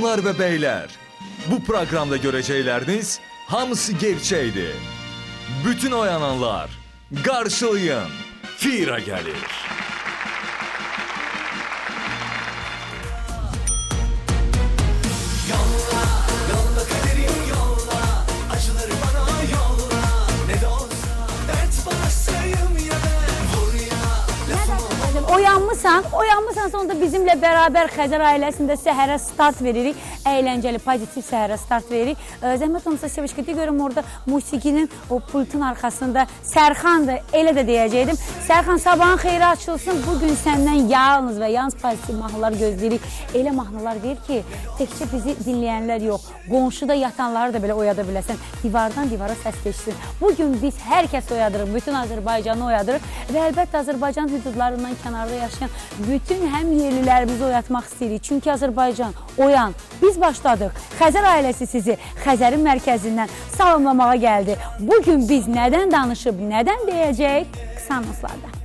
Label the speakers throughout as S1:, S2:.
S1: Hanımlar ve beyler, bu programda göreceğleriniz hamısı gerçeğiydi. Bütün oyananlar, karşılayın. Fira gelir.
S2: Oyanmısan, oyanmısan sonunda bizimlə bərabər Xəzər ailəsində səhərə start veririk. Əyləncəli, pozitiv səhərə start veririk. Zəhmət olmasa Seviçkədə görüm orada musiqinin o pultun arxasında Sərxandır, elə də deyəcəkdim. Sərxan sabahın xeyri açılsın. Bu gün səndən yalnız və yalnız pozitiv mahnılar gözləyirik. Elə mahnılar ver ki, təkcə bizi dinləyənlər yox, qonşuda yatanları da belə oyada biləsən. Divardan divara səs keçsin. Bu gün biz hər kəs oyadırıq, bütün Azərbaycanı oyadırıq və əlbəttə Azərbaycan hüdudlarından kənarda yaşayan bütün həm yerlilərimizi oyatmaq istəyirik. Çünki Azərbaycan oyan. Biz başladıq. Xəzər ailəsi sizi Xəzərin mərkəzindən salamlamağa gəldi. Bu gün biz nədən danışıb, nədən deyəcək? Qısa anonslarda.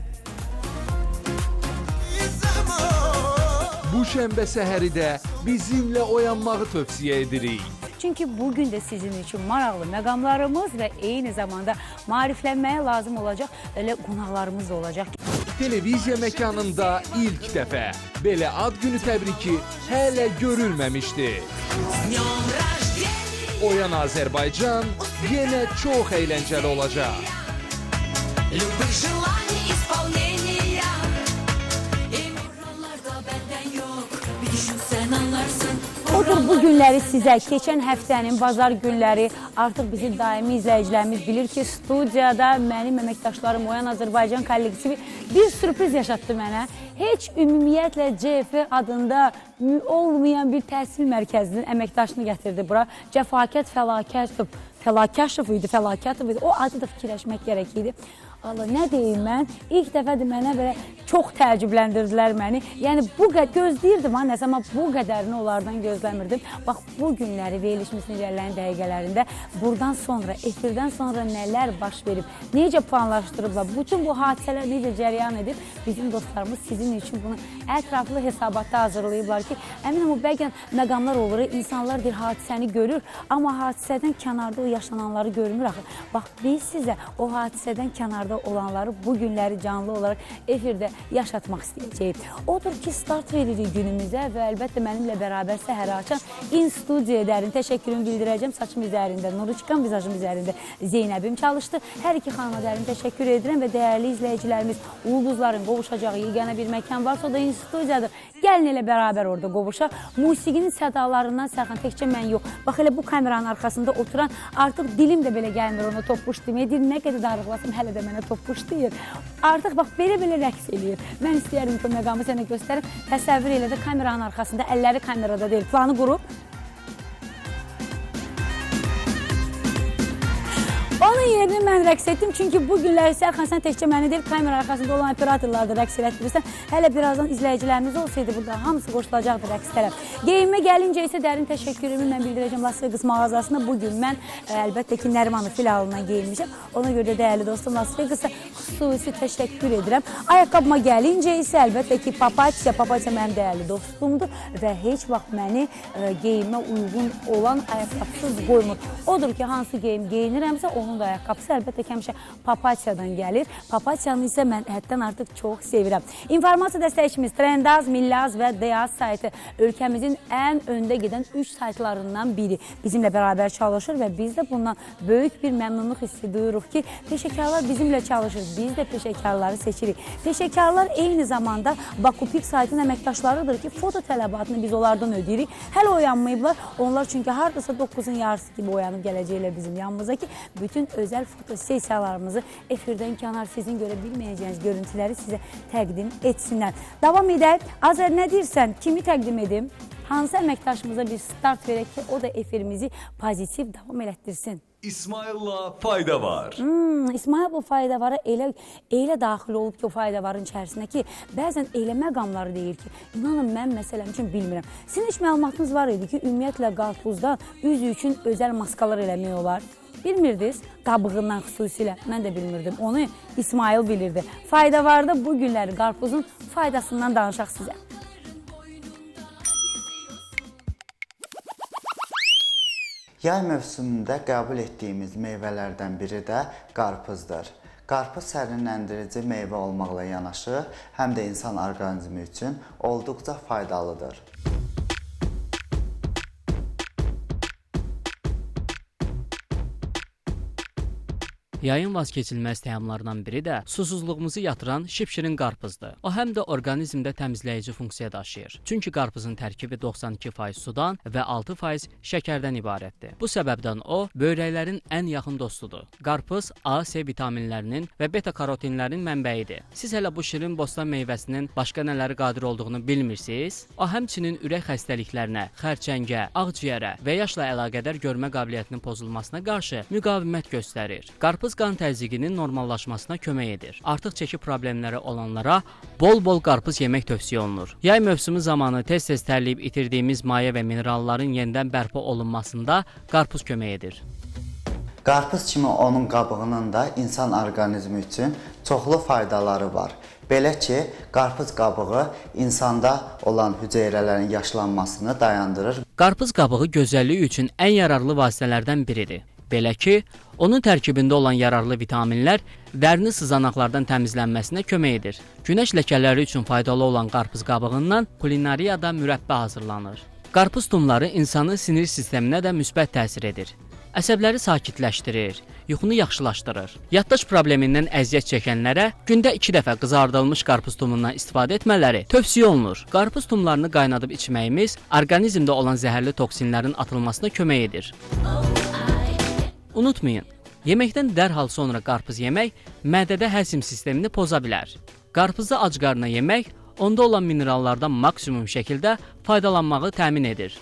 S3: Bu şənbə səhəri də bizimlə oyanmağı tövsiyə edirik.
S2: Çünki bu gün də sizin üçün maraqlı məqamlarımız və eyni zamanda maariflənməyə lazım olacaq elə qonaqlarımız da olacaq.
S3: Televiziya məkanında ilk dəfə belə ad günü təbriki hələ görülməmişdi. Oyan Azərbaycan yenə çox əyləncəli olacaq.
S4: Любых желаний исполнения И morallar da benden yok Bir düşün sen anlarsın
S2: Odur bu günləri sizə keçən həftənin bazar günləri artıq bizi daimi izləyicilərimiz bilir ki, studiyada mənim əməkdaşlarım Oyan Azərbaycan kollektivi bir sürpriz yaşatdı mənə. Heç ümumiyyətlə CF adında olmayan bir təhsil mərkəzinin əməkdaşını gətirdi bura. Cəfakət Fəlakətov, Fəlakəşov idi, Fəlakətov idi. O adı da fikirləşmək gərək idi. Allah nə deyim mən? İlk dəfədir mənə belə çox təəccübləndirdilər məni. Yəni bu qədər gözləyirdim ha nəsə, amma bu qədərini onlardan gözləmirdim. Bax bu günləri verilişimizin irəliləyən dəqiqələrində burdan sonra, efirdən sonra nələr baş verib, necə planlaşdırıblar, bütün bu hadisələr necə cərəyan edib, bizim dostlarımız sizin üçün bunu ətraflı hesabatda hazırlayıblar ki, əminəm o bəgən məqamlar olur, insanlar bir hadisəni görür, amma hadisədən kənarda o yaşananları görmür axı. Bax biz sizə o hadisədən kənarda olanları bu günləri canlı olaraq efirdə yaşatmaq istəyəcəyik. Odur ki, start veririk günümüzə və əlbəttə mənimlə bərabər səhər açan In Studio edərin təşəkkürümü bildirəcəm. Saçım üzərində, Nuriçkan vizajım üzərində Zeynəbim çalışdı. Hər iki xanıma dərin təşəkkür edirəm və dəyərli izləyicilərimiz, ulduzların qovuşacağı yeganə bir məkan varsa o da In Studiodur. Gəlin elə bərabər orada qovuşaq. Musiqinin sədalarından Sərxan təkcə mən yox. Bax elə bu kameranın arxasında oturan artıq dilim də belə gəlmir ona toppuş deməyə. Deyir nə qədər darıqlasam hələ də mənə toppuş deyir. Artıq bax belə-belə rəqs eləyir. Mən istəyərəm ki, o məqamı sənə göstərim. Təsəvvür elə də kameranın arxasında, əlləri kamerada deyil, planı qurub Onun yerinə mən rəqs etdim çünki bu günləri Sərxan sən təkcə məni deyil, kamera arxasında olan operatorları da rəqs elətdirirsən. Hələ birazdan izləyicilərimiz olsaydı burada hamısı qoşulacaqdı rəqslərə. Geyinmə gəlincə isə dərin təşəkkürümü mən bildirəcəm Las Vegas mağazasında. Bu gün mən ə, əlbəttə ki, Nərimanov filialından geyinmişəm. Ona görə də dəyərli dostum Las Vegas'a xüsusi təşəkkür edirəm. Ayaqqabıma gəlincə isə əlbəttə ki, Papatya, Papatya mənim dəyərli dostumdur və heç vaxt məni ə, geyinmə uyğun olan ayaqqabısız qoymur. Odur ki, hansı geyim geyinirəmsə, onun da ayaqqabısı əlbəttə ki, həmişə Papatyadan gəlir. Papatyanı isə mən həddən artıq çox sevirəm. İnformasiya dəstəkçimiz Trendaz, Millaz və Deyaz saytı ölkəmizin ən öndə gedən 3 saytlarından biri bizimlə bərabər çalışır və biz də bundan böyük bir məmnunluq hissi duyuruq ki, peşəkarlar bizimlə çalışır. Biz də peşəkarları seçirik. Peşəkarlar eyni zamanda Bakupik saytının əməkdaşlarıdır ki, foto tələbatını biz onlardan ödəyirik. Hələ oyanmayıblar. Onlar çünki hardasa 9-un yarısı kimi oyanıb gələcəklər bizim yanımıza ki, bütün özəl fotosessiyalarımızı efirdən kənar sizin görə bilməyəcəyiniz görüntüləri sizə təqdim etsinlər. Davam edək. Azər nə deyirsən? Kimi təqdim edim? Hansı əməkdaşımıza bir start verək ki, o da efirimizi pozitiv davam elətdirsin?
S1: İsmail'la fayda var.
S2: Hmm, İsmail bu faydavara elə elə daxil olub ki, o faydavarın içərisinə ki, bəzən elə məqamları deyir ki, inanın mən məsələm üçün bilmirəm. Sizin heç məlumatınız var idi ki, ümumiyyətlə qarpuzda üz üçün özəl maskalar eləmək olar. Bilmirdiniz, qabığından xüsusilə. Mən də bilmirdim. Onu İsmail bilirdi. Faydavarda bu günləri qarpuzun faydasından danışaq sizə.
S5: Yay mövsümündə qəbul etdiyimiz meyvələrdən biri də qarpızdır. Qarpız sərinləndirici meyvə olmaqla yanaşı, həm də insan orqanizmi üçün olduqca faydalıdır.
S6: Yayın vazkeçilməz təamlarından biri də susuzluğumuzu yatıran şipşirin qarpızdır. O həm də orqanizmdə təmizləyici funksiya daşıyır. Çünki qarpızın tərkibi 92% sudan və 6% şəkərdən ibarətdir. Bu səbəbdən o böyrəklərin ən yaxın dostudur. Qarpız A, C vitaminlərinin və beta-karotinlərin mənbəyidir. Siz hələ bu şirin bostan meyvəsinin başqa nələri qadir olduğunu bilmirsiniz? O həmçinin ürək xəstəliklərinə, xərçəngə, ağciyərə və yaşla əlaqədar görmə qabiliyyətinin pozulmasına qarşı müqavimət göstərir. Qarpız qan təzyiqinin normallaşmasına kömək edir. Artıq çəki problemləri olanlara bol-bol qarpız yemək tövsiyə olunur. Yay mövsümü zamanı tez-tez tərləyib itirdiyimiz maye və mineralların yenidən bərpa olunmasında qarpız kömək edir.
S5: Qarpız kimi onun qabığının da insan orqanizmi üçün çoxlu faydaları var. Belə ki, qarpız qabığı insanda olan hüceyrələrin yaşlanmasını dayandırır
S6: Qarpız qabığı gözəllik üçün ən yararlı vasitələrdən biridir. Belə ki, onun tərkibində olan yararlı vitaminlər dərini sızanaqlardan təmizlənməsinə kömək edir. Günəş ləkələri üçün faydalı olan qarpız qabığından kulinariyada mürəbbə hazırlanır. Qarpız tumları insanın sinir sisteminə də müsbət təsir edir. Əsəbləri sakitləşdirir, yuxunu yaxşılaşdırır. Yaddaş problemindən əziyyət çəkənlərə gündə 2 dəfə qızardılmış qarpız tumundan istifadə etmələri tövsiyə olunur. Qarpız tumlarını qaynadıb içməyimiz orqanizmdə olan zəhərli toksinlərin atılmasına kömək edir. Unutmayın, yeməkdən dərhal sonra qarpız yemək mədədə həzm sistemini poza bilər. Qarpızı ac qarnına yemək onda olan minerallardan maksimum şəkildə faydalanmağı təmin edir.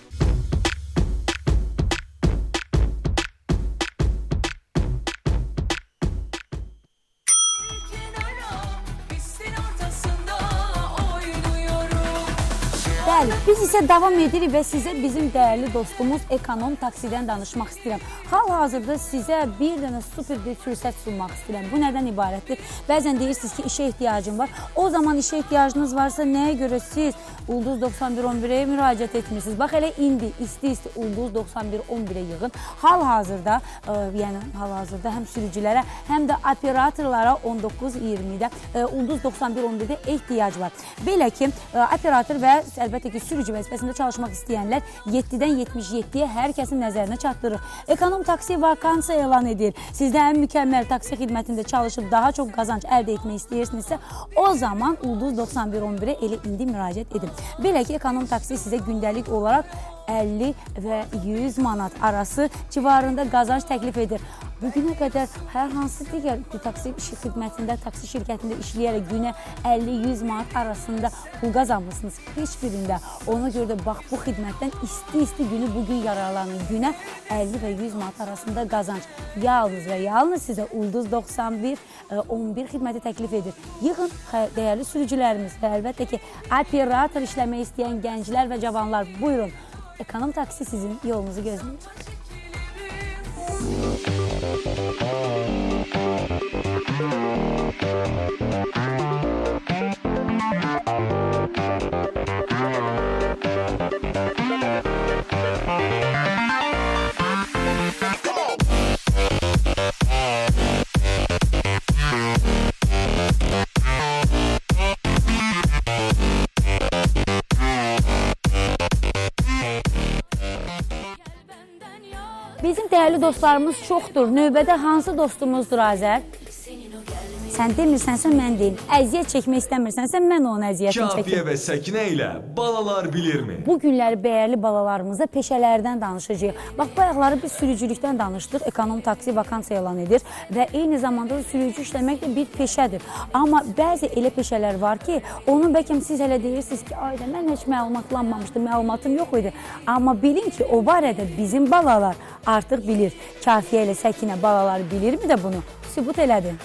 S2: Bəli, biz isə davam edirik və sizə bizim dəyərli dostumuz Ekonom Taksidən danışmaq istəyirəm. Hal-hazırda sizə bir dənə super bir fürsət sunmaq istəyirəm. Bu nədən ibarətdir? Bəzən deyirsiniz ki, işə ehtiyacım var. O zaman işə ehtiyacınız varsa nəyə görə siz Ulduz 9111-ə müraciət etmirsiniz? Bax elə indi isti-isti Ulduz 9111-ə yığın. Hal-hazırda, ə, yəni hal-hazırda həm sürücülərə, həm də operatorlara 19-20-də ə, Ulduz 9111-də ehtiyac var. Belə ki, ə, operator və əlbəttə ki, sürücü vəzifəsində çalışmaq istəyənlər 7-dən 77-yə hər kəsin nəzərinə çatdırır. Ekonom taksi vakansiya elan edir. Sizdə ən mükəmməl taksi xidmətində çalışıb daha çox qazanc əldə etmək istəyirsinizsə, o zaman Ulduz 9111-ə elə indi müraciət edin. Belə ki, ekonom taksi sizə gündəlik olaraq 50 və 100 manat arası civarında qazanc təklif edir. Bu günə qədər hər hansı digər taksi işi xidmətində, taksi şirkətində işləyərək günə 50-100 manat arasında pul qazanmısınız? Heç birində. Ona görə də bax bu xidmətdən isti-isti günü bu gün yararlanın. Günə 50 və 100 manat arasında qazanc. Yalnız və yalnız sizə Ulduz 91 e, 11 xidməti təklif edir. Yığın dəyərli sürücülərimiz və əlbəttə ki, operator işləmək istəyən gənclər və cavanlar buyurun. Ekonom taksi sizin yolunuzu gözləyir.
S4: benden
S2: dəyərli dostlarımız çoxdur. Növbədə hansı dostumuzdur Azər? Sən demirsənsə mən deyim. Əziyyət çəkmək istəmirsənsə mən onun əziyyətini
S1: Kafiyə
S2: çəkim.
S1: və Səkinə ilə balalar bilirmi?
S2: Bu günləri bəyərli balalarımıza peşələrdən danışacağıq. Bax bayaqları biz sürücülükdən danışdıq. Ekonom taksi vakansiya elan edir və eyni zamanda da sürücü işləmək də bir peşədir. Amma bəzi elə peşələr var ki, onun bəlkə siz hələ deyirsiniz ki, ayda mən heç məlumatlanmamışdım, məlumatım yox idi. Amma bilin ki, o barədə bizim balalar artıq bilir. Kafiyə ilə Səkinə balalar bilirmi də bunu? Sübut elədi.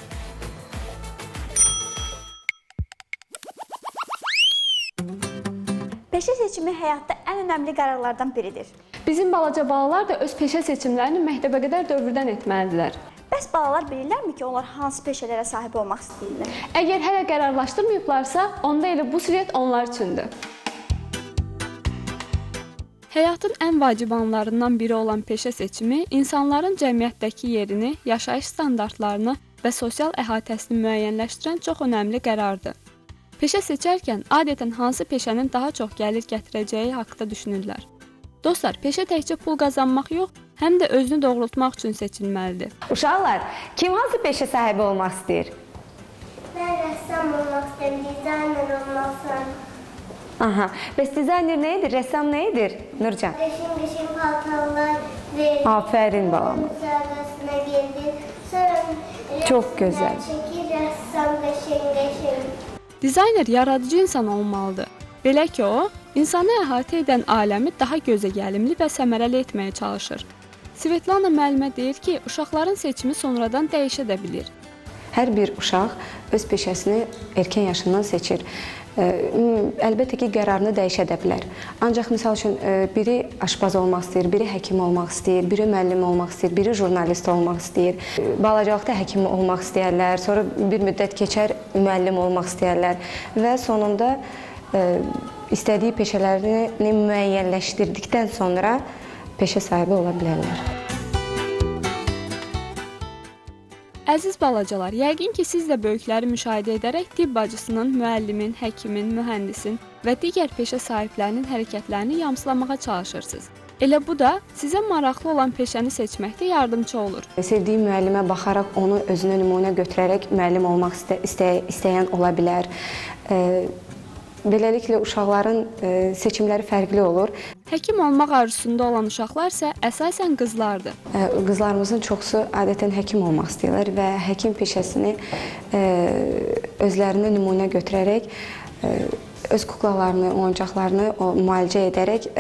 S7: Peşə seçimi həyatda ən önəmli qərarlardan biridir.
S8: Bizim balaca balalar da öz peşə seçimlərini məktəbə qədər dövrdən etməlidirlər.
S7: Bəs balalar bilirlərmi ki, onlar hansı peşələrə sahib olmaq istəyirlər?
S8: Əgər hələ qərarlaşdırmayıblarsa, onda elə bu süjet onlar üçündür. Həyatın ən vacib anlarından biri olan peşə seçimi insanların cəmiyyətdəki yerini, yaşayış standartlarını və sosial əhatəsini müəyyənləşdirən çox önəmli qərardır. Peşə seçərkən adətən hansı peşənin daha çox gəlir gətirəcəyi haqqında düşünürlər. Dostlar, peşə təkcə pul qazanmaq yox, həm də özünü doğrultmaq üçün seçilməlidir.
S9: Uşaqlar, kim hansı peşə sahibi olmaq istəyir?
S10: Mən rəssam olmaq istəyirəm, dizayner olmaq istəyirəm.
S9: Aha. Bəs dizayner nə edir? Rəssam nə edir? Nurcan.
S10: Qəşəng-qəşəng paltarlar verir.
S9: Afərin balama.
S10: Müsaadəsinə gedir. Sonra
S9: Çox gözəl.
S10: Çəkir rəssam qəşəng-qəşəng.
S8: Dizayner yaradıcı insan olmalıdır. Belə ki, o, insanı əhatə edən aləmi daha gözəgəlimli və səmərəli etməyə çalışır. Svetlana müəllimə deyir ki, uşaqların seçimi sonradan dəyişə də bilir.
S9: Hər bir uşaq öz peşəsini erkən yaşından seçir. Əlbəttə ki, qərarını dəyişə də bilər. Ancaq misal üçün biri aşpaz olmaq istəyir, biri həkim olmaq istəyir, biri müəllim olmaq istəyir, biri jurnalist olmaq istəyir. Balacalıqda həkim olmaq istəyirlər, sonra bir müddət keçər müəllim olmaq istəyirlər və sonunda istədiyi peşələrini müəyyənləşdirdikdən sonra peşə sahibi ola bilərlər.
S8: Əziz balacalar, yəqin ki, siz də böyükləri müşahidə edərək tibb bacısının, müəllimin, həkimin, mühəndisin və digər peşə sahiblərinin hərəkətlərini yamsılamağa çalışırsınız. Elə bu da sizə maraqlı olan peşəni seçməkdə yardımçı olur.
S9: Sevdiyi müəllimə baxaraq onu özünə nümunə götürərək müəllim olmaq istə, istə, istəyən ola bilər. E, Beləliklə uşaqların e, seçimləri fərqli olur.
S8: Həkim olmaq arzusunda olan uşaqlar isə əsasən qızlardır.
S9: Qızlarımızın çoxusu adətən həkim olmaq istəyirlər və həkim peşəsini özlərinə nümunə götürərək öz kuklalarını, oyuncaqlarını müalicə edərək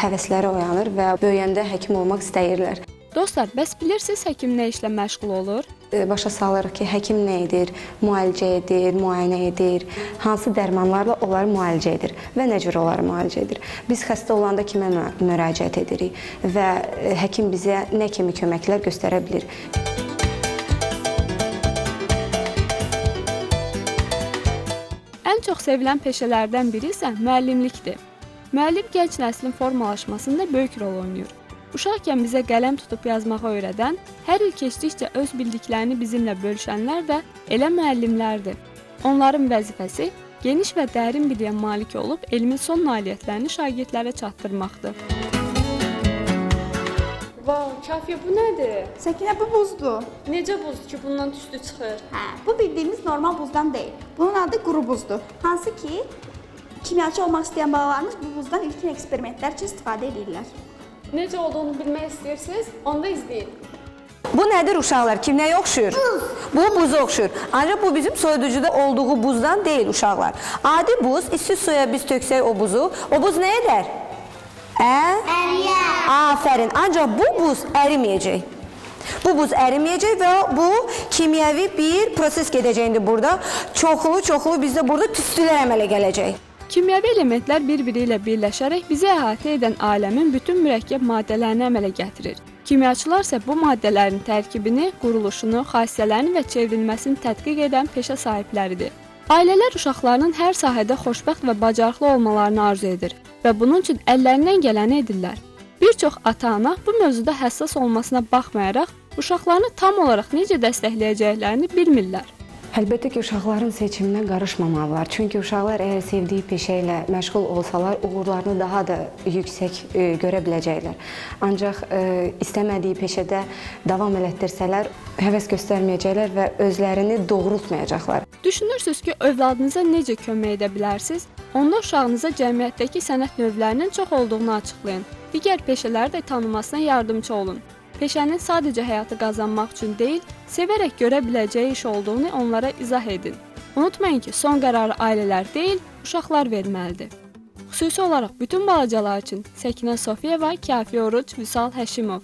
S9: həvəsləri oyanır və böyüyəndə həkim olmaq istəyirlər.
S8: Dostlar, bəs bilirsiniz həkim nə işlə məşğul olur?
S9: E, Başa salırıq ki, həkim nə edir? Müalicə edir, müayinə edir, hansı dərmanlarla onları müalicə edir və nə cür onları müalicə edir. Biz xəstə olanda kimə mü- müraciət edirik və e, həkim bizə nə kimi köməklər göstərə bilər?
S8: Ən çox sevilən peşələrdən biri isə müəllimlikdir. Müəllim gənc nəslin formalaşmasında böyük rol oynayır. Uşaqkən bizə qələm tutub yazmağı öyrədən, hər il keçdikcə öz bildiklərini bizimlə bölüşənlər də elə müəllimlərdir. Onların vəzifəsi geniş və dərin biliyə malik olub elmin son nailiyyətlərini şagirdlərə çatdırmaqdır. Vau, Kafiyə bu nədir?
S7: Səkinə bu buzdur.
S8: Necə buzdur ki, bundan tüstü çıxır?
S7: Hə, bu bildiyimiz normal buzdan deyil. Bunun adı quru buzdur. Hansı ki kimyaçı olmaq istəyən balalarımız bu buzdan ilkin eksperimentlər üçün istifadə edirlər.
S8: Necə olduğunu bilmək istəyirsiniz? Onda izləyin.
S9: Bu nədir uşaqlar? Kim nəyə oxşuyur? Bu buza oxşuyur. Ancaq bu bizim soyuducuda olduğu buzdan deyil uşaqlar. Adi buz, isti suya biz töksək o buzu, o buz nə edər? Ə?
S10: Əriyər.
S9: Afərin. Ancaq bu buz əriməyəcək. Bu buz əriməyəcək və bu kimyəvi bir proses gedəcək indi burada. Çoxlu-çoxlu bizdə burada tüstülər əmələ gələcək.
S8: Kimyəvi elementlər bir-biri ilə birləşərək bizi əhatə edən aləmin bütün mürəkkəb maddələrini əmələ gətirir. Kimyaçılar isə bu maddələrin tərkibini, quruluşunu, xassələrini və çevrilməsini tədqiq edən peşə sahibləridir. Ailələr uşaqlarının hər sahədə xoşbəxt və bacarıqlı olmalarını arzu edir və bunun üçün əllərindən gələni edirlər. Bir çox ata-ana bu mövzuda həssas olmasına baxmayaraq uşaqlarını tam olaraq necə dəstəkləyəcəklərini bilmirlər.
S9: Əlbəttə ki, uşaqların seçiminə qarışmamalılar. Çünki uşaqlar əgər sevdiyi peşə ilə məşğul olsalar, uğurlarını daha da yüksək e, görə biləcəklər. Ancaq e, istəmədiyi peşədə davam elətdirsələr, həvəs göstərməyəcəklər və özlərini doğrultmayacaqlar.
S8: Düşünürsüz ki, övladınıza necə kömək edə bilərsiniz? Onda uşağınıza cəmiyyətdəki sənət növlərinin çox olduğunu açıqlayın. Digər peşələri də tanımasına yardımçı olun. Peşənin sadəcə həyatı qazanmaq üçün deyil, sevərək görə biləcəyi iş olduğunu onlara izah edin. Unutmayın ki, son qərarı ailələr deyil, uşaqlar verməlidir. Xüsusi olaraq bütün balacalar üçün Səkinə Sofiyeva, Kafi Oruc, Vüsal Həşimov.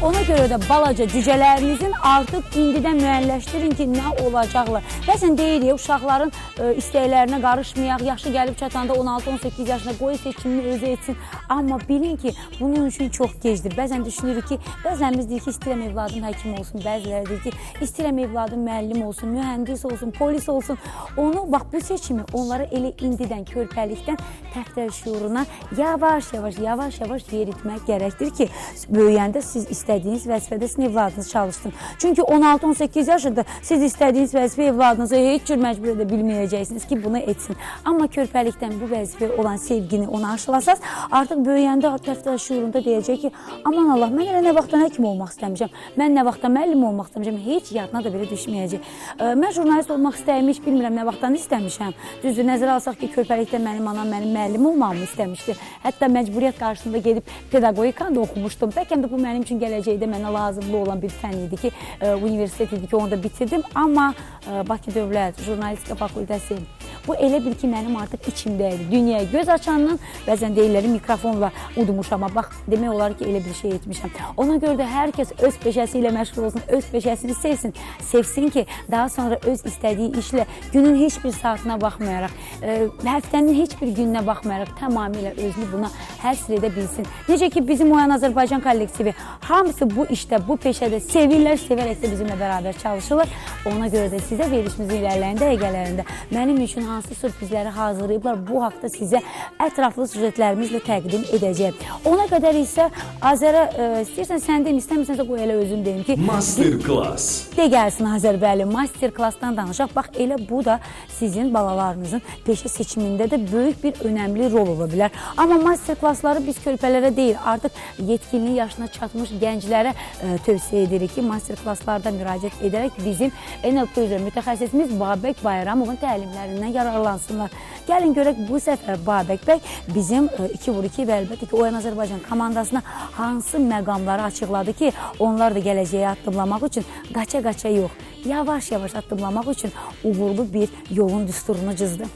S2: Ona görə də balaca cücələrinizin artıq indidən müəyyənləşdirin ki, nə olacaqlar. Bəzən deyirik, uşaqların ə, istəklərinə qarışmayaq, yaşı gəlib çatanda 16-18 yaşına qoy seçimini özü etsin. Amma bilin ki, bunun üçün çox gecdir. Bəzən düşünürük ki, bəzənimiz deyir ki, istəyirəm evladım həkim olsun, bəziləri deyir ki, istəyirəm evladım müəllim olsun, mühəndis olsun, polis olsun. Onu bax bu seçimi onlara elə indidən körpəlikdən təftər şuuruna yavaş-yavaş, yavaş-yavaş yeritmək gərəkdir ki, böyüyəndə siz istədiyiniz vəzifədə sizin evladınız çalışsın. Çünki 16-18 yaşında siz istədiyiniz vəzifə evladınıza heç cür məcbur edə bilməyəcəksiniz ki, bunu etsin. Amma körpəlikdən bu vəzifəyə olan sevgini ona aşılasaz, artıq böyüyəndə təftər şuurunda deyəcək ki, aman Allah, mən elə nə vaxtdan həkim olmaq istəmişəm, mən nə vaxtdan müəllim olmaq istəmişəm, heç yadına da belə düşməyəcək. Mən jurnalist olmaq istəyimi heç bilmirəm nə vaxtdan istəmişəm. Düzdür, nəzərə alsaq ki, körpəlikdə mənim anam mənim müəllim olmağımı istəmişdi. Hətta məcburiyyət qarşısında gedib pedaqogikanı da oxumuşdum. Bəlkə də bu mənim üçün gələcəkdə mənə lazımlı olan bir fən idi ki, ə, universitet idi ki, onu da bitirdim. Amma ə, Bakı Dövlət Jurnalistika Fakültəsi bu elə bil ki, mənim artıq içimdə idi. Dünyaya göz açandan bəzən deyirlər mikrofonla udmuşam, amma bax demək olar ki, elə bir şey etmişəm. Ona görə də hər kəs öz peşəsi ilə məşğul olsun, öz peşəsini sevsin. Sevsin ki, daha sonra öz istədiyi işlə günün heç bir saatına baxmayaraq, ə, həftənin heç bir gününə baxmayaraq tamamilə özünü buna həsr edə bilsin. Necə ki bizim Oyan Azərbaycan kollektivi hamısı bu işdə, bu peşədə sevirlər, sevərək də bizimlə bərabər çalışırlar. Ona görə də sizə verilişimizin irəliləyən dəqiqələrində mənim üçün hansı sürprizləri hazırlayıblar, bu haqda sizə ətraflı süjetlərimizlə təqdim edəcəyəm. Ona qədər isə Azərə ə, istəyirsən sən deyim, istəmirsənsə qoy elə özüm deyim ki,
S1: Master Class.
S2: De gəlsin Azərbəli master klassdan danışaq. Bax elə bu da sizin balalarınızın peşə seçimində də böyük bir önəmli rol ola bilər. Amma master klassları biz körpələrə deyil, artıq yetkinlik yaşına çatmış gənclərə ə, tövsiyə edirik ki, master klasslarda müraciət edərək bizim NLP üzrə mütəxəssisimiz Babək Bayramovun təlimlərindən yararlansınlar. Gəlin görək bu səfər Babək bəy bizim 2 vur 2 və əlbəttə ki, Oyan Azərbaycan komandasına hansı məqamları açıqladı ki, onlar da gələcəyə addımlamaq üçün qaça-qaça yox, yavaş-yavaş addımlamaq üçün uğurlu bir yolun düsturunu cızdı.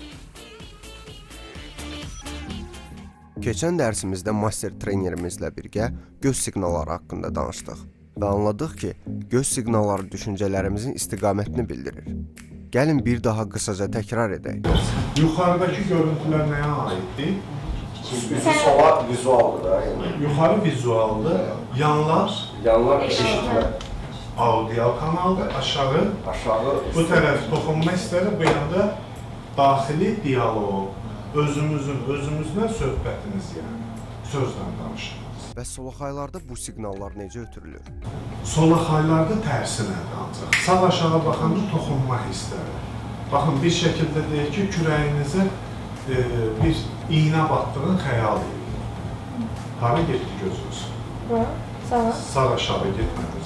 S11: Keçən dərsimizdə master trenerimizlə birgə göz siqnalları haqqında danışdıq və anladıq ki, göz siqnalları düşüncələrimizin istiqamətini bildirir. Gəlin bir daha qısaca təkrar edək.
S12: Yuxarıdakı görüntülər nəyə aiddir?
S13: Sola vizualdır da. Yəni.
S12: Yuxarı vizualdır, yanlar
S13: Yanlar eşitmə,
S12: audio kanaldır, aşağı
S13: aşağı
S12: bu tərəf toxunma hissləri, bu yanda daxili dialoq, özümüzün özümüzlə söhbətimiz yəni sözlə danışırıq.
S11: Bəs solaxaylarda bu siqnallar necə ötürülür?
S12: Solaxaylarda tərsinədir ancaq. Sağ aşağı baxanda toxunma hissləri. Baxın bir şəkildə deyək ki, kürəyinizə e, bir iynə batdığını xəyal edin. Hara getdi gözünüz?
S7: Sağ
S12: Sağ aşağı getmədi.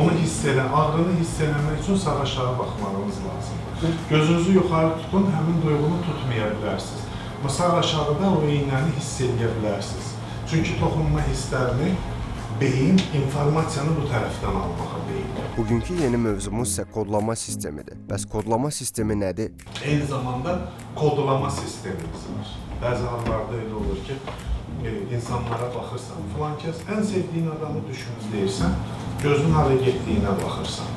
S12: Onu hiss edən, ağrını hiss eləmək üçün sağ aşağı baxmağınız lazımdır. Gözünüzü yuxarı tutun, həmin duyğunu tutmaya bilərsiniz. Amma sağ aşağıda o iynəni hiss edə bilərsiniz. Çünki toxunma hisslərini beyin informasiyanı bu tərəfdən almağa deyil.
S11: Bugünkü yeni mövzumuz isə kodlama sistemidir. Bəs kodlama sistemi nədir?
S12: Eyni zamanda kodlama sistemimiz var. Bəzi hallarda elə olur ki, e, insanlara baxırsan, filan kəs ən sevdiyin adamı düşünür deyirsən, gözün hara getdiyinə baxırsan.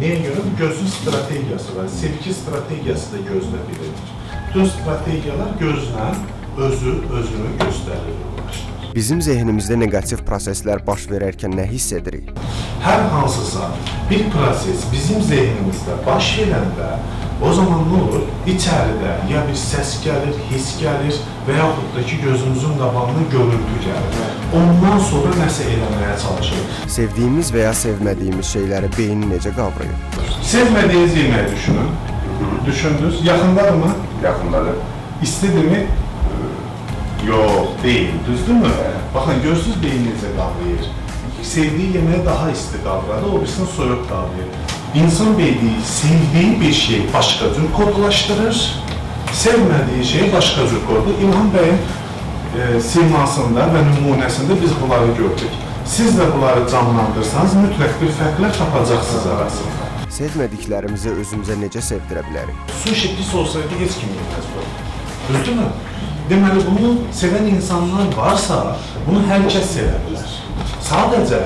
S12: Niyə görə? Gözün strategiyası var, sevgi strategiyası da gözlə bilinir. Bütün strategiyalar gözlə özü özünü göstərir.
S11: Bizim zehnimizdə neqativ proseslər baş verərkən nə hiss edirik?
S12: Hər hansısa bir proses bizim zehnimizdə baş verəndə o zaman nə olur? İçəridə ya bir səs gəlir, hiss gəlir və yaxud da ki gözümüzün qabağına görüntü gəlir. Ondan sonra nəsə eləməyə çalışırıq.
S11: Sevdiyimiz və ya sevmədiyimiz şeyləri beyin necə qavrayır?
S12: Sevmədiyiniz yeməyi düşünün. Düşündünüz, yaxındadırmı?
S13: yaxındadır.
S12: İstidirmi? Yox, deyil, düzdürmü? Baxın, gözsüz beyninizə qavrayır. Sevdiyi yeməyi daha isti qavradı, o birisini soyuq qavrayır. İnsan beyni sevdiyi bir şey başqa cür kodlaşdırır, sevmədiyi şey başqa cür koddur. İlham bəyin e, simasında və nümunəsində biz bunları gördük. Siz də bunları canlandırsanız mütləq bir fərqlər tapacaqsınız arasında.
S11: Sevmədiklərimizi özümüzə necə sevdirə bilərik?
S12: Sushi pis olsaydı heç kim yemez bunu. Düzdürmü? Deməli bunu sevən insanlar varsa, bunu hər kəs sevə bilər. Sadəcə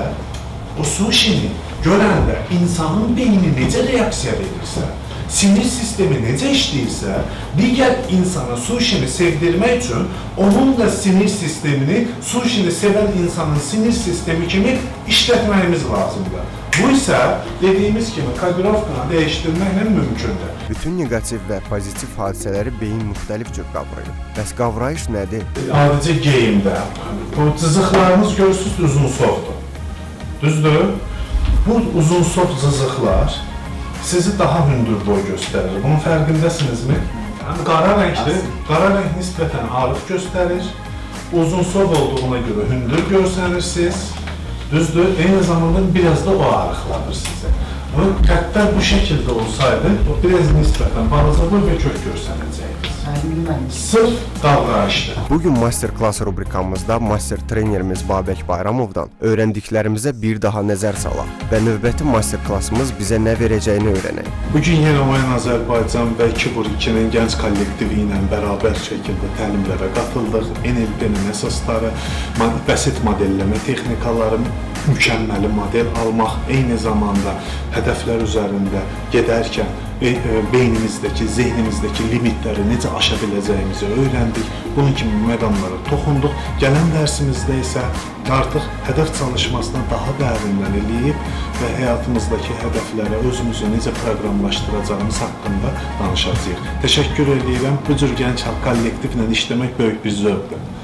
S12: Bu suşini görəndə insanın beyni necə reaksiya verirsə, sinir sistemi necə işləyirsə, digər insana suşini sevdirmək üçün onun da sinir sistemini suşini sevən insanın sinir sistemi kimi işlətməyimiz lazımdır. Bu isə dediyimiz kimi kodirovkanı dəyişdirməklə mümkündür.
S11: Bütün neqativ və pozitiv hadisələri beyin müxtəlif cür qavrayır. Bəs qavrayış nədir?
S12: Adicə geyimdə bu cızıqlarınız görürsüz uzun sofdur. Düzdür? Bu uzun sof cızıqlar sizi daha hündür boy göstərir. Bunun fərqindəsinizmi? Yəni qara rəngdir. Qara rəng nisbətən arıq göstərir. Uzun sov olduğuna görə hündür görsənirsiniz. Düzdür? Eyni zamanda biraz da o arıqlanır sizə. Bu xəttlər bu şəkildə olsaydı, o biraz nisbətən balaca boy və kök görsənəcəkdir. Sırf qavrayışdır.
S11: Bu gün master klass rubrikamızda master trenerimiz Babək Bayramovdan öyrəndiklərimizə bir daha nəzər salaq və növbəti master klassımız bizə nə verəcəyini öyrənək.
S12: Bu gün yenə Oyan Azərbaycan və 2-2-nin gənc kollektivi ilə bərabər şəkildə təlimlərə qatıldıq. NLP-nin əsasları, bəsit modelləmə texnikaları, mükəmməli model almaq, eyni zamanda hədəflər üzərində gedərkən beynimizdəki, zehnimizdəki limitləri necə aşa biləcəyimizi öyrəndik. Bunun kimi məqamlara toxunduq. Gələn dərsimizdə isə artıq hədəf çalışmasına daha dərindən eləyib və həyatımızdakı hədəflərə özümüzü necə proqramlaşdıracağımız haqqında danışacağıq. Təşəkkür edirəm. Bu cür gənc kollektivlə işləmək böyük bir zövqdür.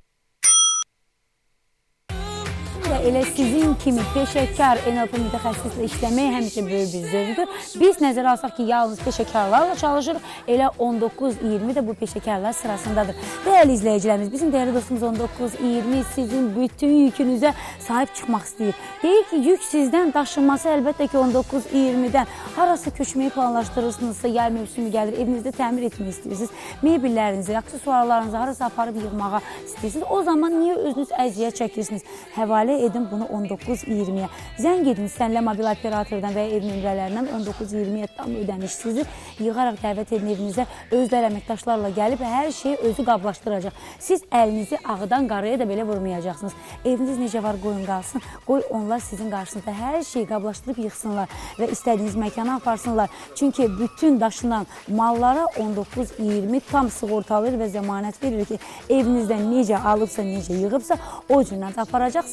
S2: Elə sizin kimi peşəkar NLP mütəxəssislə işləmək həmişə böyük bir zövqdür. Biz nəzərə alsaq ki, yalnız peşəkarlarla çalışırıq, elə 19-20 də bu peşəkarlar sırasındadır. Dəyərli izləyicilərimiz, bizim dəyərli dostumuz 19-20 sizin bütün yükünüzə sahib çıxmaq istəyir. Deyir ki, yük sizdən daşınması əlbəttə ki 19-20-dən harasa köçməyi planlaşdırırsınızsa, yay mövsümü gəlir, evinizdə təmir etmək istəyirsiniz, mebellərinizi, aksesuarlarınızı harasa aparıb yığmağa istəyirsiniz. O zaman niyə özünüz əziyyət çəkirsiniz? Həvalə edin bunu 19-20-yə. Zəng edin sənlə mobil operatordan və ya ev nömrələrindən 19-20-yə tam ödəniş sizi yığaraq dəvət edin evinizə. Özləri əməkdaşlarla gəlib hər şeyi özü qablaşdıracaq. Siz əlinizi ağıdan qaraya da belə vurmayacaqsınız. Eviniz necə var qoyun qalsın. Qoy onlar sizin qarşınızda hər şeyi qablaşdırıb yığsınlar və istədiyiniz məkana aparsınlar. Çünki bütün daşınan mallara 19-20 tam sığortalayır və zəmanət verir ki, evinizdən necə alıbsa, necə yığıbsa, o cürlə aparacaq,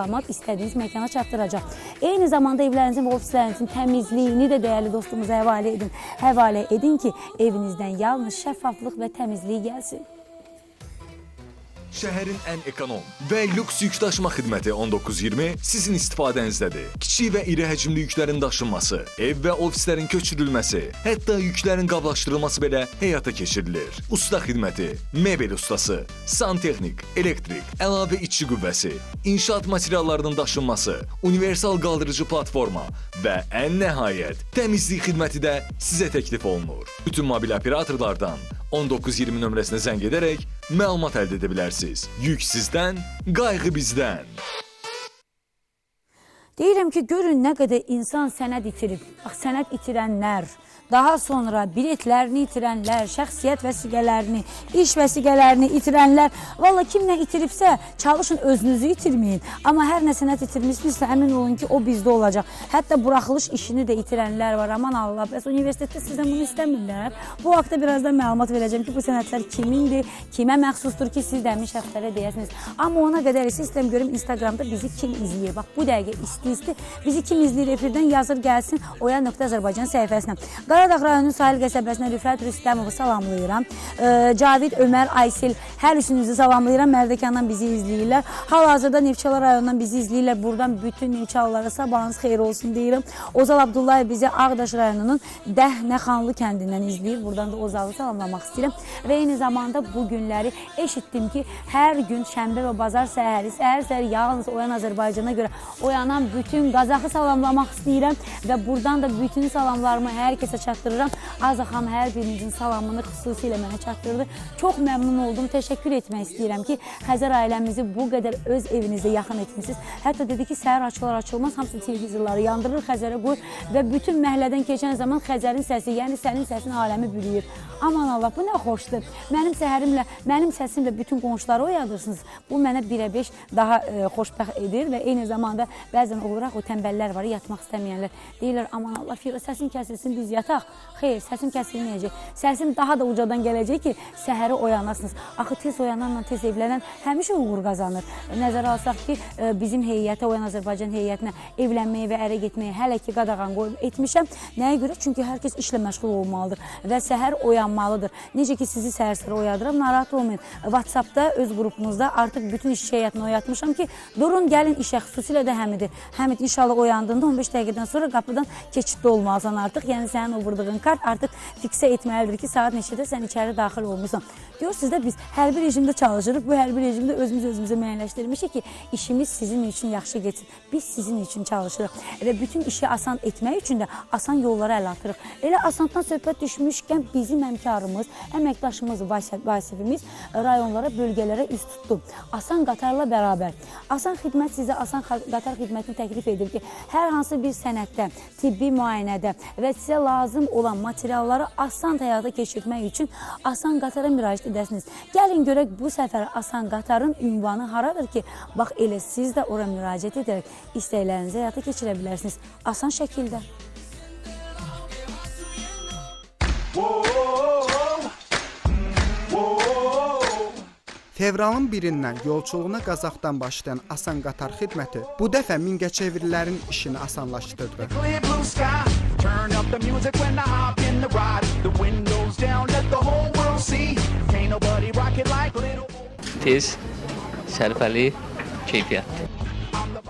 S2: sağ-salamat istədiyiniz məkana çatdıracaq. Eyni zamanda evlərinizin və ofislərinizin təmizliyini də dəyərli dostumuza həvalə edin. Həvalə edin ki, evinizdən yalnız şəffaflıq və təmizlik gəlsin.
S1: Şəhərin ən ekonom və lüks yükdaşıma xidməti 1920 sizin istifadənizdədir. Kiçik və iri həcmli yüklərin daşınması, ev və ofislərin köçürülməsi, hətta yüklərin qablaşdırılması belə həyata keçirilir. Usta xidməti, mebel ustası, santexnik, elektrik, əlavə işçi qüvvəsi, inşaat materiallarının daşınması, universal qaldırıcı platforma və ən nəhayət təmizlik xidməti də sizə təklif olunur. Bütün mobil operatorlardan 1920 nömrəsinə zəng edərək məlumat əldə edə bilərsiniz. Yük sizdən, qayğı bizdən.
S2: Deyirəm ki, görün nə qədər insan sənəd itirib. Bax, sənəd itirənlər, daha sonra biletlərini itirənlər, şəxsiyyət vəsiqələrini, iş vəsiqələrini itirənlər, valla kim nə itiribsə, çalışın özünüzü itirməyin. Amma hər nə sənəd itirmişsinizsə, əmin olun ki, o bizdə olacaq. Hətta buraxılış işini də itirənlər var. Aman Allah, bəs universitetdə sizdən bunu istəmirlər. Bu haqda birazdan məlumat verəcəm ki, bu sənədlər kimindir, kimə məxsusdur ki, siz də həmin şəxslərə deyəsiniz. Amma ona qədər isə istəyirəm görüm Instagramda bizi kim izləyir. Bax, bu dəqiqə isti-isti bizi kim izləyir efirdən yazır gəlsin oyan.azərbaycan səhifəsinə. Qaradağ rayonunun Sahil qəsəbəsinə Rüfət Rüstəmovu salamlayıram. Cavid Ömər Aysil hər üçünüzü salamlayıram. Mərdəkandan bizi izləyirlər. Hal-hazırda Neftçala rayonundan bizi izləyirlər. Buradan bütün Neftçalılara sabahınız xeyir olsun deyirəm. Ozal Abdullayev bizi Ağdaş rayonunun Dəhnəxanlı kəndindən izləyir. Buradan da Ozalı salamlamaq istəyirəm. Və eyni zamanda bu günləri eşitdim ki, hər gün şənbə və bazar səhəri, səhər-səhər yalnız Oyan Azərbaycana görə oyanan bütün Qazaxı salamlamaq istəyirəm və buradan da bütün salamlarımı hər kəsə çatdırıram. Çatdırıram. Aza xanım hər birinizin salamını xüsusilə mənə çatdırdı. Çox məmnun oldum. Təşəkkür etmək istəyirəm ki, Xəzər ailəmizi bu qədər öz evinizə yaxın etmisiniz. Hətta dedi ki, səhər açılar açılmaz hamısı televizorları yandırır, Xəzərə qoyur və bütün məhəllədən keçən zaman Xəzərin səsi, yəni sənin səsin aləmi bürüyür. Aman Allah, bu nə xoşdur. Mənim səhərimlə, mənim səsimlə bütün qonşuları oyadırsınız. Bu mənə birə-beş daha e, xoşbəxt edir və eyni zamanda bəzən oluraq o tənbəllər var, yatmaq istəməyənlər. Deyirlər, aman Allah, Fira səsin kəsilsin, biz yataq. Xeyr, səsim kəsilməyəcək. Səsim daha da ucadan gələcək ki, səhəri oyanasınız. Axı tez oyananla tez evlənən həmişə uğur qazanır. Nəzərə alsaq ki, e, bizim heyətə, Oyan Azərbaycan heyətinə evlənməyi və ərə getməyi hələ ki qadağan qoyub etmişəm. Nəyə görə? Çünki hər kəs işlə məşğul olmalıdır və səhər oyanmalıdır. Necə ki sizi səhər-səhər oyadıram, narahat olmayın. WhatsApp-da öz qrupumuzda artıq bütün iş heyətini oyatmışam ki, durun gəlin işə, xüsusilə də Həmidir. Həmid inşallah oyandığında 15 dəqiqədən sonra qapıdan keçiddə olmalısan artıq. Yəni sənin o vurduğun kart artıq fiksə etməlidir ki, saat neçədə sən içəri daxil olmusan. Görürsüz də biz hərbi rejimdə çalışırıq. Bu hərbi rejimdə özümüz özümüzə müəyyənləşdirmişik ki, işimiz sizin üçün yaxşı getsin. Biz sizin üçün çalışırıq və bütün işi asan etmək üçün də asan yollara əl atırıq. Elə asandan söhbət düşmüşkən bizim həmkarımız, əməkdaşımız Vasif- Vasifimiz rayonlara, bölgələrə üz tutdu. Asan qatarla bərabər. Asan xidmət sizə asan qatar xidmətini təklif edir ki, hər hansı bir sənəddə, tibbi müayinədə və sizə lazım olan materialları asan həyata keçirmək üçün asan qatara müraciət edəsiniz. Gəlin görək bu səfər asan qatarın ünvanı haradır ki, bax elə siz də ora müraciət edərək istəklərinizi həyata keçirə bilərsiniz. Asan şəkildə.
S14: Fevralın 1-dən yolçuluğuna Qazaxdan başlayan Asan qatar xidməti bu dəfə Mingəçevirlilərin işini asanlaşdırdı.
S15: Tez, sərfəli, keyfiyyətli.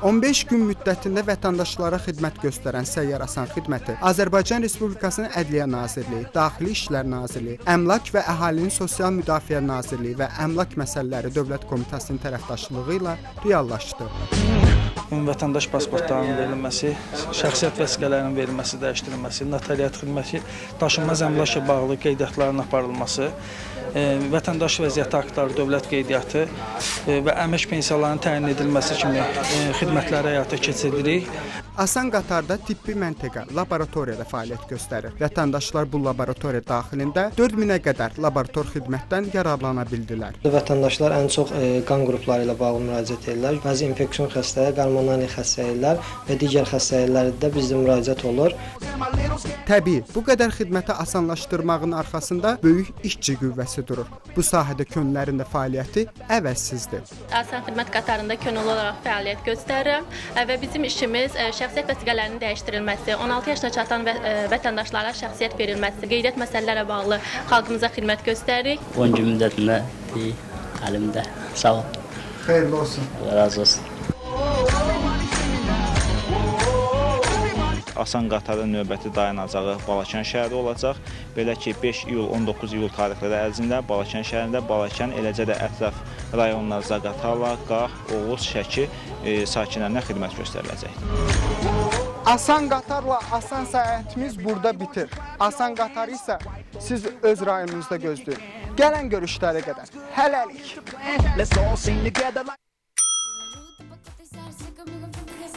S14: 15 gün müddətində vətəndaşlara xidmət göstərən Səyyar Asan xidməti Azərbaycan Respublikasının Ədliyyə Nazirliyi, Daxili İşlər Nazirliyi, Əmlak və Əhalinin Sosial Müdafiə Nazirliyi və Əmlak Məsələləri Dövlət Komitəsinin tərəfdaşlığı ilə reallaşdı.
S16: Vətəndaş pasportlarının verilməsi, şəxsiyyət vəsiqələrinin verilməsi, dəyişdirilməsi, notariat xidməti, daşınmaz əmlakla bağlı qeydiyyatların aparılması, vətəndaş vəziyyəti aktları, dövlət qeydiyyatı e, və əmək pensiyalarının təyin edilməsi kimi e, xidmətləri həyata keçiririk.
S14: Asan qatarda tibbi məntəqə, laboratoriyada fəaliyyət göstərir. Vətəndaşlar bu laboratoriya daxilində 4000-ə qədər laborator xidmətdən yararlana bildilər.
S17: Vətəndaşlar ən çox e, qan qrupları ilə bağlı müraciət edirlər. Bəzi infeksion xəstəliklər, qanamali xəstəliklər və digər xəstəliklərdə də bizdə müraciət olur.
S14: Təbii, bu qədər xidməti asanlaşdırmağın arxasında böyük işçi qüvvəsi durur. Bu sahədə könüllərin də fəaliyyəti əvəzsizdir.
S18: Asan xidmət qatarında könüllü olaraq fəaliyyət göstərirəm və bizim işimiz ə, şəxsiyyət vəsiqələrinin dəyişdirilməsi, 16 yaşına çatan ə, vətəndaşlara şəxsiyyət verilməsi, qeydiyyat məsələlərə bağlı xalqımıza xidmət göstəririk.
S15: 10 gün müddətində deyil, əlimdə. Sağ ol.
S14: Xeyirli olsun.
S15: Allah razı olsun.
S19: Asan qatarın növbəti dayanacağı Balakən şəhəri olacaq. Belə ki, 5 iyul 19 iyul tarixləri ərzində Balakən şəhərində, Balakən, eləcə də ətraf rayonlar Zaqatala, Qax, Oğuz, Şəki e, sakinlərinə xidmət göstəriləcək.
S14: Asan qatarla asan səyahətimiz burada bitir. Asan qatarı isə siz öz rayonunuzda gözləyin. Gələn görüşlərə qədər. Hələlik.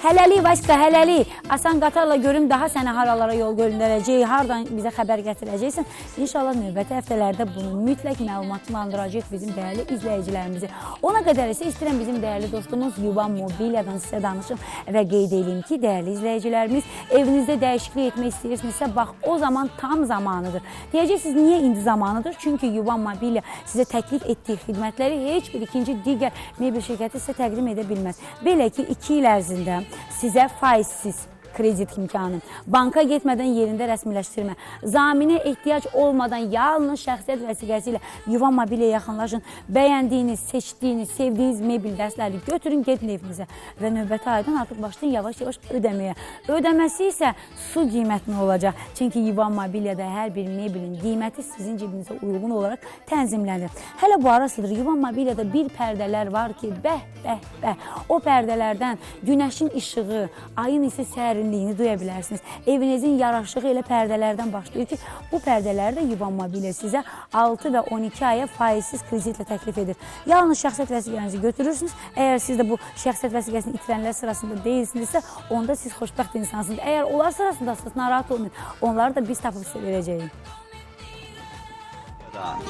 S2: Hələlik Vaska, hələlik. Asan qatarla görüm daha sənə haralara yol göndərəcək, hardan bizə xəbər gətirəcəksən. İnşallah növbəti həftələrdə bunu mütləq məlumatlandıracaq bizim dəyərli izləyicilərimizi. Ona qədər isə istəyirəm bizim dəyərli dostumuz Yuvan Mobiliyadan sizə danışım və qeyd edeyim ki, dəyərli izləyicilərimiz, evinizdə dəyişiklik etmək istəyirsinizsə, bax o zaman tam zamanıdır. Deyəcəksiniz, niyə indi zamanıdır? Çünki Yuvan Mobiliya sizə təklif etdiyi xidmətləri heç bir ikinci digər mebel şirkəti sizə təqdim edə bilməz. Belə ki, 2 il ərzində sizə faizsiz kredit imkanı, banka getmədən yerində rəsmiləşdirmə, zaminə ehtiyac olmadan yalnız şəxsiyyət vəsiqəsi ilə yuva mobiliyə yaxınlaşın, bəyəndiyiniz, seçdiyiniz, sevdiyiniz mebel dərsləri götürün, gedin evinizə və növbəti aydan artıq başlayın yavaş-yavaş ödəməyə. Ödəməsi isə su qiymətinə olacaq. Çünki Yuvan Mobiliyada hər bir mebelin qiyməti sizin cibinizə uyğun olaraq tənzimlənir. Hələ bu arasıdır Yuvan Mobiliyada bir pərdələr var ki, bəh, bəh, bəh. O pərdələrdən günəşin işığı, ayın isə sərinliyi dərinliyini duya bilərsiniz. Evinizin yaraşığı elə pərdələrdən başlayır ki, bu pərdələr də Yuban Mobilya sizə 6 və 12 aya faizsiz kreditlə təklif edir. Yalnız şəxsiyyət vəsiqənizi götürürsünüz. Əgər siz də bu şəxsiyyət vəsiqəsini itirənlər sırasında deyilsinizsə, onda siz xoşbəxt insansınız. Əgər onlar sırasındasınız, narahat olmayın. Onları da biz tapıb sizə verəcəyik.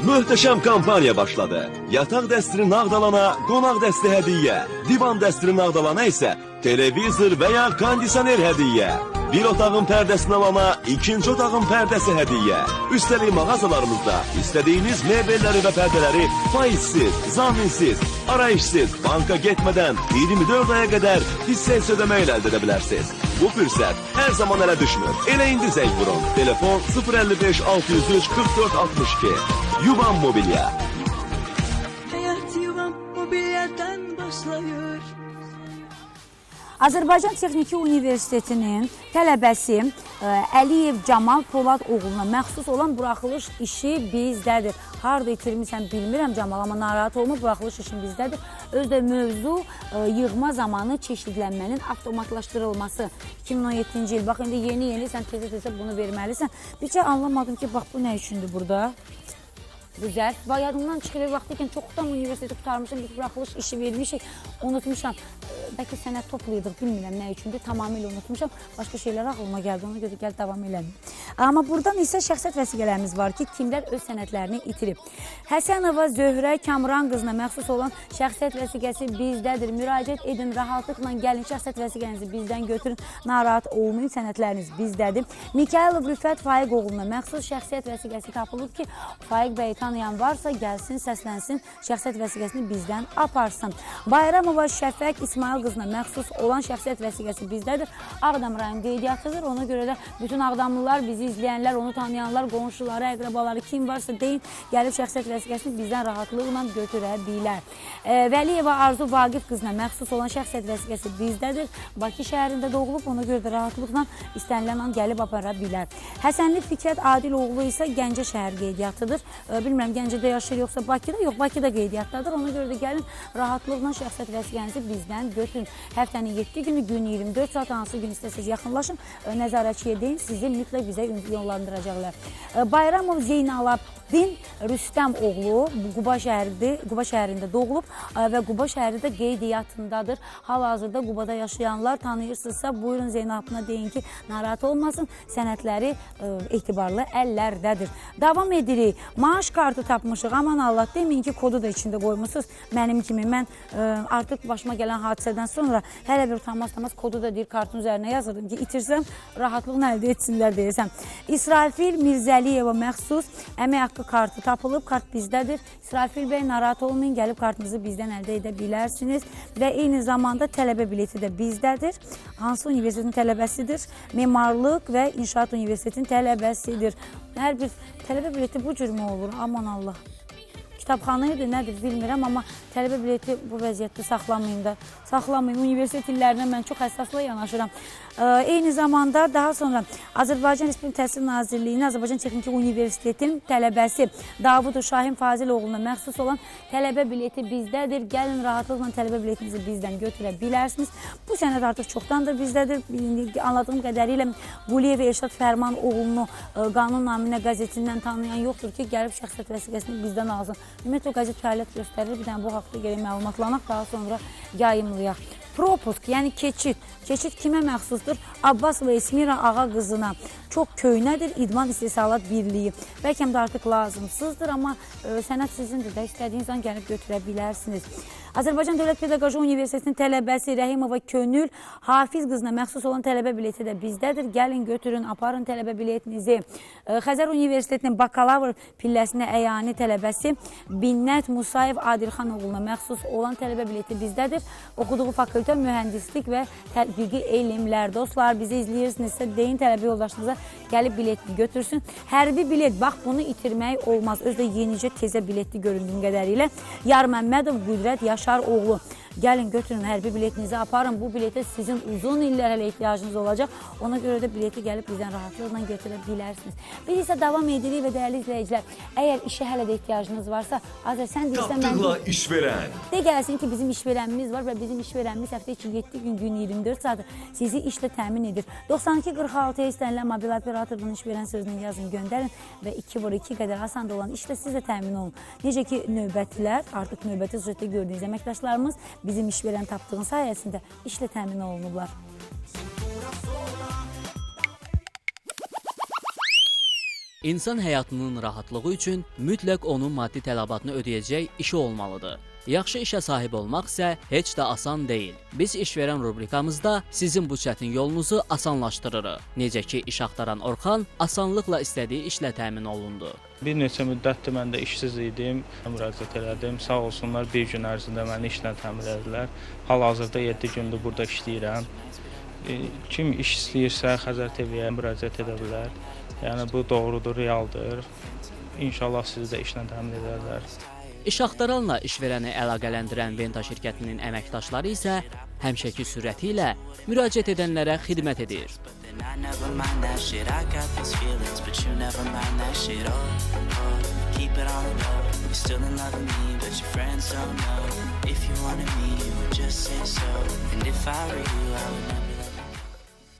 S20: Möhtəşəm kampaniya başladı. Yataq dəstiri Nağdalana qonaq dəsti hədiyyə, divan dəstiri Nağdalana isə televizor və ya kondisioner hədiyyə. Bir otağın pərdəsini alana ikinci otağın pərdəsi hədiyyə. Üstəlik mağazalarımızda istədiyiniz mebelləri və pərdələri faizsiz, zaminsiz, arayışsız, banka getmədən 24 aya qədər hissə ödəmə ilə əldə edə bilərsiniz. Bu fürsət hər zaman ələ düşmür. Elə indi zəng vurun. Telefon 055 603 44 62. Yuvan Mobilya.
S4: Hayat yuvam mobilyadan başlıyor.
S2: Azərbaycan Texniki Universitetinin tələbəsi ə, Əliyev Camal Polad oğluna məxsus olan buraxılış işi bizdədir. Harda itirmisən bilmirəm Camal, amma narahat olma, buraxılış işin bizdədir. Özdə mövzu ə, yığma zamanı çeşidlənmənin avtomatlaşdırılması. 2017-ci il. Bax indi yeni-yeni sən tezə-tezə bunu verməlisən. Bircə anlamadım ki, bax bu nə üçündür burada? Zərf. Və yadımdan çıxır vaxtı çoxdan universiteti qutarmışam, biz buraxılış işi vermişik, unutmuşam. Bəlkə sənət toplayırdıq, bilmirəm nə üçündür, tamamilə unutmuşam. Başqa şeylər ağlıma gəldi, ona görə gəl davam elədim. Amma buradan isə şəxsiyyət vəsiqələrimiz var ki, kimlər öz sənədlərini itirib. Həsənova Zöhrə Kamran qızına məxsus olan şəxsiyyət vəsiqəsi bizdədir. Müraciət edin, rahatlıqla gəlin, şəxsiyyət vəsiqənizi bizdən götürün, narahat olmayın, sənədləriniz bizdədir. Mikailov Rüfət Faiq oğluna məxsus şəxsiyyət vəsiqəsi tapılıb ki, Faiq bəyi tanıyan varsa gəlsin, səslənsin, şəxsiyyət vəsiqəsini bizdən aparsın. Bayramova Şəfəq İsmail qızına məxsus olan şəxsiyyət vəsiqəsi bizdədir. Ağdam rayon qeydiyyatlıdır. Ona görə də bütün Ağdamlılar, bizi izləyənlər, onu tanıyanlar, qonşuları, əqrabaları kim varsa deyin, gəlib şəxsiyyət vəsiqəsini bizdən rahatlıqla götürə bilər. E, Vəliyeva Arzu Vaqif qızına məxsus olan şəxsiyyət vəsiqəsi bizdədir. Bakı şəhərində doğulub, ona görə də rahatlıqla istənilən an gəlib apara bilər. Həsənli Fikrət Adil oğlu isə Gəncə şəhər qeydiyyatlıdır. E, bilmirəm Gəncədə yaşayır yoxsa Bakıda? Yox, Bakıda qeydiyyatdadır. Ona görə də gəlin rahatlıqla şəxsiyyət vəsiqənizi bizdən götürün. Həftənin 7 günü, gün 24 saat hansı gün istəsiniz yaxınlaşın, nəzarətçiyə deyin, sizi mütləq bizə yollandıracaqlar. Bayramov Zeynalabdin Rüstəm oğlu Quba şəhəridir, Quba şəhərində doğulub e, və Quba şəhəri də qeydiyyatındadır. Hal-hazırda Qubada yaşayanlar tanıyırsınızsa, buyurun Zeynalabdina deyin ki, narahat olmasın, sənədləri e, etibarlı əllərdədir. Davam edirik. Maaş kartı tapmışıq. Aman Allah, deməyin ki, kodu da içində qoymusunuz. Mənim kimi mən e, artıq başıma gələn hadisədən sonra hələ bir utanmaz-utanmaz kodu da deyir kartın üzərinə yazırdım ki, itirsəm rahatlığını əldə etsinlər deyəsəm. İsrafil Mirzəliyeva məxsus əmək haqqı kartı tapılıb, kart bizdədir. İsrafil bəy narahat olmayın, gəlib kartınızı bizdən əldə edə bilərsiniz və eyni zamanda tələbə bileti də bizdədir. Hansı universitetin tələbəsidir? Memarlıq və İnşaat Universitetinin tələbəsidir. Hər bir tələbə bileti bu cür mü olur? Aman Allah. Kitabxana idi, nədir bilmirəm, amma tələbə bileti bu vəziyyətdə saxlamayın da. Saxlamayın. Universitet illərinə mən çox həssasla yanaşıram. Ə, eyni zamanda daha sonra Azərbaycan Respublika Təhsil Nazirliyinin Azərbaycan Texniki Universitetinin tələbəsi Davud Şahin Fazil oğluna məxsus olan tələbə bileti bizdədir. Gəlin rahatlıqla tələbə biletinizi bizdən götürə bilərsiniz. Bu sənəd artıq çoxdandır bizdədir. Anladığım qədərilə Quliyev Elşad Fərman oğlunu qanun naminə qəzetindən tanıyan yoxdur ki, gəlib şəxsiyyət vəsiqəsini bizdən alsın. Ümumiyyətlə o qəzet fəaliyyət göstərir. Bir dənə bu haqda gərək məlumatlanaq, daha sonra yayımlayaq. Propusk, yəni keçid. Keçid kimə məxsusdur? Abbas və Esmira ağa qızına. Çox köhnədir İdman İstehsalat Birliyi. Bəlkə də artıq lazımsızdır, amma ə, sənət sizindir də istədiyiniz an gəlib götürə bilərsiniz. Azərbaycan Dövlət Pedaqoji Universitetinin tələbəsi Rəhimova Könül Hafiz qızına məxsus olan tələbə bileti də bizdədir. Gəlin götürün, aparın tələbə biletinizi. Ə, Xəzər Universitetinin bakalavr pilləsinə əyani tələbəsi Binnət Musayev Adilxan oğluna məxsus olan tələbə bileti bizdədir. Oxuduğu fakültə mühəndislik və tətbiqi elmlər. Dostlar, bizi izləyirsinizsə deyin tələbə yoldaşınıza gəlib biletini götürsün. Hərbi bilet, bax bunu itirmək olmaz. Özdə yenicə tezə biletli göründüyüm qədərilə. Yar Məmmədov Qüdrət Yaşar oğlu. Gəlin götürün hərbi biletinizi aparın. Bu biletə sizin uzun illər hələ ehtiyacınız olacaq. Ona görə də bileti gəlib bizdən rahatlıqla götürə bilərsiniz. Biz isə davam edirik və dəyərli izləyicilər, əgər işə hələ də ehtiyacınız varsa, Azər sən deyirsən mən
S1: Tapdıqla işverən.
S2: De gəlsin ki, bizim işverənimiz var və bizim işverənimiz həftə içi 7 gün, gün 24 saat sizi işlə təmin edir. 9246-ya istənilən mobil operatordan işverən sözünü yazın, göndərin və 2 vur 2 qədər asan da olan işlə siz də təmin olun. Necə ki, növbətlər, artıq növbəti süjetdə gördüyünüz əməkdaşlarımız bizim işverən tapdığın sayəsində işlə təmin olunublar.
S6: İnsan həyatının rahatlığı üçün mütləq onun maddi tələbatını ödəyəcək işi olmalıdır. Yaxşı işə sahib olmaq isə heç də asan deyil. Biz işverən rubrikamızda sizin bu çətin yolunuzu asanlaşdırırıq. Necə ki, iş axtaran Orxan asanlıqla istədiyi işlə təmin olundu.
S16: Bir neçə müddətdir mən də işsiz idim, müraciət elədim. Sağ olsunlar bir gün ərzində məni işlə təmin etdilər. Hal-hazırda 7 gündür burada işləyirəm. E, Kim iş istəyirsə Xəzər TV-yə müraciət edə bilər. Yəni bu doğrudur, realdır. İnşallah sizi də işlə təmin edərlər.
S6: İş axtaranla işverəni əlaqələndirən Venta şirkətinin əməkdaşları isə həmişəki sürəti ilə müraciət edənlərə xidmət edir.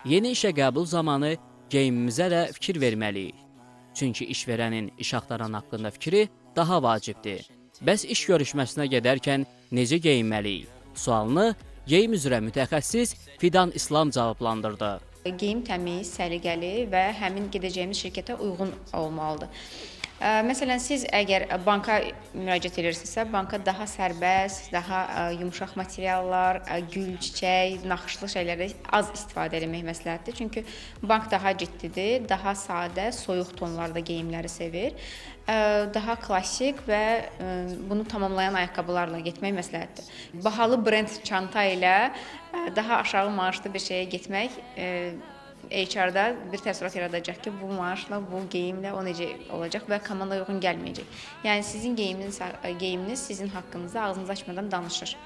S6: Yeni işə qəbul zamanı geyimimizə də fikir verməliyik. Çünki işverənin iş axtaran haqqında fikri daha vacibdir. Bəs iş görüşməsinə gedərkən necə geyinməliyik? Sualını geyim üzrə mütəxəssis Fidan İslam cavablandırdı.
S21: Geyim təmiz, səliqəli və həmin gedəcəyimiz şirkətə uyğun olmalıdır. Məsələn, siz əgər banka müraciət edirsinizsə, banka daha sərbəst, daha yumşaq materiallar, gül, çiçək, naxışlı şeylərə az istifadə etmək məsləhətdir. Çünki bank daha ciddidir, daha sadə, soyuq tonlarda geyimləri sevir. Daha klassik və bunu tamamlayan ayaqqabılarla getmək məsləhətdir. Bahalı brend çanta ilə daha aşağı maaşlı bir şeyə getmək HR-da bir təəssürat yaradacaq ki, bu maaşla, bu geyimlə o necə olacaq və komanda uyğun gəlməyəcək. Yəni sizin geyiminiz geyiminiz sizin haqqınızda ağzınızı açmadan danışır.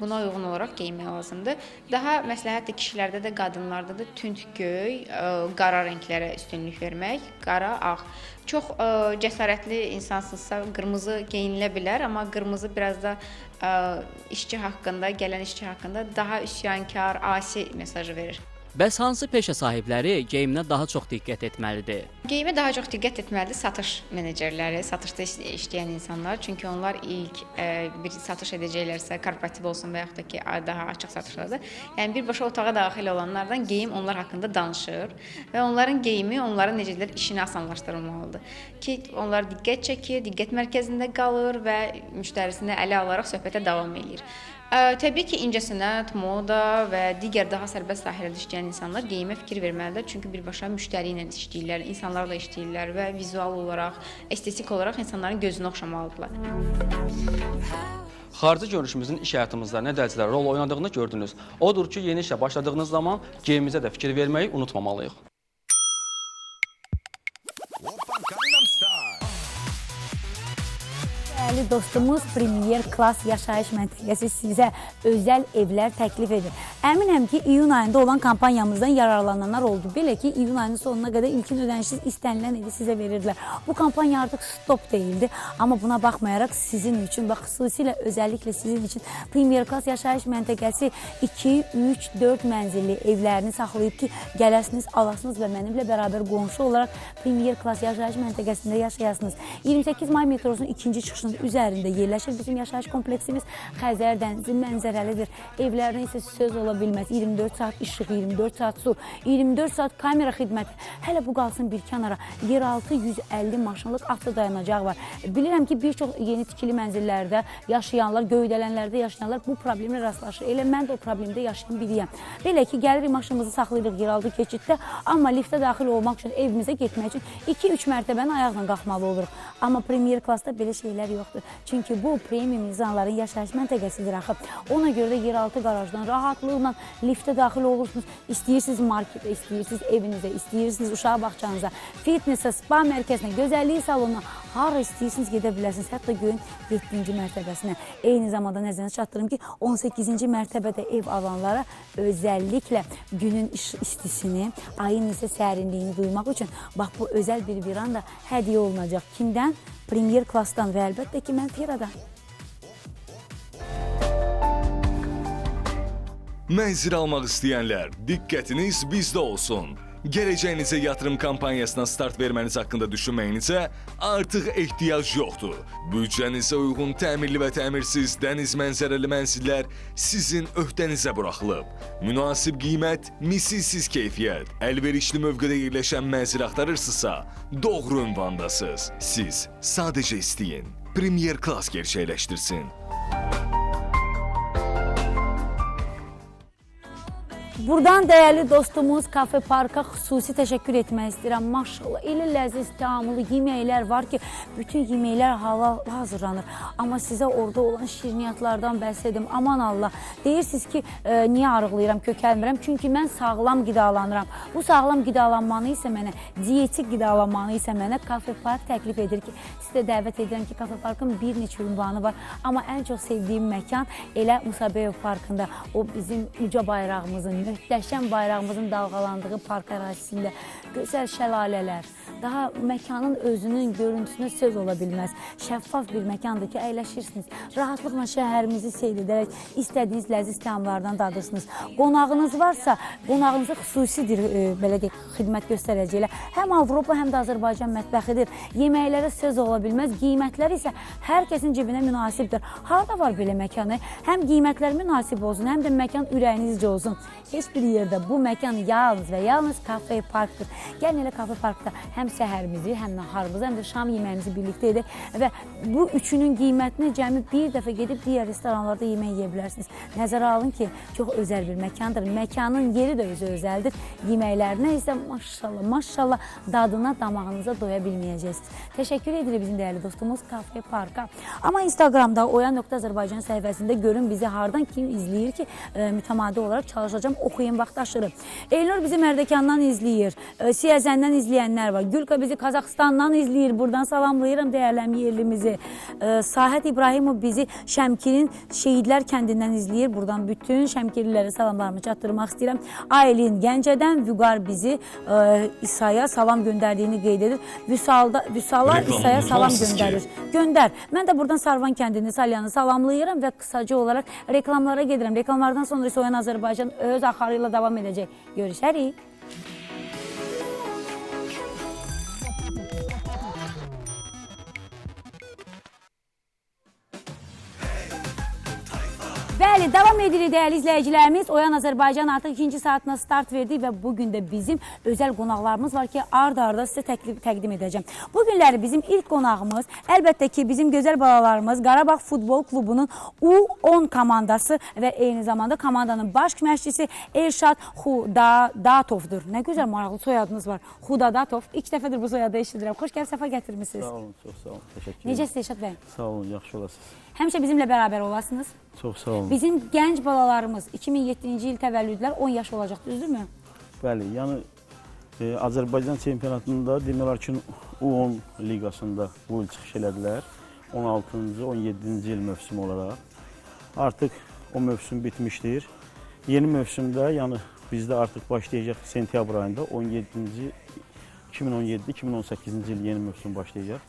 S21: Buna uyğun olaraq geyinmək lazımdır. Daha məsləhətdir kişilərdə də, qadınlarda da tünd göy, qara rənglərə üstünlük vermək, qara, ağ. Çox ə, cəsarətli insansınızsa qırmızı geyinilə bilər, amma qırmızı biraz da ə, işçi haqqında, gələn işçi haqqında daha üsyankar, asi mesajı verir.
S6: Bəs hansı peşə sahibləri geyiminə daha çox diqqət etməlidir?
S21: Geyimə daha çox diqqət etməlidir satış menecerləri, satışda iş- işləyən insanlar, çünki onlar ilk ə, bir satış edəcəklərsə, korporativ olsun və yaxud da ki, daha açıq satışlarda, yəni birbaşa otağa daxil olanlardan geyim onlar haqqında danışır və onların geyimi onların necə deyirlər işini asanlaşdırmalıdır ki, onlar diqqət çəkir, diqqət mərkəzində qalır və müştərisini ələ alaraq söhbətə davam eləyir. Təbii ki, incəsənət, moda və digər daha sərbəst sahələrdə işləyən insanlar geyimə fikir verməlidir, çünki birbaşa müştəri ilə işləyirlər, insanlarla işləyirlər və vizual olaraq, estetik olaraq insanların gözünə oxşamalıdırlar.
S22: Xarici görünüşümüzün iş həyatımızda nə dərəcədə rol oynadığını gördünüz. Odur ki, yeni işə başladığınız zaman geyimimizə də fikir verməyi unutmamalıyıq.
S2: Dəyərli dostumuz Premier Class yaşayış məntəqəsi sizə özəl evlər təklif edir. Əminəm ki, iyun ayında olan kampanyamızdan yararlananlar oldu. Belə ki, iyun ayının sonuna qədər ilkin ödənişsiz istənilən evi sizə verirdilər. Bu kampanya artıq stop deyildi, amma buna baxmayaraq sizin üçün və xüsusilə özəlliklə sizin üçün Premier Class yaşayış məntəqəsi 2, 3, 4 mənzilli evlərini saxlayıb ki, gələsiniz, alasınız və mənimlə bərabər qonşu olaraq Premier Class yaşayış məntəqəsində yaşayasınız. 28 may metrosunun ikinci çıxışının üzərində yerləşir bizim yaşayış kompleksimiz. Xəzər dənizi mənzərəlidir. Evlərinə isə söz ola bilməz. 24 saat işıq, 24 saat su, 24 saat kamera xidməti. Hələ bu qalsın bir kənara. Yeraltı 150 maşınlıq avto dayanacaq var. Bilirəm ki, bir çox yeni tikili mənzillərdə yaşayanlar, göydələnlərdə yaşayanlar bu problemlə rastlaşır. Elə mən də o problemdə yaşayan biriyəm. Belə ki, gəlirik maşınımızı saxlayırıq yeraltı keçiddə, amma liftə daxil olmaq üçün evimizə getmək üçün 2-3 mərtəbəni ayaqla qalxmalı oluruq. Amma Premier klassda belə şeylər yoxdur. Çünki bu premium insanların yaşayış məntəqəsidir axı. Ona görə də yeraltı qarajdan rahatlıqla liftə daxil olursunuz. İstəyirsiniz marketə, istəyirsiniz evinizə, istəyirsiniz uşaq bağçanıza, fitnessə, spa mərkəzinə, gözəllik salonuna hara istəyirsiniz gedə bilərsiniz. Hətta göyün 7-ci mərtəbəsinə. Eyni zamanda nəzərinizə çatdırım ki, 18-ci mərtəbədə ev alanlara özəlliklə günün istisini, ayın isə sərinliyini duymaq üçün bax bu özəl bir veranda hədiyyə olunacaq. Kimdən? Premier klassdan və əlbəttə ki, mən Firadan.
S1: Mənzil almaq istəyənlər, diqqətiniz bizdə olsun. Gələcəyinizə yatırım kampaniyasına start verməniz haqqında düşünməyinizə artıq ehtiyac yoxdur. Büdcənizə uyğun təmirli və təmirsiz dəniz mənzərəli mənzillər sizin öhdənizə buraxılıb. Münasib qiymət, misilsiz keyfiyyət. Əlverişli mövqedə yerləşən mənzil axtarırsınızsa, doğru ünvandasınız. Siz sadəcə istəyin. Premier Class gerçəkləşdirsin.
S2: Buradan dəyərli dostumuz Kafe Parka xüsusi təşəkkür etmək istəyirəm. Maşallah, elə ləziz, tamamlı yeməklər var ki, bütün yeməklər halal hazırlanır. Amma sizə orada olan şirniyyatlardan bəhs edim. Aman Allah. Deyirsiniz ki, e, niyə arıqlayıram, kökəlmirəm? Çünki mən sağlam qidalanıram. Bu sağlam qidalanmanı isə mənə, dietik qidalanmanı isə mənə Kafe Park təklif edir ki, sizə dəvət edirəm ki, Kafe Parkın bir neçə ünvanı var. Amma ən çox sevdiyim məkan elə Musabeyev Parkında. O bizim uca bayrağımızın, möhtəşəm bayrağımızın dalğalandığı park ərazisində gözəl şəlalələr, daha məkanın özünün görüntüsünə söz ola bilməz. Şəffaf bir məkandır ki, əyləşirsiniz. Rahatlıqla şəhərimizi seyr edərək istədiyiniz ləziz təamlardan dadırsınız. Qonağınız varsa, qonağınıza xüsusidir e, belə deyək, xidmət göstərəcəklər. Həm Avropa, həm də Azərbaycan mətbəxidir. Yeməklərə söz ola bilməz. Qiymətləri isə hər kəsin cibinə münasibdir. Harda var belə məkanı? Həm qiymətlər münasib olsun, həm də məkan ürəyinizcə olsun. Heç bir yerdə bu məkan yalnız və yalnız kafe parkdır. Gəlin elə kafe parkda həm səhərimizi, həm naharımızı, həm də şam yeməyimizi birlikdə edək və bu üçünün qiymətini cəmi bir dəfə gedib digər restoranlarda yemək yeyə bilərsiniz. Nəzərə alın ki, çox özəl bir məkandır. Məkanın yeri də özü özəldir. Yeməklərinə isə maşallah, maşallah dadına, damağınıza doya bilməyəcəksiniz. Təşəkkür edirik bizim dəyərli dostumuz Kafe Parka. Amma Instagramda oyan.azərbaycan səhifəsində görün bizi hardan kim izləyir ki, e, mütəmadi olaraq çalışacağam oxuyun vaxtaşırı. Elnur bizi Mərdəkandan izləyir. E, Siyəzəndən izləyənlər var. Gülka bizi Qazaxıstandan izləyir. Buradan salamlayıram dəyərləm yerlimizi. E, Sahət İbrahimov bizi Şəmkirin Şehidlər kəndindən izləyir. Buradan bütün Şəmkirlilərə salamlarımı çatdırmaq istəyirəm. Aylin Gəncədən Vüqar bizi e, İsa'ya salam göndərdiyini qeyd edir. Vüsalda Vüsala İsa'ya salam göndərir. Göndər. Mən də buradan Sarvan kəndini, Salyanı salamlayıram və qısaca olaraq reklamlara gedirəm. Reklamlardan sonra isə Oyan Azərbaycan öz axarı ilə davam edəcək. Görüşərik. Bəli, davam edirik dəyərli izləyicilərimiz. Oyan Azərbaycan artıq ikinci saatına start verdi və bu gün də bizim özəl qonaqlarımız var ki, ard-arda sizə təklif təqdim edəcəm. Bu günləri bizim ilk qonağımız, əlbəttə ki, bizim gözəl balalarımız Qarabağ Futbol Klubunun U10 komandası və eyni zamanda komandanın baş məşqçisi Elşad Xudadatovdur. Nə gözəl maraqlı soyadınız var. Xudadatov. İlk dəfədir bu soyadı eşidirəm. Xoş gəlib, səfa gətirmisiniz.
S23: Sağ olun, çox sağ olun. Təşəkkür edirəm.
S2: Necəsiz Elşad bəy?
S23: Sağ olun, yaxşı olasınız.
S2: Həmişə bizimlə bərabər olasınız.
S23: Çox sağ olun.
S2: Bizim gənc balalarımız 2007-ci il təvəllüdlər 10 yaş olacaq, düzdürmü?
S23: Bəli, yəni e, Azərbaycan çempionatında demək olar ki, U10 liqasında bu il çıxış elədilər. 16-cı, 17-ci il mövsüm olaraq. Artıq o mövsüm bitmişdir. Yeni mövsümdə, yəni bizdə artıq başlayacaq sentyabr ayında 17-ci 2017-2018-ci il yeni mövsüm başlayacaq.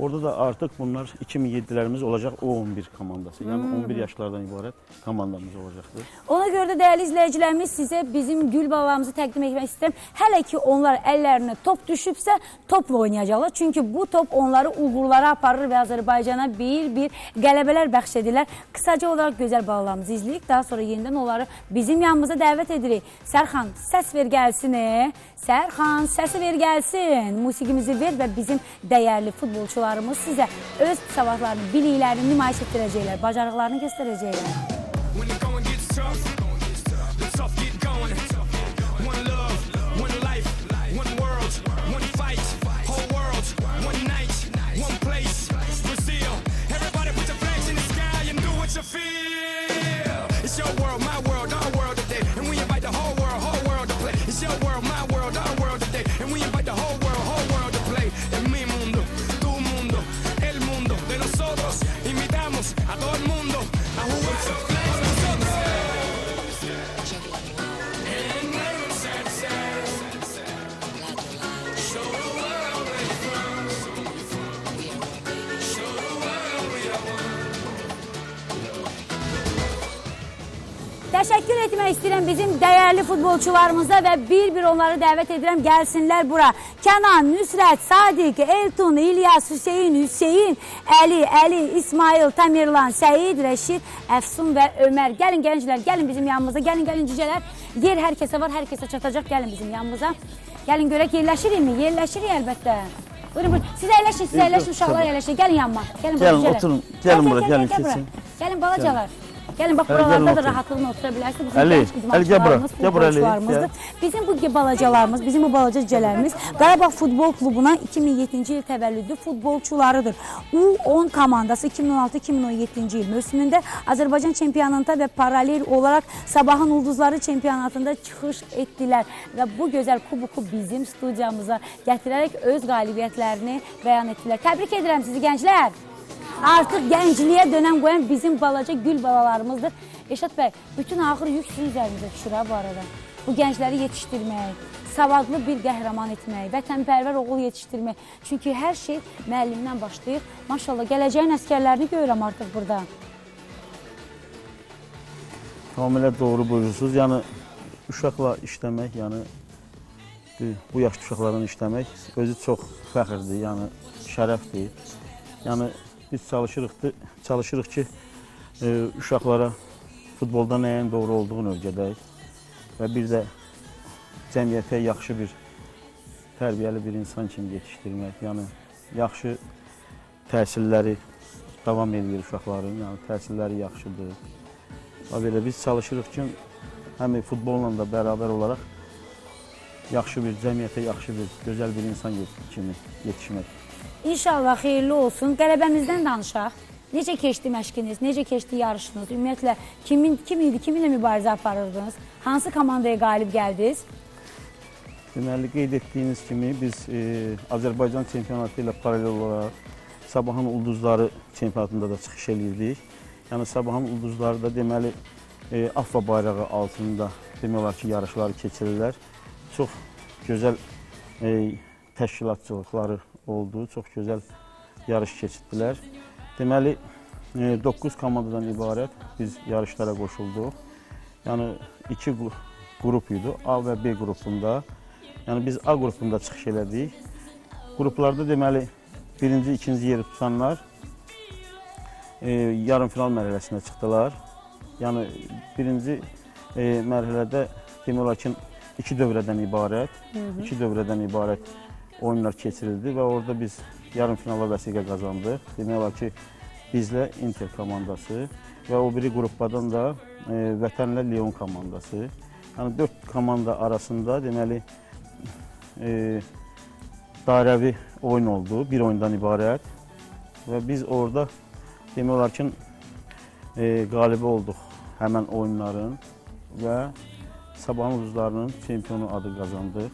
S23: Orada da artıq bunlar 2007-lərimiz olacaq O11 komandası. Yəni
S2: Hmm.
S23: 11 yaşlardan ibarət komandamız olacaqdır.
S2: Ona görə də dəyərli izləyicilərimiz sizə bizim gül balalarımızı təqdim etmək istəyirəm. Hələ ki onlar əllərinə top düşübsə, topla oynayacaqlar. Çünki bu top onları uğurlara aparır və Azərbaycana bir-bir qələbələr bəxş edirlər. Qısaca olaraq gözəl balalarımızı izləyik. Daha sonra yenidən onları bizim yanımıza dəvət edirik. Sərxan, səs ver gəlsin. e. Sərxan, səsi ver gəlsin. Musiqimizi ver və bizim dəyərli futbolçularımız sizə öz savadlarını, biliklərini nümayiş etdirəcəklər, bacarıqlarını göstərəcəklər.
S24: When the going. Gets tough, the a todo el mundo a jugar.
S2: Təşəkkür etmək istəyirəm bizim dəyərli futbolçularımıza və bir-bir onları dəvət edirəm gəlsinlər bura. Kənan, Nüsrət, Sadiq, Eltun, İlyas, Hüseyin, Hüseyin, Əli, Əli, İsmail, Tamirlan, Səid, Rəşid, Əfsun və Ömər. Gəlin gənclər, gəlin bizim yanımıza, gəlin gəlin cücələr. Yer hər kəsə var, hər kəsə çatacaq. Gəlin bizim yanımıza. Gəlin görək yerləşirikmi? Yerləşirik əlbəttə. Buyurun, buyurun. Siz əyləşin, siz əyləşin, uşaqlar əyləşin. Gəlin yanıma. Gəlin,
S23: Gəlin, oturun.
S2: Gəl,
S23: Gəlin
S2: gəl,
S23: bura,
S2: gəl,
S23: gəlin, keçin.
S2: Gəlin balacalar. Gəlin bax
S23: gəlin,
S2: buralarda da rahatlıqla otura bilərsiniz. Bizim gənc idmançılarımız, futbolçularımızdır. Bizim bu balacalarımız, bizim bu balaca cücələrimiz Qarabağ Futbol Klubuna 2007-ci il təvəllüdlü futbolçularıdır. U10 komandası 2016-2017-ci il mövsümündə Azərbaycan çempionatında və paralel olaraq Sabahın Ulduzları çempionatında çıxış etdilər və bu gözəl kuboku bizim studiyamıza gətirərək öz qalibiyyətlərini bəyan etdilər. Təbrik edirəm sizi gənclər. Artıq gəncliyə dönəm qoyan bizim balaca gül balalarımızdır. Eşat bəy, bütün ağır yük sizin üzərinizə düşür ha bu arada. Bu gəncləri yetişdirmək, savadlı bir qəhrəman etmək, vətənpərvər oğul yetişdirmək. Çünki hər şey müəllimdən başlayır. Maşallah, gələcəyin əskərlərini görürəm artıq burada.
S23: Tamamilə doğru buyurursunuz. Yəni uşaqla işləmək, yəni bu- yaşlı uşaqlarla işləmək özü çox fəxrdir, yəni şərəfdir. Yəni biz çalışırıq çalışırıq ki, e, uşaqlara futbolda nəyin doğru olduğunu öyrədək və bir də cəmiyyətə yaxşı bir tərbiyəli bir insan kimi yetişdirmək, yəni yaxşı təhsilləri davam edir uşaqların, yəni təhsilləri yaxşıdır. Və belə biz çalışırıq ki, həm futbolla da bərabər olaraq yaxşı bir cəmiyyətə, yaxşı bir, gözəl bir insan kimi yetişmək.
S2: İnşallah xeyirli olsun. Qələbəmizdən danışaq. Necə keçdi məşqiniz? Necə keçdi yarışınız? Ümumiyyətlə kimin kim idi? Kiminlə mübarizə aparırdınız? Hansı komandaya qalib gəldiniz?
S23: Deməli, qeyd etdiyiniz kimi biz e, Azərbaycan çempionatı ilə paralel olaraq Sabahın Ulduzları çempionatında da çıxış eləyirdik. Yəni Sabahın Ulduzları da deməli e, AFFA bayrağı altında demək olar ki, yarışları keçirirlər. Çox gözəl e, təşkilatçılıqları oldu, çox gözəl yarış keçirdilər. Deməli, 9 komandadan ibarət biz yarışlara qoşulduq. Yəni iki qru- qrup idi, A və B qrupunda. Yəni biz A qrupunda çıxış elədik. Qruplarda deməli birinci, ikinci yeri tutanlar e, yarım final mərhələsinə çıxdılar. Yəni birinci e, mərhələdə demək olar ki, iki dövrədən ibarət,
S25: Hı hı.
S23: iki dövrədən ibarət oyunlar keçirildi və orada biz yarım finala vəsiqə qazandıq. Demək olar ki, bizlə Inter komandası və o biri qruplardan da e, Vətənlə Lyon komandası. Yəni dörd komanda arasında deməli e, dairəvi oyun oldu, bir oyundan ibarət və biz orada demək olar ki, e, qalibi olduq həmən oyunların və Sabahın Ulduzlarının çempionu adı qazandıq.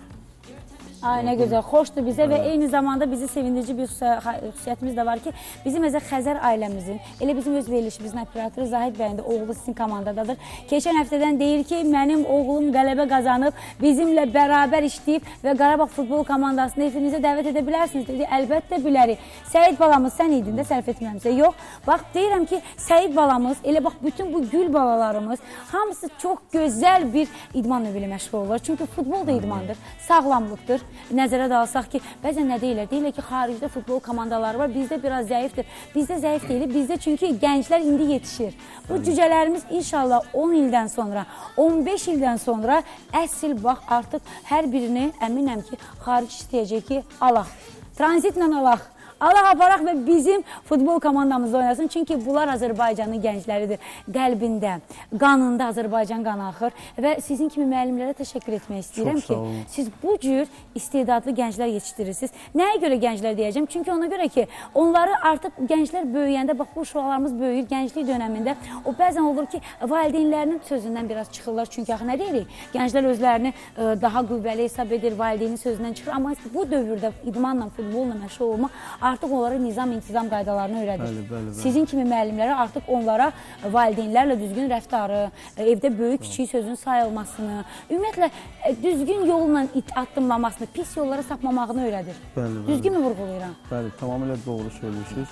S2: Ay nə gözəl, xoşdur bizə və eyni zamanda bizi sevindirici bir xüsusiyyətimiz də var ki, bizim özə Xəzər ailəmizin, elə bizim öz verilişimizin operatoru Zahid bəyin də oğlu sizin komandadadır. Keçən həftədən deyir ki, mənim oğlum qələbə qazanıb, bizimlə bərabər işləyib və Qarabağ futbol komandasını efinizə dəvət edə bilərsiniz dedi. Əlbəttə bilərik. Səid balamız sən idin də sərf etməmsə. Yox, bax deyirəm ki, Səid balamız, elə bax bütün bu gül balalarımız hamısı çox gözəl bir idman növü ilə məşğul olurlar. Çünki futbol da idmandır, sağlamlıqdır. Nəzərə də alsaq ki, bəzən nə deyirlər? Deyirlər ki, xaricdə futbol komandaları var, bizdə biraz zəifdir. Bizdə zəif deyil, bizdə çünki gənclər indi yetişir. Bu cücələrimiz inşallah 10 ildən sonra, 15 ildən sonra əsl bax artıq hər birini əminəm ki, xaric istəyəcək ki, alaq. Tranzitlə alaq. Allah aparaq və bizim futbol komandamızda oynasın. Çünki bunlar Azərbaycanın gəncləridir. Qəlbində, qanında Azərbaycan qanı axır və sizin kimi müəllimlərə təşəkkür etmək istəyirəm ki, siz bu cür istedadlı gənclər yetişdirirsiniz. Nəyə görə gənclər deyəcəm? Çünki ona görə ki, onları artıq gənclər böyüyəndə, bax bu uşaqlarımız böyüyür gənclik dönəmində. O bəzən olur ki, valideynlərinin sözündən biraz çıxırlar. Çünki axı nə deyirik? Gənclər özlərini ə, daha qüvvəli hesab edir, valideynin sözündən çıxır. Amma bu dövrdə idmanla, futbolla məşğul olmaq artıq onlara nizam, intizam qaydalarını öyrədir.
S23: Bəli, bəli, bəli.
S2: Sizin kimi müəllimlərə artıq onlara valideynlərlə düzgün rəftarı, evdə böyük kiçik sözün sayılmasını, ümumiyyətlə ə, düzgün yolla addımlamasını, pis yollara sapmamağını öyrədir.
S23: Bəli, bəli.
S2: Düzgünmü vurğulayıram?
S23: Bəli, tamamilə doğru söylüyorsunuz.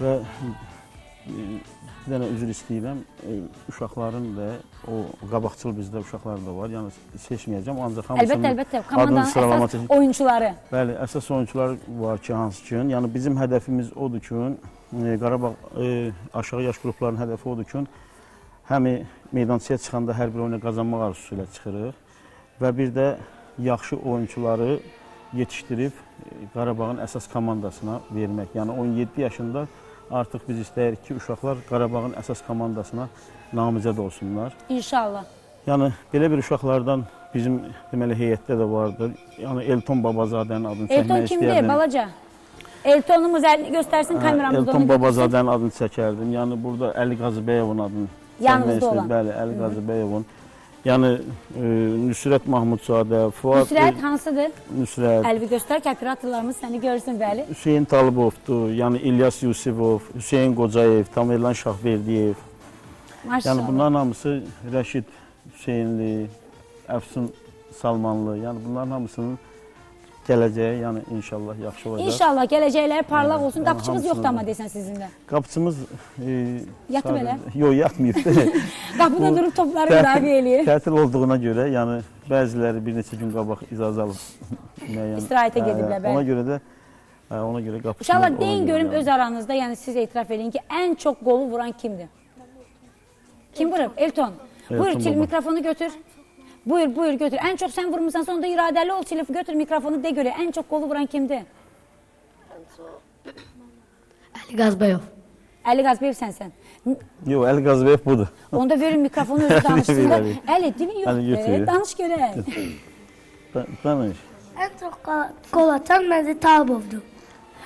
S23: Və bir dənə üzr istəyirəm. E, uşaqların da o qabaqcıl bizdə uşaqlar da var. Yəni seçməyəcəm, ancaq hamısının
S2: Əlbəttə, əlbəttə. Komandanın əsas
S23: çək-
S2: oyunçuları.
S23: Bəli, əsas oyunçular var ki, hansı ki, yəni bizim hədəfimiz odur ki, e, Qarabağ e, aşağı yaş qruplarının hədəfi odur ki, həm meydançaya çıxanda hər bir oyunu qazanmaq arzusu ilə çıxırıq və bir də yaxşı oyunçuları yetişdirib e, Qarabağın əsas komandasına vermək. Yəni 17 yaşında artıq biz istəyirik ki, uşaqlar Qarabağın əsas komandasına namizəd olsunlar.
S2: İnşallah.
S23: Yəni belə bir uşaqlardan bizim deməli heyətdə də vardır. Yəni Elton Babazadənin adını çəkmək
S2: Elton kimdir,
S23: istəyərdim.
S2: balaca? Eltonumuz əlini göstərsin
S23: Hə,
S2: kameramızda.
S23: Elton
S2: onu götürsün.
S23: Babazadənin adını çəkərdim. Yəni burada Əli Qazıbəyovun adını çəkmək istəyirdim. Bəli, Əli Qazıbəyovun. Yəni e, Nüsrət Mahmudzadə, Fuad
S2: Nüsrət hansıdır?
S23: Nüsrət,
S2: Əlvi göstər ki, operatorlarımız səni görsün, bəli.
S23: Hüseyn Talıbovdur, yəni İlyas Yusifov, Hüseyn Qocayev, Tamerlan Şahverdiyev.
S2: Maşallah.
S23: Yəni bunların hamısı Rəşid Hüseynli, Əfsun Salmanlı, yəni bunların hamısının gələcəyi, yəni inşallah yaxşı olacaq.
S2: İnşallah gələcəkləri parlaq olsun.
S23: yəni
S2: Qapıçımız
S23: hamısını
S2: yoxdur amma desən sizinlə.
S23: Qapıçımız e,
S2: Yatıb elə?
S23: Yox, yatmayıb.
S2: Qapıda
S23: Bu
S2: durub topları müdafiə eləyir.
S23: Tətil olduğuna görə, yəni bəziləri bir neçə gün qabaq icazə alıb müəyyən
S2: İstirahətə
S23: Hə,
S2: gediblər, bəli.
S23: Ona görə də hə, ona görə qapıçımız
S2: Uşaqlar
S23: ona
S2: deyin görüm
S23: yəni.
S2: öz aranızda, yəni siz etiraf edin ki, ən çox qolu vuran kimdir? Kim vurub? Elton.
S23: Elton
S2: Buyur, mikrofonu götür. Buyur, buyur götür. Ən çox sən vurmusan, sonunda iradəli ol, çilif götür mikrofonu de görə. Ən çox qolu vuran kimdir?
S25: Ali Qazbayov.
S2: Əli Qazbeyev sənsən.
S23: Yox, Əli Qazıyev budur.
S2: Onda verin mikrofonu özü danışsın da.
S23: Verin.
S2: Əli, dilin yox.
S23: Əli
S2: danış görək.
S23: Da- Danış.
S25: Ən çox qol- atan məndə Tabovdur.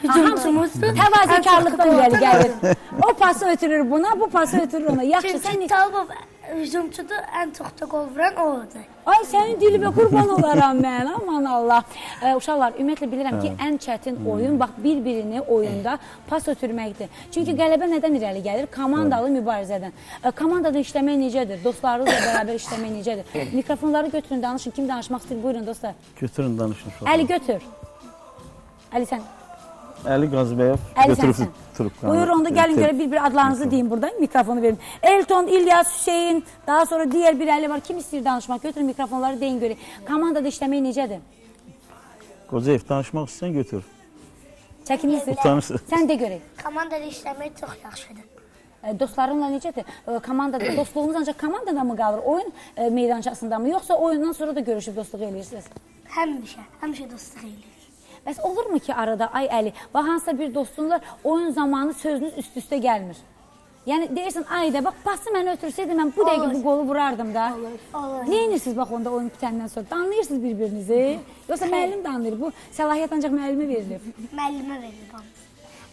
S2: Hücumçumuzdur. Təvazökarlıqdan gəlir. O pası ötürür buna, bu pası ötürür ona. Yaxşı, sən
S25: Çünki Tabov hücumçudur, ən çox da qol vuran o oldu.
S2: Ay sənin dilimə qurban olaram mən. Aman Allah. Ə, uşaqlar, ümumiyyətlə bilirəm ki,
S23: Hə.
S2: ən çətin oyun bax bir-birini oyunda pas ötürməkdir. Çünki qələbə nədən irəli gəlir? Komandalı mübarizədən. Ə, Komandada işləmək necədir? Dostlarınızla bərabər işləmək necədir? Mikrofonları götürün, danışın. Kim danışmaq istəyir? Buyurun dostlar.
S23: Götürün danışın uşaqlar.
S2: Əli götür. Əli sən.
S23: Əli
S2: Əli
S23: götürüb turub.
S2: Buyur onda gəlin görə bir-bir adlarınızı deyin burada. Mikrofonu verin. Elton, İlyas, Hüseyin, daha sonra digər bir əli var. Kim istəyir danışmaq? Götürün mikrofonları deyin görə. Komandada işləmək necədir?
S23: Qocayev danışmaq istəyən götür.
S2: Çəkinirsiz?
S23: Utanırsın.
S2: Sən də görək.
S25: Komandada işləmək çox yaxşıdır.
S2: E, Dostlarınla necədir? E, Komandada dostluğunuz ancaq komandada mı qalır? Oyun e, meydançasında mı? Yoxsa oyundan sonra da görüşüb dostluq eləyirsiniz?
S25: Həmişə, həmişə dostluq eləyirik.
S2: Bəs olurmu ki arada ay Əli, bax hansısa bir dostunla oyun zamanı sözünüz üst-üstə gəlmir? Yəni deyirsən, ay da bax pası mənə ötürsəydi mən bu dəqiqə bu qolu vurardım da.
S25: Olur.
S2: Nə edirsiniz bax onda oyun bitəndən sonra? Danlayırsınız bir-birinizi? Yoxsa müəllim danlayır? Bu səlahiyyət ancaq müəllimə verilir.
S25: Müəllimə verir.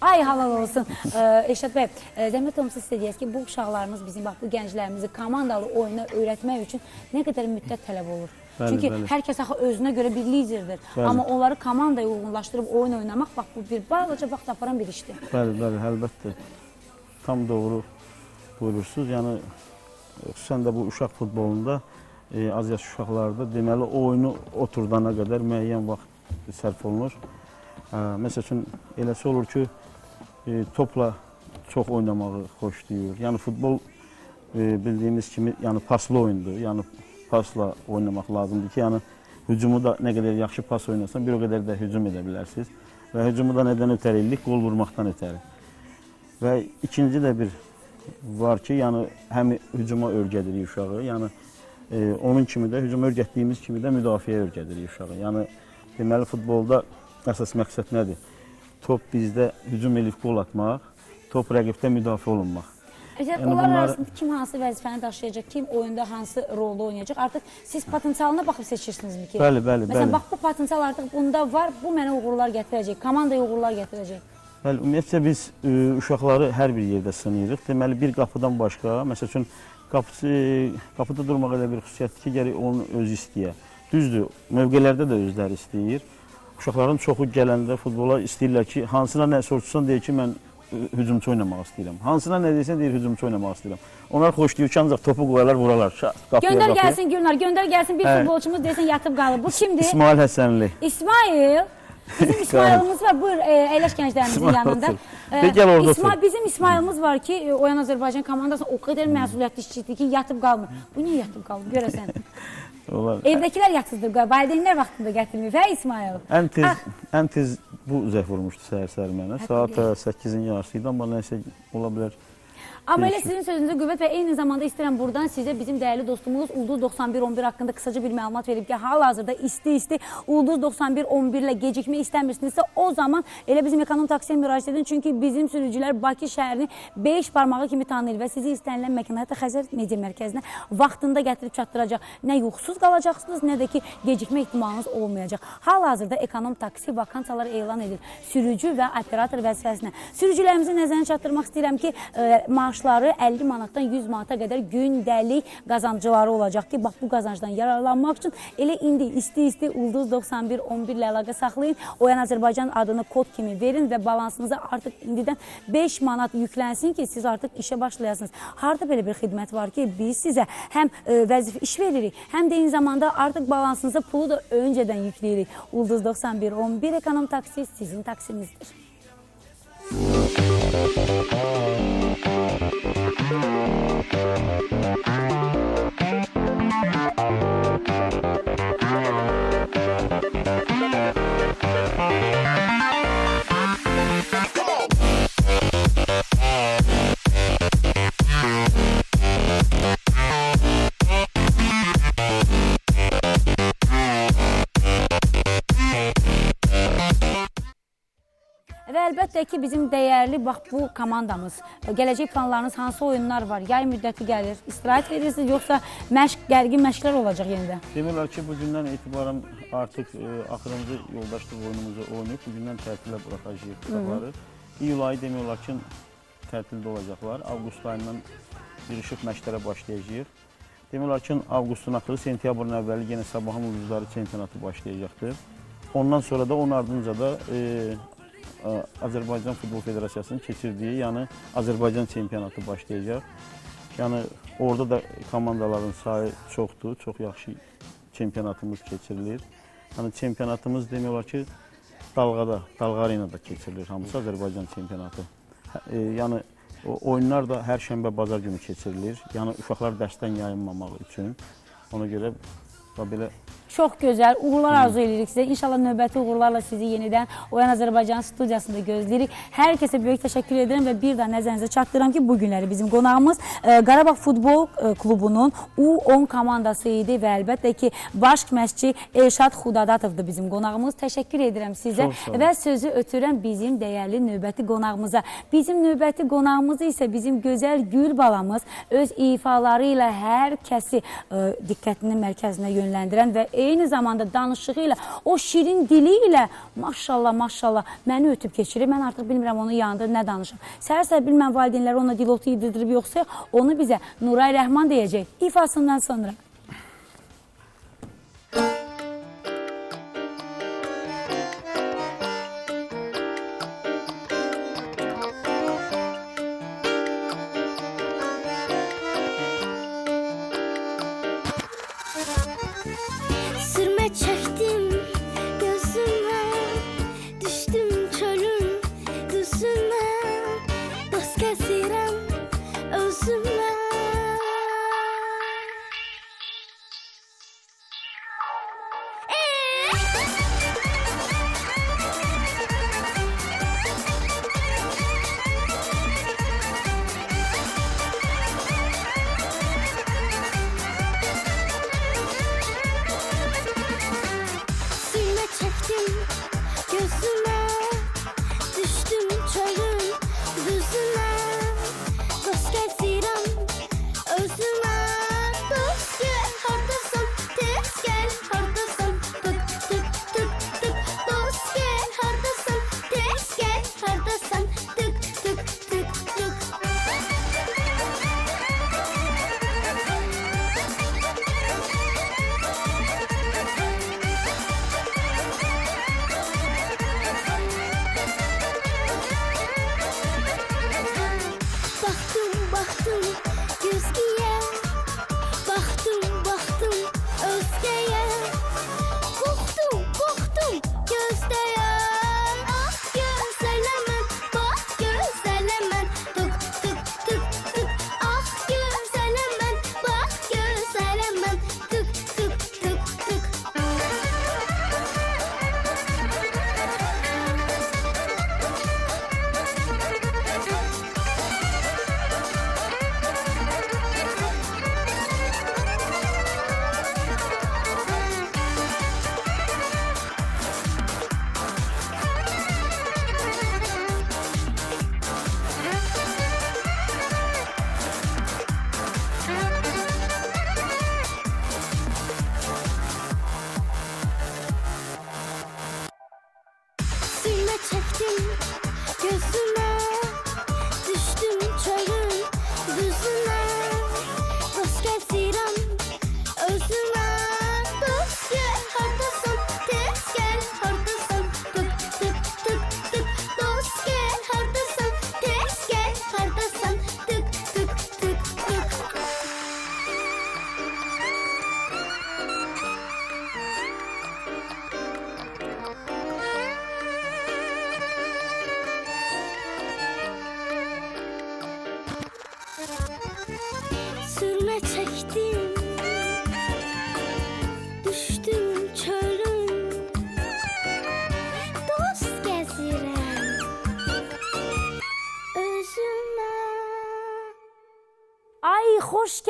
S2: Ay halal olsun. Ə, Eşat bəy, ə, zəhmət olmasa sizə deyək ki, bu uşaqlarımız bizim bax bu gənclərimizi komandalı oyuna öyrətmək üçün nə qədər müddət tələb olur?
S23: Bəli,
S2: Çünki
S23: bəli.
S2: hər kəs axı özünə görə bir liderdir.
S23: Bəli.
S2: Amma onları komandaya uyğunlaşdırıb oyun oynamaq bax bu bir balaca vaxt aparan bir işdir.
S23: Bəli, bəli, əlbəttə. Tam doğru buyurursunuz. Yəni xüsusən də bu uşaq futbolunda e, az yaş uşaqlarda deməli oyunu oturdana qədər müəyyən vaxt sərf olunur. Hə, məsəl üçün eləsi olur ki, e, topla çox oynamağı xoşlayır. Yəni futbol e, bildiyimiz kimi yəni paslı oyundur. Yəni pasla oynamaq lazımdır ki, yəni hücumu da nə qədər yaxşı pas oynasan, bir o qədər də hücum edə bilərsiniz. Və hücumu da nədən ötəri elədik? Qol vurmaqdan ötəri. Və ikinci də bir var ki, yəni həm hücuma öyrədirik uşağı, yəni e, onun kimi də hücuma öyrətdiyimiz kimi də müdafiəyə öyrədirik uşağı. Yəni deməli futbolda əsas məqsəd nədir? Top bizdə hücum elib qol atmaq, top rəqibdə müdafiə olunmaq.
S2: Yəni, onlar
S23: bunlar-
S2: arasında kim hansı vəzifəni daşıyacaq, kim oyunda hansı rolda oynayacaq? Artıq siz potensialına baxıb seçirsinizmi ki?
S23: Bəli, bəli,
S2: Məsələn,
S23: bəli.
S2: bax bu potensial artıq bunda var, bu mənə uğurlar gətirəcək, komandaya uğurlar gətirəcək.
S23: Bəli, ümumiyyətlə biz ə, uşaqları hər bir yerdə sınayırıq. Deməli bir qapıdan başqa, məsəl üçün qapıçı qapıda durmaq elə bir xüsusiyyətdir ki, gərək onu özü istəyə. Düzdür, mövqelərdə də özləri istəyir. Uşaqların çoxu gələndə futbola istəyirlər ki, hansına nə soruşsan deyir ki, mən hücumçu oynamaq istəyirəm. Hansına nə desən deyir hücumçu oynamaq istəyirəm. Onlar xoşlayır ki, ancaq topu qoyarlar, vurarlar. Şah, qapıya,
S2: Göndər
S23: qapıya.
S2: gəlsin Gülnar, göndər gəlsin bir
S23: Hə.
S2: futbolçumuz desən yatıb qalıb. Bu kimdir?
S23: İsmail Həsənli.
S2: İsmail. Bizim İsmailimiz var. Buyur, e, əyləş gənclərimizin yanında.
S23: De, gəl orada
S2: İsmail, bizim İsmailimiz var ki, e, Oyan Azərbaycan komandasında o qədər məsuliyyətli işçidir ki, yatıb qalmır. Bu niyə yatıb qalmır görəsən?
S23: Onlar
S2: Evdəkilər yatıbdır, qal- valideynlər vaxtında gətirməyib, hə İsmail?
S23: ən tez
S2: Ah.
S23: ən tez bu zəh vurmuşdu səhər-səhər mənə. Saat 8-in yarısı idi, amma nəsə ola bilər.
S2: Amma elə sizin sözünüzə qüvvət və eyni zamanda istəyirəm buradan sizə bizim dəyərli dostumuz Ulduz 9111 haqqında qısaca bir məlumat verib ki, hal-hazırda isti-isti Ulduz 9111 ilə gecikmək istəmirsinizsə, o zaman elə bizim ekonom taksiyə müraciət edin. Çünki bizim sürücülər Bakı şəhərini 5 barmağı kimi tanıyır və sizi istənilən məkana, hətta Xəzər media mərkəzinə vaxtında gətirib çatdıracaq. Nə yuxusuz qalacaqsınız, nə də ki, gecikmə ehtimalınız olmayacaq. Hal-hazırda ekonom taksi vakansiyalar elan edir. Sürücü və operator vəzifəsinə. Sürücülərimizin nəzərinə çatdırmaq istəyirəm ki, e, maaşları 50 manatdan 100 manata qədər gündəlik qazancıları olacaq ki, bax bu qazancdan yararlanmaq üçün elə indi isti-isti Ulduz 9111 ilə əlaqə saxlayın. Oyan Azərbaycan adını kod kimi verin və balansınıza artıq indidən 5 manat yüklənsin ki, siz artıq işə başlayasınız. Harda belə bir xidmət var ki, biz sizə həm e, vəzifə iş veririk, həm də eyni zamanda artıq balansınıza pulu da öncədən yükləyirik. Ulduz 9111 ekonom taksi sizin taksinizdir. Thank you. Və əlbəttə ki, bizim dəyərli bax bu komandamız, gələcək planlarınız hansı oyunlar var? Yay müddəti gəlir, istirahət verirsiniz yoxsa məşq, gərgin məşqlər olacaq yenə də?
S23: Demək olar ki, bu gündən etibarən artıq e, axırıncı yoldaşlıq oyunumuzu oynayıb, bu gündən tətilə buraxacağıq uşaqları. İyul ayı demək olar ki, tətildə olacaqlar. Avqust ayından yığışıb məşqlərə başlayacağıq. Demək olar ki, avqustun axırı, sentyabrın əvvəli yenə Sabahın Ulduzları çempionatı başlayacaqdır. Ondan sonra da onun ardınca da e, ə, Azərbaycan Futbol Federasiyasının keçirdiyi, yəni Azərbaycan çempionatı başlayacaq. Yəni orada da komandaların sayı çoxdur, çox yaxşı çempionatımız keçirilir. Yəni çempionatımız demək olar ki, dalğada, dalğa arenada keçirilir hamısı Azərbaycan çempionatı. Hə, E, yəni oyunlar da hər şənbə bazar günü keçirilir. Yəni uşaqlar dərsdən yayınmamaq üçün. Ona görə belə
S2: Çox gözəl. Uğurlar arzu edirik sizə. İnşallah növbəti uğurlarla sizi yenidən Oyan Azərbaycan studiyasında gözləyirik. Hər kəsə böyük təşəkkür edirəm və bir daha nəzərinizə çatdırıram ki, bu günləri bizim qonağımız e, Qarabağ Futbol e, Klubunun U10 komandası idi və əlbəttə ki, baş məşqçi Elşad Xudadatovdur bizim qonağımız. Təşəkkür edirəm sizə və sözü ötürəm bizim dəyərli növbəti qonağımıza. Bizim növbəti qonağımız isə bizim gözəl Gül balamız öz ifaları ilə hər kəsi ə, diqqətinin mərkəzinə yönləndirən və eyni zamanda danışığı ilə, o şirin dili ilə maşallah, maşallah məni ötüb keçirir. Mən artıq bilmirəm onun yanında nə danışım. Səhər-səhər bilməm valideynlər ona dilotu yedirdirib yoxsa onu bizə Nuray Rəhman deyəcək ifasından sonra.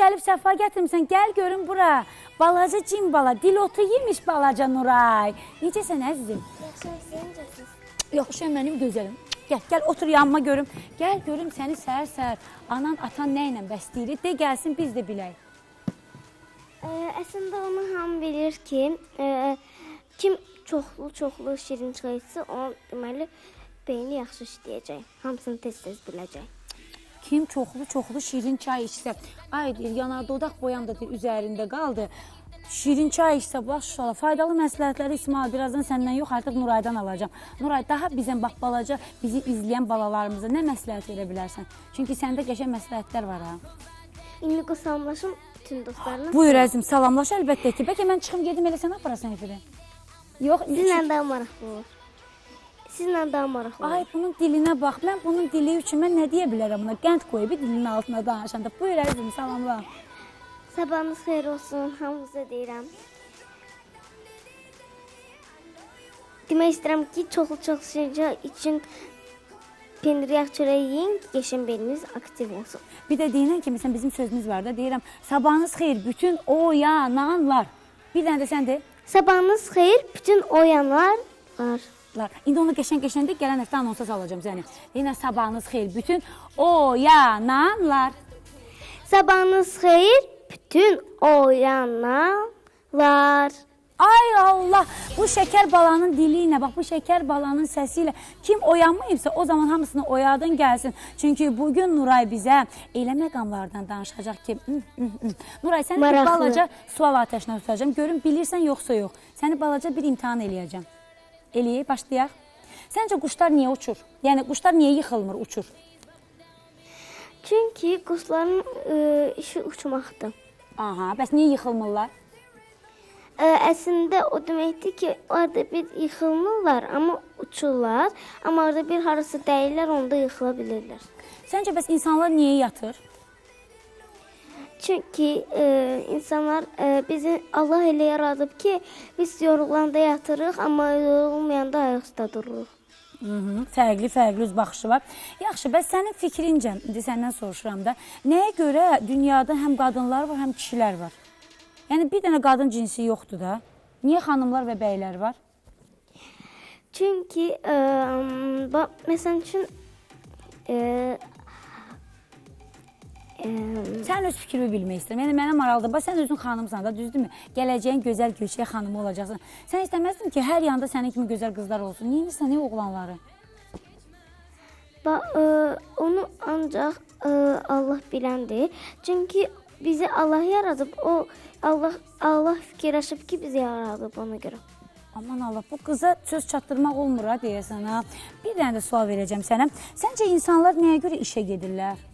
S2: Gəlib səfa gətirmisən. Gəl görüm bura. Balaca cin bala, dil otu yemiş balaca Nuray. Necəsən əzizim? Yaxşı, mənim gözəlim. Gəl, gəl otur yanıma görüm. Gəl görüm səni səhər-səhər anan, atan nə ilə bəsləyir? De gəlsin biz də bilək.
S26: Ə, Əslində onu hamı bilir ki, ə, kim çoxlu-çoxlu şirin çay içsə, o deməli beyni yaxşı işləyəcək. Hamısını tez-tez biləcək.
S2: Kim çoxlu-çoxlu şirin çay içsə, ay deyir, yanar dodaq boyam da deyir, üzərində qaldı. Şirin çay içsə, maşallah, faydalı məsləhətləri İsmail birazdan səndən yox, artıq Nuraydan alacağam. Nuray, daha bizə bax balaca bizi izləyən balalarımıza nə məsləhət verə bilərsən? Çünki səndə qəşəng məsləhətlər var ha.
S26: İndi qosamlaşım bütün dostlarına.
S2: Buyur əzim, salamlaş əlbəttə ki. Bəlkə mən çıxım gedim elə sən aparasan efirə. Yox,
S26: Sizlə daha maraqlı olur. Sizlə daha maraqlı.
S2: Ay bunun dilinə bax. Mən bunun dili üçün mən nə deyə bilərəm buna? Qənd qoyub dilinin altına danışanda. Buyur əzizim, salamla.
S26: Sabahınız xeyir olsun, hamınıza deyirəm. Demək istəyirəm ki, çoxlu-çox şeycə üçün pendir yağ çörəyi yeyin ki, qəşəng beliniz aktiv olsun.
S2: Bir də deyilən kimi sən bizim sözümüz var da, deyirəm, sabahınız xeyir bütün oyananlar. Bir dənə də sən de.
S26: Sabahınız xeyir bütün oyanlar var.
S2: Lar. İndi onu qəşəng-qəşəng də gələn həftə anonsa salacağam səni. Deyirəm, sabahınız xeyir bütün oyananlar.
S26: Sabahınız xeyir bütün oyananlar.
S2: Ay Allah, bu şəkər balanın dili ilə, bax bu şəkər balanın səsi ilə kim oyanmayıbsa o zaman hamısını oyadın gəlsin. Çünki bu gün Nuray bizə elə məqamlardan danışacaq ki, hı, hı, hı. Nuray səni bir
S26: Maraqlı.
S2: balaca sual atəşinə tutacağam. Görüm bilirsən yoxsa yox. Səni balaca bir imtahan eləyəcəm. Eləyək, başlayaq. Səncə quşlar niyə uçur? Yəni quşlar niyə yıxılmır, uçur?
S26: Çünki quşların ə, işi uçmaqdır.
S2: Aha, bəs niyə yıxılmırlar?
S26: Ə, əslində o deməkdir ki, orada bir yıxılmırlar, amma uçurlar, amma orada bir harası dəyirlər, onda yıxıla bilirlər.
S2: Səncə bəs insanlar niyə yatır?
S26: Çünki ə, insanlar ə, bizi Allah elə yaradıb ki, biz yorulanda yatırıq, amma yorulmayanda ayaq üstə dururuq.
S2: Mhm, Fərqli, fərqli üz baxışı var. Yaxşı, bəs sənin fikrincə, indi səndən soruşuram da, nəyə görə dünyada həm qadınlar var, həm kişilər var? Yəni bir dənə qadın cinsi yoxdur da. Niyə xanımlar və bəylər var?
S26: Çünki ə, bax məsəl üçün ə, ə,
S2: Sən öz fikrimi bilmək istəyirəm. Yəni mənə maraqlıdır. Bax sən özün xanımsan da, düzdürmü? Gələcəyin gözəl göyçək xanımı olacaqsan. Sən istəməzdin ki, hər yanda sənin kimi gözəl qızlar olsun. Niyə sən niyə oğlanları?
S26: bax ə, onu ancaq ə, Allah biləndir. Çünki bizi Allah yaradıb, o Allah Allah fikirləşib ki, bizi yaradıb ona görə.
S2: Aman Allah, bu qıza söz çatdırmaq olmur ha deyəsən ha. Bir dənə də sual verəcəm sənə. Səncə insanlar nəyə görə işə gedirlər?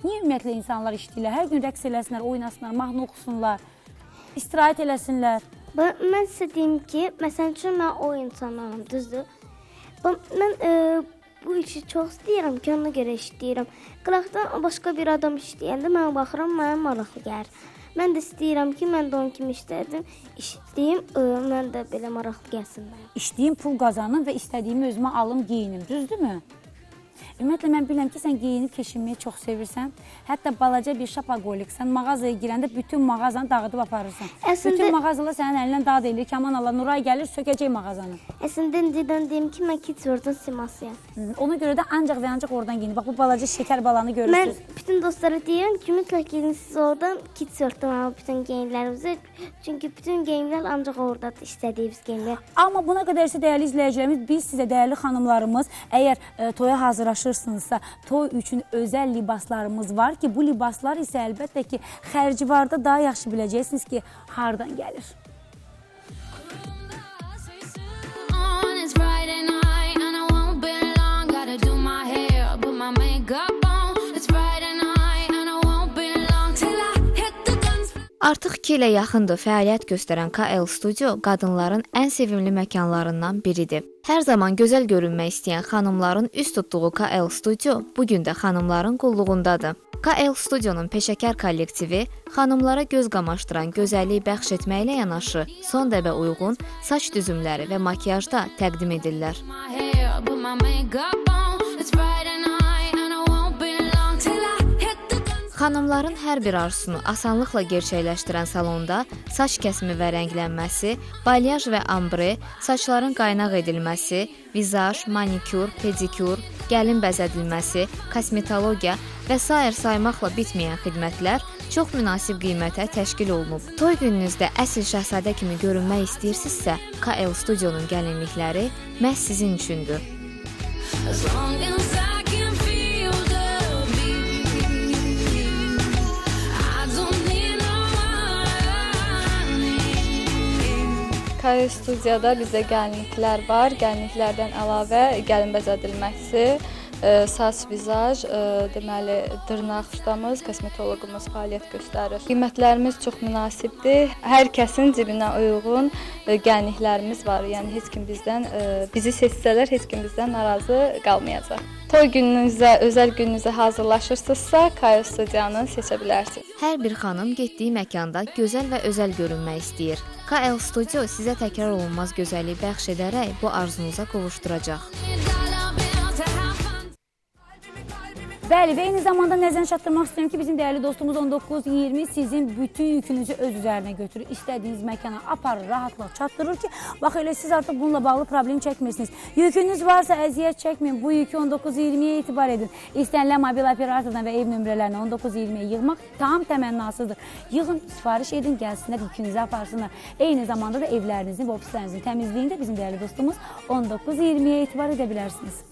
S2: Niyə ümumiyyətlə insanlar işləyirlər? Hər gün rəqs eləsinlər, oynasınlar, mahnı oxusunlar, istirahət eləsinlər.
S26: Bax mən sizə deyim ki, məsəl üçün mən o insanam, düzdür? Mən ə, bu işi çox istəyirəm ki, ona görə işləyirəm. Qıraqdan başqa bir adam işləyəndə mən baxıram, mənə maraqlı gəlir. Mən də istəyirəm ki, mən də onun kimi işlədim, işləyim, ə, mən də belə maraqlı gəlsin mənə.
S2: İşləyim, pul qazanım və istədiyimi özümə alım, geyinim, düzdürmü? Ümumiyyətlə mən bilirəm ki, sən geyinib keçinməyi çox sevirsən. Hətta balaca bir şapaqoliksən. Mağazaya girəndə bütün mağazanı dağıdıb aparırsan.
S26: Əslində-
S2: Bütün mağazalar sənin əlindən dağ deyilir ki, aman Allah, Nuray gəlir, sökəcək mağazanı.
S26: Əslində indidən deyim ki, mən Kidsworth-un simasıyam.
S2: Ona görə də ancaq və ancaq oradan geyinir. Bax bu balaca şəkər balanı
S26: Mən
S2: görürsüz.
S26: bütün dostlara deyirəm ki, mütləq gedin siz oradan Kidsworth-dan alın bütün geyimlərinizi. Çünki bütün geyimlər ancaq oradadır, istədiyiniz geyimlər.
S2: Amma buna qədər isə dəyərli izləyicilərimiz, biz sizə dəyərli xanımlarımız, əgər e, toya hazırlaşırsınızsa, toy üçün özəl libaslarımız var ki, bu libaslar isə əlbəttə ki, xərcivarda daha yaxşı biləcəksiniz ki, hardan gəlir.
S27: Friday night and I won't be long. Gotta do my hair, put my makeup
S28: Artıq 2 ilə yaxındır fəaliyyət göstərən KL Studio qadınların ən sevimli məkanlarından biridir. Hər zaman gözəl görünmək istəyən xanımların üst tutduğu KL Studio bu gün də xanımların qulluğundadır. KL Studionun peşəkar kollektivi xanımlara göz qamaşdıran gözəllik bəxş etməklə yanaşı, son dəbə uyğun saç düzümləri və makiyajda təqdim edirlər.
S27: It's Friday
S28: Xanımların hər bir arzusunu asanlıqla gerçəkləşdirən salonda saç kəsimi və rənglənməsi, balyaj və ambre, saçların qaynaq edilməsi, vizaj, manikyur, pedikyur, gəlin bəzədilməsi, kosmetologiya və sair saymaqla bitməyən xidmətlər çox münasib qiymətə təşkil olunub. Toy gününüzdə əsl şahzadə kimi görünmək istəyirsinizsə, KL Studionun gəlinlikləri məhz sizin üçündür.
S27: As long as I
S29: Kaya studiyada bizdə gəlinliklər var. Gəlinliklərdən əlavə gəlin bəzədilməsi, saç vizaj, deməli dırnaq ustamız, kosmetoloqumuz fəaliyyət göstərir. Qiymətlərimiz çox münasibdir. Hər kəsin cibinə uyğun gəlinliklərimiz var. Yəni heç kim bizdən bizi seçsələr heç kim bizdən narazı qalmayacaq. Toy gününüzə, özəl gününüzə hazırlaşırsınızsa, Kaya studiyanı seçə bilərsiniz.
S28: Hər bir xanım getdiyi məkanda gözəl və özəl görünmək istəyir. KL Studio sizə təkrar olunmaz gözəllik bəxş edərək bu arzunuza qovuşduracaq.
S2: Bəli, və eyni zamanda nəzərə çatdırmaq istəyirəm ki, bizim dəyərli dostumuz 19-20 sizin bütün yükünüzü öz üzərinə götürür. İstədiyiniz məkana aparır, rahatla çatdırır ki, bax elə siz artıq bununla bağlı problem çəkmirsiniz. Yükünüz varsa əziyyət çəkməyin. Bu yükü 19-20-yə etibar edin. İstənilən mobil operatordan və ev nömrələrinə 19-20-yə yığmaq tam təmənnasızdır. Yığın, sifariş edin, gəlsinlər, yükünüzü aparsınlar. Eyni zamanda da evlərinizin və ofislərinizin təmizliyində bizim dəyərli dostumuz 19-20-yə etibar edə bilərsiniz.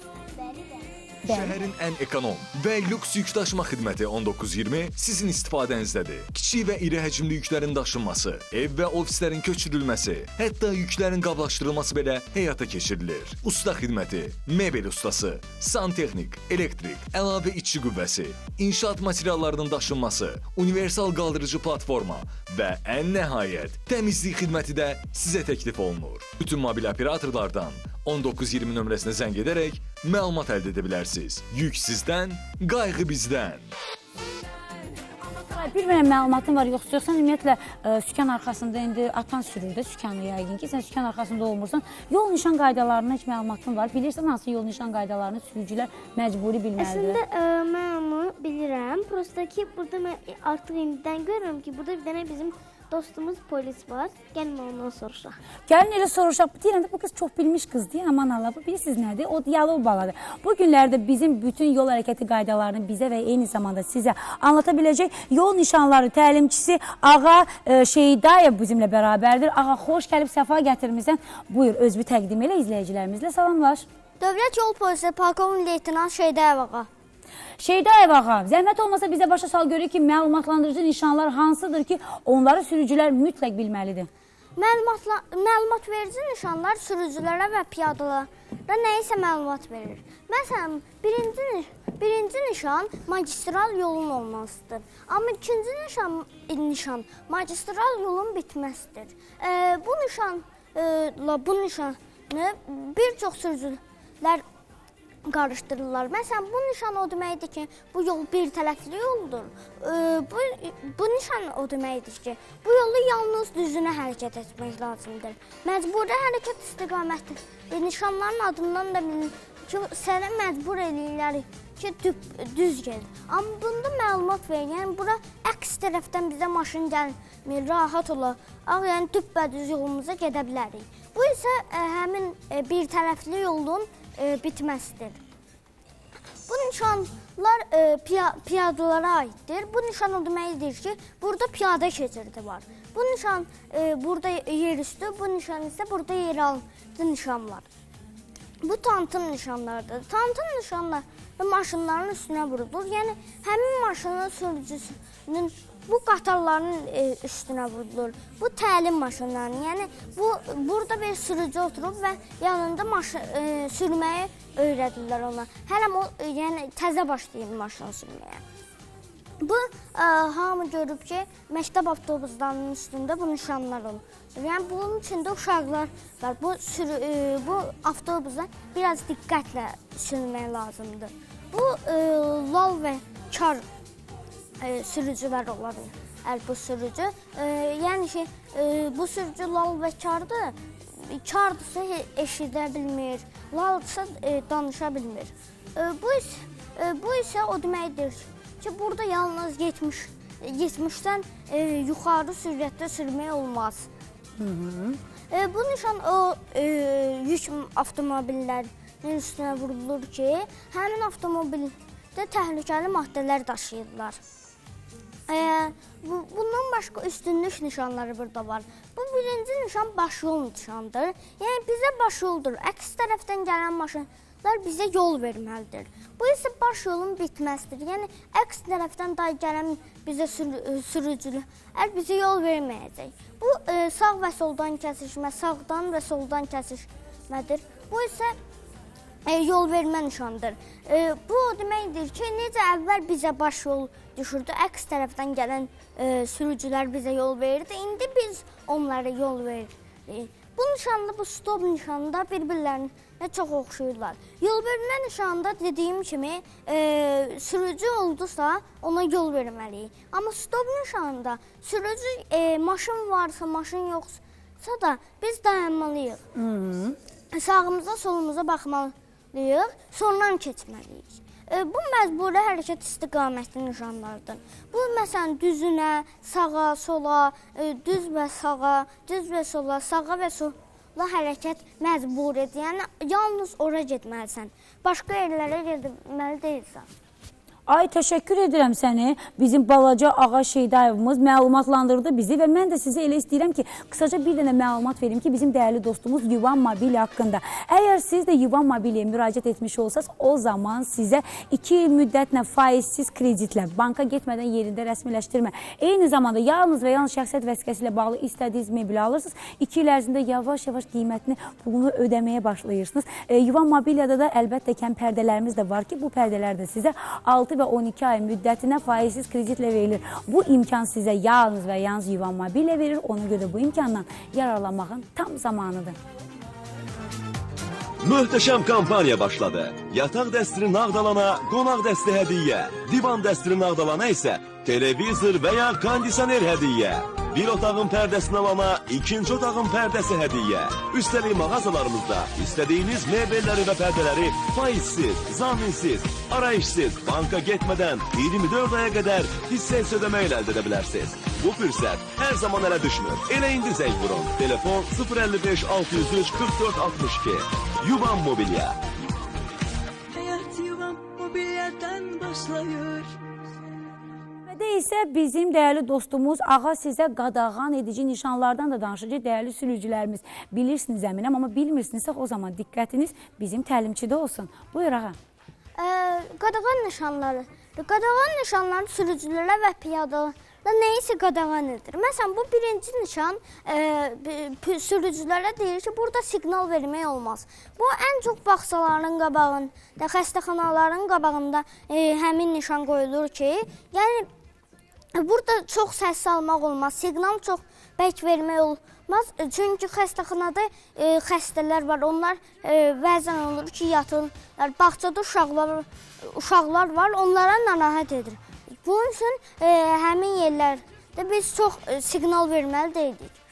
S1: Şəhərin ən ekonom və lüks yük daşıma xidməti 1920 sizin istifadənizdədir. Kiçik və iri həcmli yüklərin daşınması, ev və ofislərin köçürülməsi, hətta yüklərin qablaşdırılması belə həyata keçirilir. Usta xidməti, mebel ustası, santexnik, elektrik, əlavə işçi qüvvəsi, inşaat materiallarının daşınması, universal qaldırıcı platforma və ən nəhayət təmizlik xidməti də sizə təklif olunur. Bütün mobil operatorlardan 1920 nömrəsinə zəng edərək məlumat əldə edə bilərsiniz. Yük sizdən, qayğı bizdən.
S2: Ay, Bilmirəm məlumatın var yox. Sən ümumiyyətlə ə, sükan arxasında indi atan sürür də sükanı yəqin ki, sən sükan arxasında olmursan. Yol nişan qaydalarına heç məlumatın var. Bilirsən hansı yol nişan qaydalarını sürücülər məcburi bilməlidir?
S26: Əslində ə, mən onu bilirəm. Prosta ki, burada mən artıq indidən görürəm ki, burada bir dənə bizim dostumuz polis var. Gəlin ondan soruşaq.
S2: Gəlin elə soruşaq. Deyirəm də bu qız çox bilmiş qızdır. Aman Allah, bu bilirsiniz nədir? O diyalog baladır. Bu günlərdə bizim bütün yol hərəkəti qaydalarını bizə və eyni zamanda sizə anlata biləcək yol nişanları təlimçisi Ağa e, Şeydayev bizimlə bərabərdir. Ağa, xoş gəlib səfa gətirmisən. Buyur, özünü təqdim elə izləyicilərimizlə salamlaş.
S30: Dövlət Yol Polisi Polkovnik Leytenant Şeydayev ağa.
S2: Şeydayev ağa, zəhmət olmasa bizə başa sal görək ki, məlumatlandırıcı nişanlar hansıdır ki, onları sürücülər mütləq bilməlidir.
S30: Məlumatla məlumat verici nişanlar sürücülərə və piyadalara nəyisə məlumat verir. Məsələn, birinci birinci nişan magistral yolun olmasıdır. Amma ikinci nişan nişan magistral yolun bitməsidir. E, bu nişanla bu nişanı bir çox sürücülər qarışdırırlar. Məsələn, bu nişan o deməkdir ki, bu yol bir tərəfli yoldur. E, bu bu nişan o deməkdir ki, bu yolu yalnız düzünə hərəkət etmək lazımdır. Məcburi hərəkət istiqaməti e, nişanların adından da bilinir ki, səni məcbur eləyirlər ki, düz, düz get. Amma bunda məlumat verir. Yəni bura əks tərəfdən bizə maşın gəlmir, rahat olaq. Ağ, yəni düppədüz yolumuza gedə bilərik. Bu isə ə, həmin ə, bir tərəfli yolun ə, bitməsidir. Bu nişanlar e, piya piyadalara aiddir. Bu nişan o deməkdir ki, burada piyada keçidi var. Bu nişan e, burada yer üstü, bu nişan isə burada yer altı nişanlar. Bu tanıtım nişanlarıdır. Tanıtım nişanları maşınların üstünə vurulur. Yəni həmin maşının sürücüsünün bu qatarların e, üstünə vurulur. Bu təlim maşınlarının. Yəni bu burada bir sürücü oturub və yanında maşın e, sürməyi öyrədirlər ona. Hələm o e, yəni təzə başlayır maşın sürməyə. Bu ə, hamı görüb ki, məktəb avtobuslarının üstündə bu nişanlar olur. Yəni bunun içində uşaqlar var. Bu sürü, ə, bu avtobusa biraz diqqətlə sürmək lazımdır. Bu ə, lal və kar e, sürücülər ola bilər. Əgər bu sürücü, e, yəni ki, e, bu sürücü lal və kardır. Kardırsa he- eşidə bilmir, lalsa e, danışa bilmir. E, bu isə e, bu isə o deməkdir ki, burada yalnız 70 70-dən e, yuxarı sürətdə sürmək olmaz. E, bu nişan o e, yük avtomobillərinin üstünə vurulur ki, həmin avtomobildə təhlükəli maddələr daşıyırlar. E, bu, bundan başqa üstünlük nişanları burada var. Bu birinci nişan baş yol nişanıdır. Yəni bizə baş yoldur. Əks tərəfdən gələn maşınlar bizə yol verməlidir. Bu isə baş yolun bitməsidir. Yəni əks tərəfdən day gələn bizə sür sürücülər bizə yol verməyəcək. Bu e, sağ və soldan kəsişmə, sağdan və soldan kəsişmədir. Bu isə e, yol vermə nişanıdır. E, bu o deməkdir ki, necə əvvəl bizə baş yol düşürdü, əks tərəfdən gələn e, sürücülər bizə yol verirdi. İndi biz onlara yol veririk. Bu nişanlı, bu stop nişanında bir-birlərinə çox oxşayırlar. Yol vermə nişanında dediyim kimi e, sürücü oldusa ona yol verməliyik. Amma stop nişanında sürücü e, maşın varsa, maşın yoxsa da biz dayanmalıyıq. Sağımıza, solumuza baxmalıyıq, sondan keçməliyik. E, bu məcburi hərəkət istiqaməti nişanlarıdır. Bu məsələn düzünə, sağa, sola, e, düz və sağa, düz və sola, sağa və sola hərəkət məcburidir. Yəni yalnız ora getməlisən. Başqa yerlərə getməli deyilsən.
S2: Ay təşəkkür edirəm səni. Bizim balaca Ağa Şeydayevimiz məlumatlandırdı bizi və mən də sizə elə istəyirəm ki, qısaca bir dənə məlumat verim ki, bizim dəyərli dostumuz Yuvan Mobil haqqında. Əgər siz də Yuvan Mobilə müraciət etmiş olsaz, o zaman sizə 2 il müddətlə faizsiz kreditlə banka getmədən yerində rəsmiləşdirmə. Eyni zamanda yalnız və yalnız şəxsiyyət vəsiqəsi ilə bağlı istədiyiniz mebeli alırsınız. 2 il ərzində yavaş-yavaş qiymətini, pulunu ödəməyə başlayırsınız. E, Yuvan Mobilyada da əlbəttə kəm pərdələrimiz də var ki, bu pərdələr də sizə 6 və 12 ay müddətinə faizsiz kreditlə verilir. Bu imkan sizə yalnız və yalnız Yuvan Mobilya verir. Ona görə bu imkandan yararlanmağın tam zamanıdır.
S20: Möhtəşəm kampaniya başladı. Yataq dəstiri Nağdalana qonaq dəsti hədiyyə, divan dəstiri Nağdalana isə televizor və ya kondisioner hədiyyə. Bir otağın pərdəsini alana ikinci otağın pərdəsi hədiyyə. Üstəlik mağazalarımızda istədiyiniz mebelləri və pərdələri faizsiz, zaminsiz, arayışsız, banka getmədən 24 aya qədər hissə ödəmə ilə əldə edə bilərsiniz. Bu fürsət hər zaman ələ düşmür. Elə indi zəng vurun. Telefon 055 603 44 62. Yuvan Mobilya.
S4: Hayat yuvam mobilyadan başlıyor.
S2: Növbədə isə bizim dəyərli dostumuz Ağa sizə qadağan edici nişanlardan da danışır ki, dəyərli sürücülərimiz bilirsiniz əminəm, amma bilmirsinizsə o zaman diqqətiniz bizim təlimçidə olsun. Buyur Ağa.
S30: Ə, qadağan nişanları. Qadağan nişanları sürücülərə və piyadalara nəyisə qadağan edir. Məsələn, bu birinci nişan ə, sürücülərə deyir ki, burada siqnal vermək olmaz. Bu ən çox bağçaların qabağında, xəstəxanaların qabağında ə, həmin nişan qoyulur ki, yəni Burada çox səs salmaq olmaz. Siqnal çox bərk vermək olmaz. Çünki xəstəxanada e, xəstələr var. Onlar e, bəzən olur ki, yatırlar. Bağçada uşaqlar uşaqlar var. Onlara narahat edir. Bunun üçün e, həmin yerlərdə biz çox e, siqnal verməli deyilik.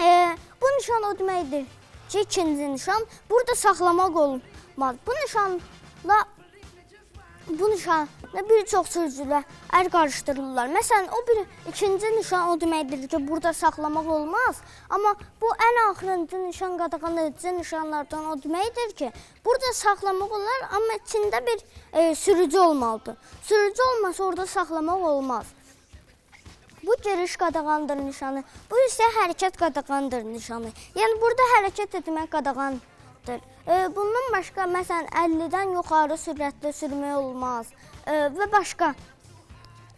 S30: E, bu nişan o deməkdir ki, ikinci nişan burada saxlamaq olmaz. Bu nişanla bu nişanla bir çox sürücülər ər qarışdırırlar. Məsələn, o bir ikinci nişan o deməkdir ki, burada saxlamaq olmaz. Amma bu ən axırıncı nişan qadağan edici nişanlardan o deməkdir ki, burada saxlamaq olar, amma içində bir e, sürücü olmalıdır. Sürücü olmasa orada saxlamaq olmaz. Bu giriş qadağandır nişanı. Bu isə hərəkət qadağandır nişanı. Yəni burada hərəkət etmək qadağandır. E, bundan başqa məsələn 50-dən yuxarı sürətlə sürmək olmaz və başqa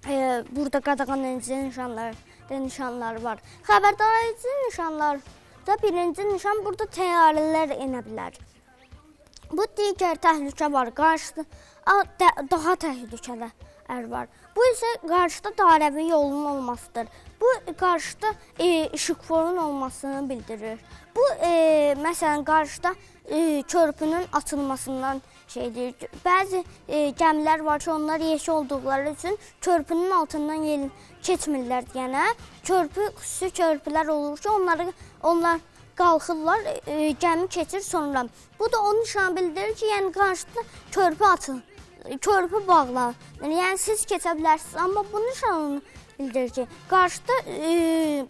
S30: e, burada qadağan edici nişanlar, nişanlar var. Xəbərdar edici nişanlar da birinci nişan burada təyyarələr enə bilər. Bu digər təhlükə var. Qarşıda daha təhlükələr var. Bu isə qarşıda dairəvi yolun olmasıdır. Bu qarşıda e, işıqforun olmasını bildirir. Bu e, məsələn qarşıda e, körpünün açılmasından şeydir. Bəzi e, gəmilər var ki, onlar yeşil olduqları üçün körpünün altından yel keçmirlər deyənə. Körpü xüsusi körpülər olur ki, onları onlar qalxırlar, e, gəmi keçir sonra. Bu da onun nişan bildirir ki, yəni qarşıda körpü açıl, körpü bağlanır. Yəni siz keçə bilərsiniz, amma bu nişanını bildirir ki, qarşıda e,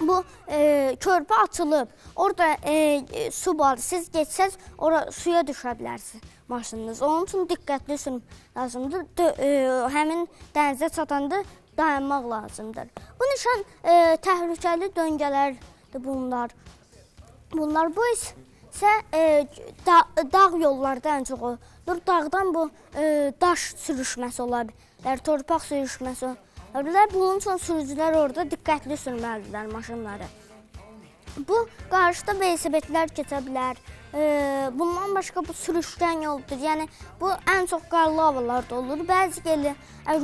S30: bu e, körpü açılıb. Orada e, e, su var. Siz geçsəz ora suya düşə bilərsiniz maşınınız. Onun üçün diqqətli sürüm lazımdır. D e, həmin dənizə çatanda dayanmaq lazımdır. Bu nişan e, təhlükəli döngələrdir bunlar. Bunlar bu isə e, da, dağ yollarda ən çox olur. Dağdan bu e, daş sürüşməsi ola bilər, torpaq sürüşməsi ola bilər. Bunun üçün sürücülər orada diqqətli sürməlidirlər maşınları. Bu qarşıda velosipedlər keçə bilər. E, bundan başqa bu sürüşkən yoldur. Yəni bu ən çox qarlı havalarda olur. Bəzi yerli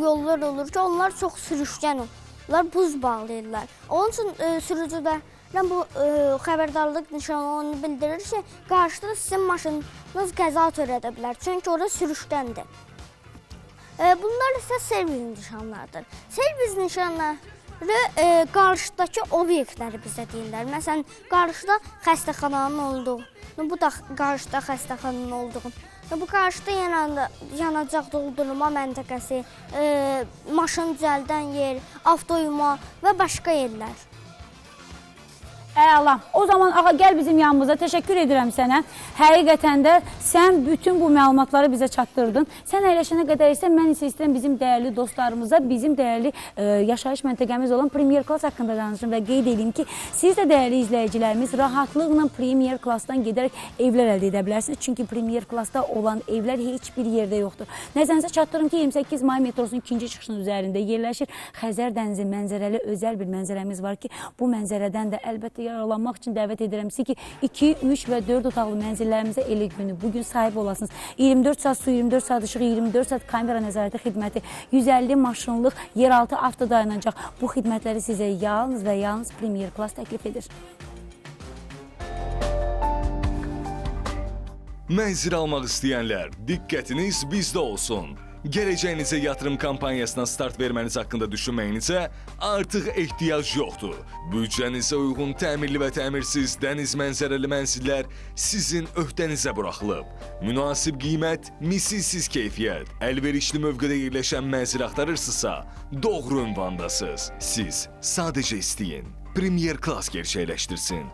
S30: yollar olur ki, onlar çox sürüşkən olur. Onlar buz bağlayırlar. Onun üçün e, sürücülərdən bu e, xəbərdarlıq nişanı onu bildirir ki, qarşıda sizin maşınınız qəza törədə bilər. Çünki orada sürüşkəndir. Bunlar isə servis nişanlarıdır. Servis nişanları e, qarşıdakı obyektləri bizə deyirlər. Məsələn, qarşıda xəstəxananın olduğu, bu da qarşıda xəstəxananın olduğu. Bu qarşıda yananda yanacaq doldurma məntəqəsi, e, maşın düzəldən yer, avtoyuma və başqa yerlər.
S2: Əla. O zaman ağa gəl bizim yanımıza. Təşəkkür edirəm sənə. Həqiqətən də sən bütün bu məlumatları bizə çatdırdın. Sən əyləşənə qədər isə mən isə istəyirəm bizim dəyərli dostlarımıza, bizim dəyərli e, yaşayış məntəqəmiz olan Premier Class haqqında danışım və qeyd edeyim ki, siz də dəyərli izləyicilərimiz rahatlıqla Premier Classdan gedərək evlər əldə edə bilərsiniz. Çünki Premier Classda olan evlər heç bir yerdə yoxdur. Nəzərinizə çatdırım ki, 28 may metrosunun ikinci çıxışının üzərində yerləşir. Xəzər dənizi mənzərəli özəl bir mənzərəmiz var ki, bu mənzərədən də əlbəttə yararlanmaq üçün dəvət edirəm sizi ki, 2, 3 və 4 otaqlı mənzillərimizə elə günü bugün sahib olasınız. 24 saat su, 24 saat işıq, 24 saat kamera nəzarəti xidməti, 150 maşınlıq yeraltı avto dayanacaq. Bu xidmətləri sizə yalnız və yalnız Premier Class təklif edir.
S1: Mənzil almaq istəyənlər, diqqətiniz bizdə olsun. Gələcəyinizə yatırım kampaniyasına start verməniz haqqında düşünməyinizə artıq ehtiyac yoxdur. Büdcənizə uyğun təmirli və təmirsiz dəniz mənzərəli mənzillər sizin öhdənizə buraxılıb. Münasib qiymət, misilsiz keyfiyyət, əlverişli mövqedə yerləşən mənzil axtarırsınızsa, doğru ünvandasınız. Siz sadəcə istəyin. Premier Class gerçəkləşdirsin.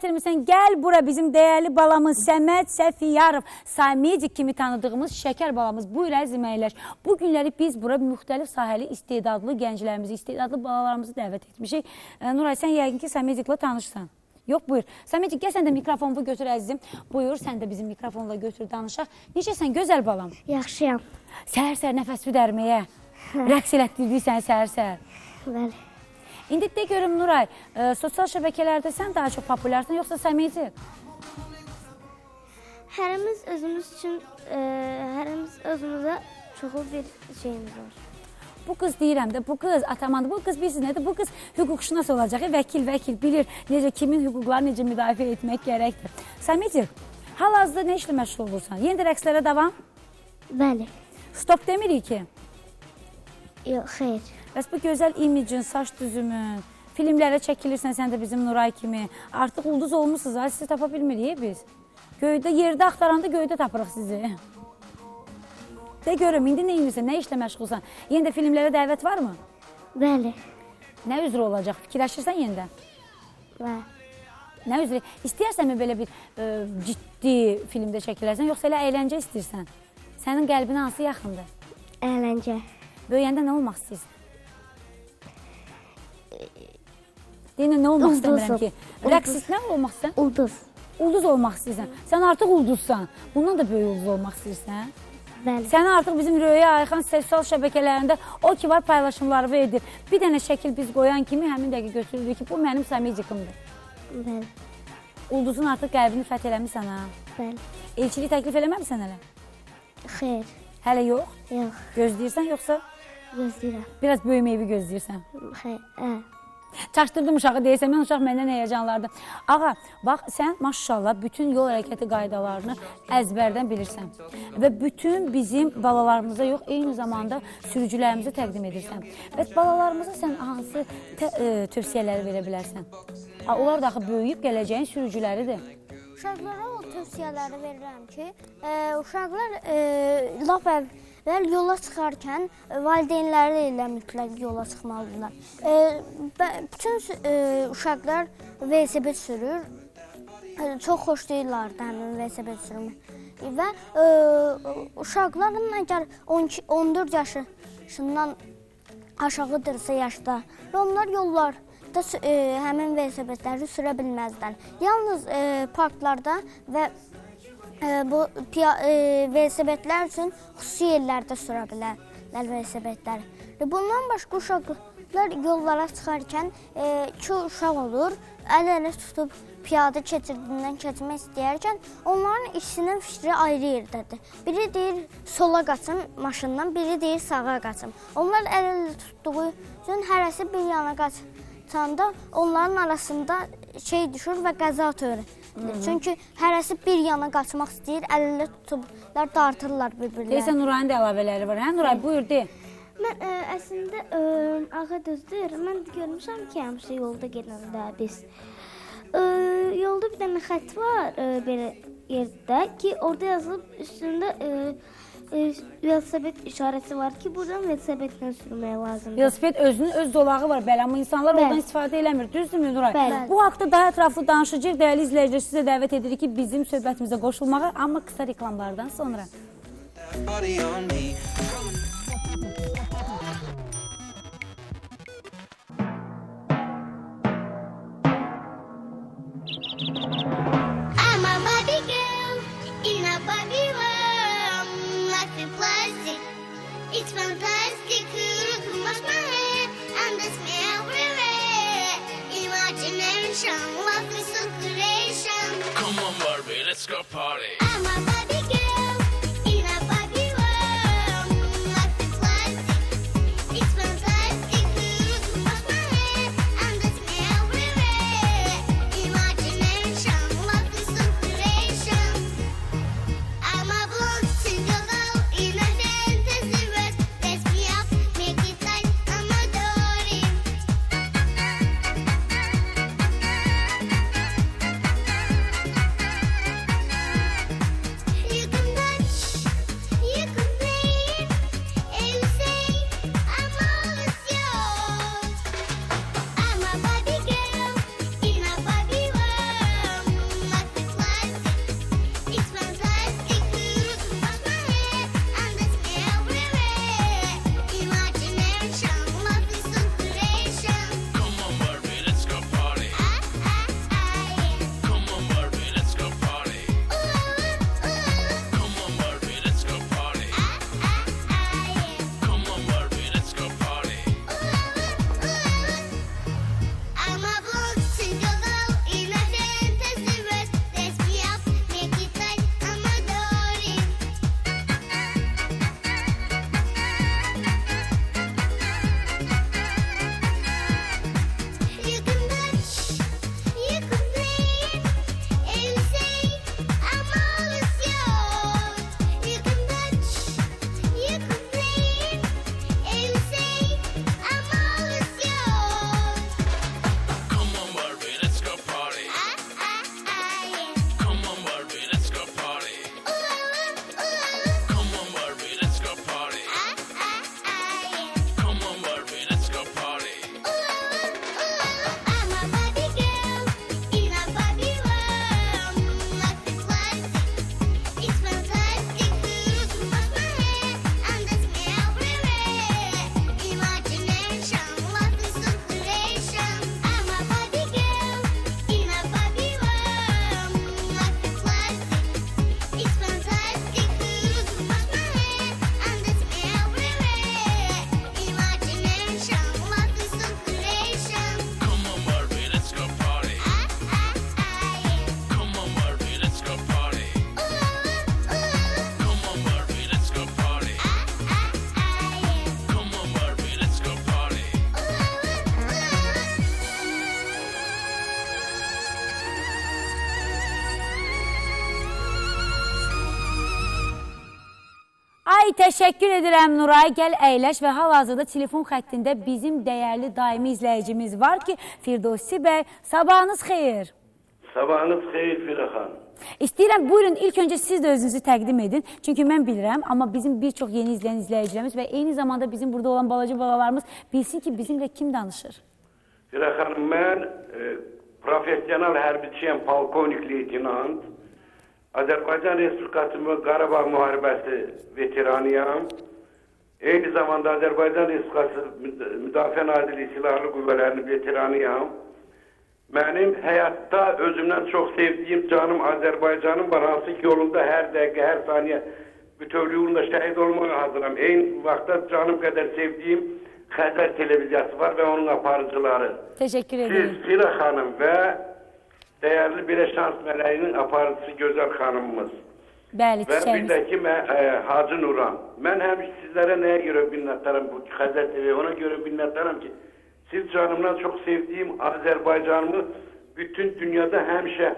S2: Səfa gətirmisən. Gəl bura bizim dəyərli balamız Səməd Səfiyarov, Samidik kimi tanıdığımız şəkər balamız. Buyur əzim əyləş. Bu günləri biz bura müxtəlif sahəli istedadlı gənclərimizi, istedadlı balalarımızı dəvət etmişik. Nuray, sən yəqin ki, Səmədiklə tanışsan. Yox, buyur. Səmədik, gəl sən də mikrofonumu götür əzizim. Buyur, sən də bizim mikrofonla götür danışaq. Necəsən, gözəl balam?
S26: Yaxşıyam.
S2: Səhər-səhər nəfəs dərməyə. Rəqs elətdirdik səni səhər-səhər.
S26: Bəli.
S2: İndi də görüm Nuray, e, sosial şəbəkələrdə sən daha çox populyarsan yoxsa Səmədi?
S26: Hərimiz özümüz üçün, e, hərimiz özümüzə çoxlu bir şeyimiz var.
S2: Bu qız deyirəm də, bu qız atamandır. Bu qız bilirsiniz nədir? Bu qız hüquqşünas olacaq, vəkil, vəkil bilir necə kimin hüquqlarını necə müdafiə etmək gərəkdir. Səmədi, hal-hazırda nə işlə məşğul olursan? Yenə də rəqslərə davam?
S26: Bəli.
S2: Stop demirik ki.
S26: Yox, xeyr.
S2: Bəs bu gözəl imicin, saç düzümün, filmlərə çəkilirsən sən də bizim Nuray kimi. Artıq ulduz olmusunuz, ha, sizi tapa bilmirik biz. Göydə, yerdə axtaranda göydə tapırıq sizi. De görüm, indi nə edirsən, nə işlə məşğulsan? Yenə də filmlərə dəvət varmı?
S26: Bəli.
S2: Nə üzrə olacaq? Fikirləşirsən yenə də?
S26: Bəli.
S2: Nə üzrə? İstəyirsənmi belə bir ə, ciddi filmdə çəkilərsən, yoxsa elə əyləncə istəyirsən? Sənin qəlbinə hansı yaxındır?
S26: Əyləncə.
S2: Böyüyəndə nə olmaq istəyirsən? Deyinə nə olmaq istəmirəm ki? Rəqsist nə olmaq istəyirsən?
S26: Ulduz.
S2: Ulduz olmaq istəyirsən. Sən artıq ulduzsan. Bundan da böyük ulduz olmaq istəyirsən.
S26: Bəli.
S2: Səni artıq bizim Röya Ayxan sosial şəbəkələrində o ki var paylaşımlarını edir. Bir dənə şəkil biz qoyan kimi həmin dəqiqə götürürük ki, bu mənim Samicikimdir.
S26: Bəli.
S2: Ulduzun artıq qəlbini fəth eləmisən ha.
S26: Bəli.
S2: Elçilik təklif eləməmisən hələ?
S26: Xeyr.
S2: Hələ yox?
S26: Yox.
S2: Gözləyirsən yoxsa
S26: Gözləyirəm.
S2: biraz böyüməyi gözləyirsən?
S26: Xeyr. Hə.
S2: Çaşdırdım uşağı deyəsən, mən uşaq məndən həyəcanlardı. Ağa, bax sən maşallah bütün yol hərəkəti qaydalarını əzbərdən bilirsən. Və bütün bizim balalarımıza yox, eyni zamanda sürücülərimizə təqdim edirsən. Bəs balalarımıza sən hansı ə, tövsiyələri verə bilərsən? A, onlar da axı böyüyüb gələcəyin sürücüləridir.
S30: Uşaqlara o tövsiyələri verirəm ki, e, uşaqlar e, lap əvvəl yola çıxarkən e, valideynləri ilə mütləq yola çıxmalıdırlar. E, bütün e, uşaqlar velosiped sürür. Çox xoşlayırlar da həmin velosiped sürməni. Və uşaqların əgər 12 14 yaşından aşağıdırsa yaşda və onlar yollarda sü- e, həmin velosipedləri sürə bilməzlər. Yalnız parklarda və bu e, velosipedlər üçün xüsusi yerlərdə sürə bilərlər velosipedləri. Və bundan başqa uşaqlar yollara çıxarkən e, iki uşaq olur, əl-ələ tutub piyada keçidindən keçmək istəyərkən onların ikisinin fikri ayrı yerdədir. Biri deyir sola qaçım maşından, biri deyir sağa qaçım. Onlar əl-ələ tutduğu üçün hərəsi bir yana qaçanda onların arasında şey düşür və qəza törənir. Çünki hərəsi bir yana qaçmaq istəyir, əl-ələ tutublar, dartırlar bir-birlərini.
S2: Deyəsən Nurayın da əlavələri var, hə Nuray? Buyur de.
S26: Mən ə, əslində ə, ağa düzdür. Mən görmüşəm ki, həmişə yolda gedəndə biz ə, yolda bir dənə xətt var ə, belə yerdə ki, orada yazılıb üstündə ə, ə, velosiped işarəsi var ki, buradan velosipedlə sürmək lazımdır.
S2: Velosiped özünün öz zolağı var bəli, amma insanlar
S26: Bəli.
S2: oradan istifadə eləmir. Düzdürmü Nuray?
S26: Bəli.
S2: Bu haqqda daha ətraflı danışacağıq. Dəyərli izləyicilər, sizə dəvət edirik ki, bizim söhbətimizə qoşulmağa, amma qısa reklamlardan sonra.
S31: I'm a Barbie girl in a Barbie world. Life plastic, it's fantastic. Look who wash my hair and the smell everywhere. Imagination, life is so creation.
S24: Come on, Barbie, let's go party.
S2: Təşəkkür edirəm Nuray. Gəl əyləş və hal-hazırda telefon xəttində bizim dəyərli daimi izləyicimiz var ki, Firdovsi bəy, sabahınız xeyir.
S32: Sabahınız xeyir Firaxan.
S2: İstəyirəm, buyurun ilk öncə siz də özünüzü təqdim edin. Çünki mən bilirəm, amma bizim bir çox yeni izləyən izləyicilərimiz və eyni zamanda bizim burada olan balaca balalarımız bilsin ki, bizimlə kim danışır.
S32: Firaxan, mən e, professional hərbçiyəm, polkovnik leytenant. Azərbaycan Respublikası və Qarabağ müharibəsi veteranıyam. Eyni zamanda Azərbaycan Respublikası Müd- Müdafiə Nazirliyi Silahlı Qüvvələrinin veteranıyam. Mənim həyatda özümdən çox sevdiyim canım Azərbaycanım var. Hansı ki yolunda hər dəqiqə, hər saniyə bütövlüyü uğrunda şəhid olmağa hazıram. Eyni vaxtda canım qədər sevdiyim Xəzər televiziyası var və onun aparıcıları.
S2: Təşəkkür
S32: Siz
S2: edirəm.
S32: Fira xanım və dəyərli belə şans mələyinin aparıcısı gözəl xanımımız.
S2: Bəli,
S32: Və bir
S2: çiçəyimiz.
S32: də ki, mən, e, Hacı Nuran. Mən həmişə sizlərə nəyə görə minnətdaram bu Xəzər TV? Ona görə minnətdaram ki, siz canımdan çox sevdiyim Azərbaycanımı bütün dünyada həmişə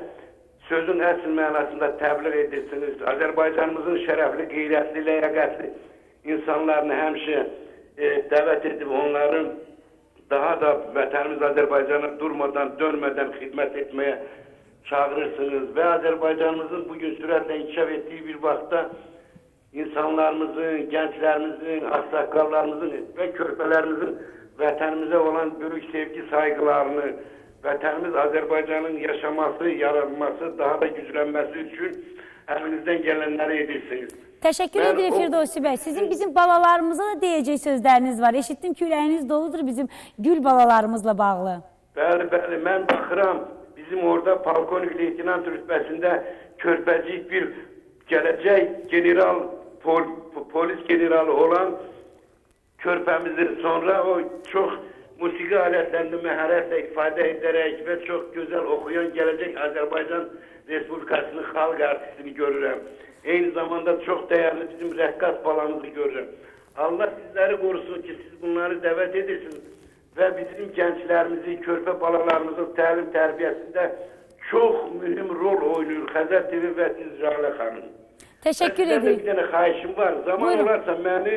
S32: sözün əsl mənasında təbliğ edirsiniz. Azərbaycanımızın şərəfli, qeyrətli, ləyaqətli insanlarını həmişə e, dəvət edib onların daha da vətənimiz Azərbaycana durmadan, dönmədən xidmət etməyə çağırırsınız və Azərbaycanımızın bugün sürətlə inkişaf etdiyi bir vaxtda insanlarımızın, gənclərimizin, ağsaqqallarımızın və körpələrimizin vətənimizə olan böyük sevgi sayğılarını, vətənimiz Azərbaycanın yaşaması, yaranması, daha da güclənməsi üçün əlinizdən gələnləri edirsiniz.
S2: Təşəkkür
S32: Mən
S2: edirik
S32: o-
S2: Firdovsi bəy. Sizin bizim balalarımıza da deyəcək sözləriniz var. Eşitdim ki, ürəyiniz doludur bizim gül balalarımızla bağlı.
S32: Bəli, bəli, mən baxıram, bizim orada polkovnik leytenant rütbəsində körpəcik bir gələcək general, pol, polis generalı olan körpəmizi sonra o çox musiqi alətlərində məharətlə ifadə edərək və çox gözəl oxuyan gələcək Azərbaycan Respublikasının xalq artistini görürəm. Eyni zamanda çox dəyərli bizim rəqqas balamızı görürəm. Allah sizləri qorusun ki, siz bunları dəvət edirsiniz və bizim gənclərimizi, körpə balalarımızın təlim tərbiyəsində çox mühüm rol oynayır Xəzər TV və siz Jalə xanım.
S2: Təşəkkür edirik.
S32: Bir dənə xahişim var. Zaman
S2: Buyurun.
S32: olarsa məni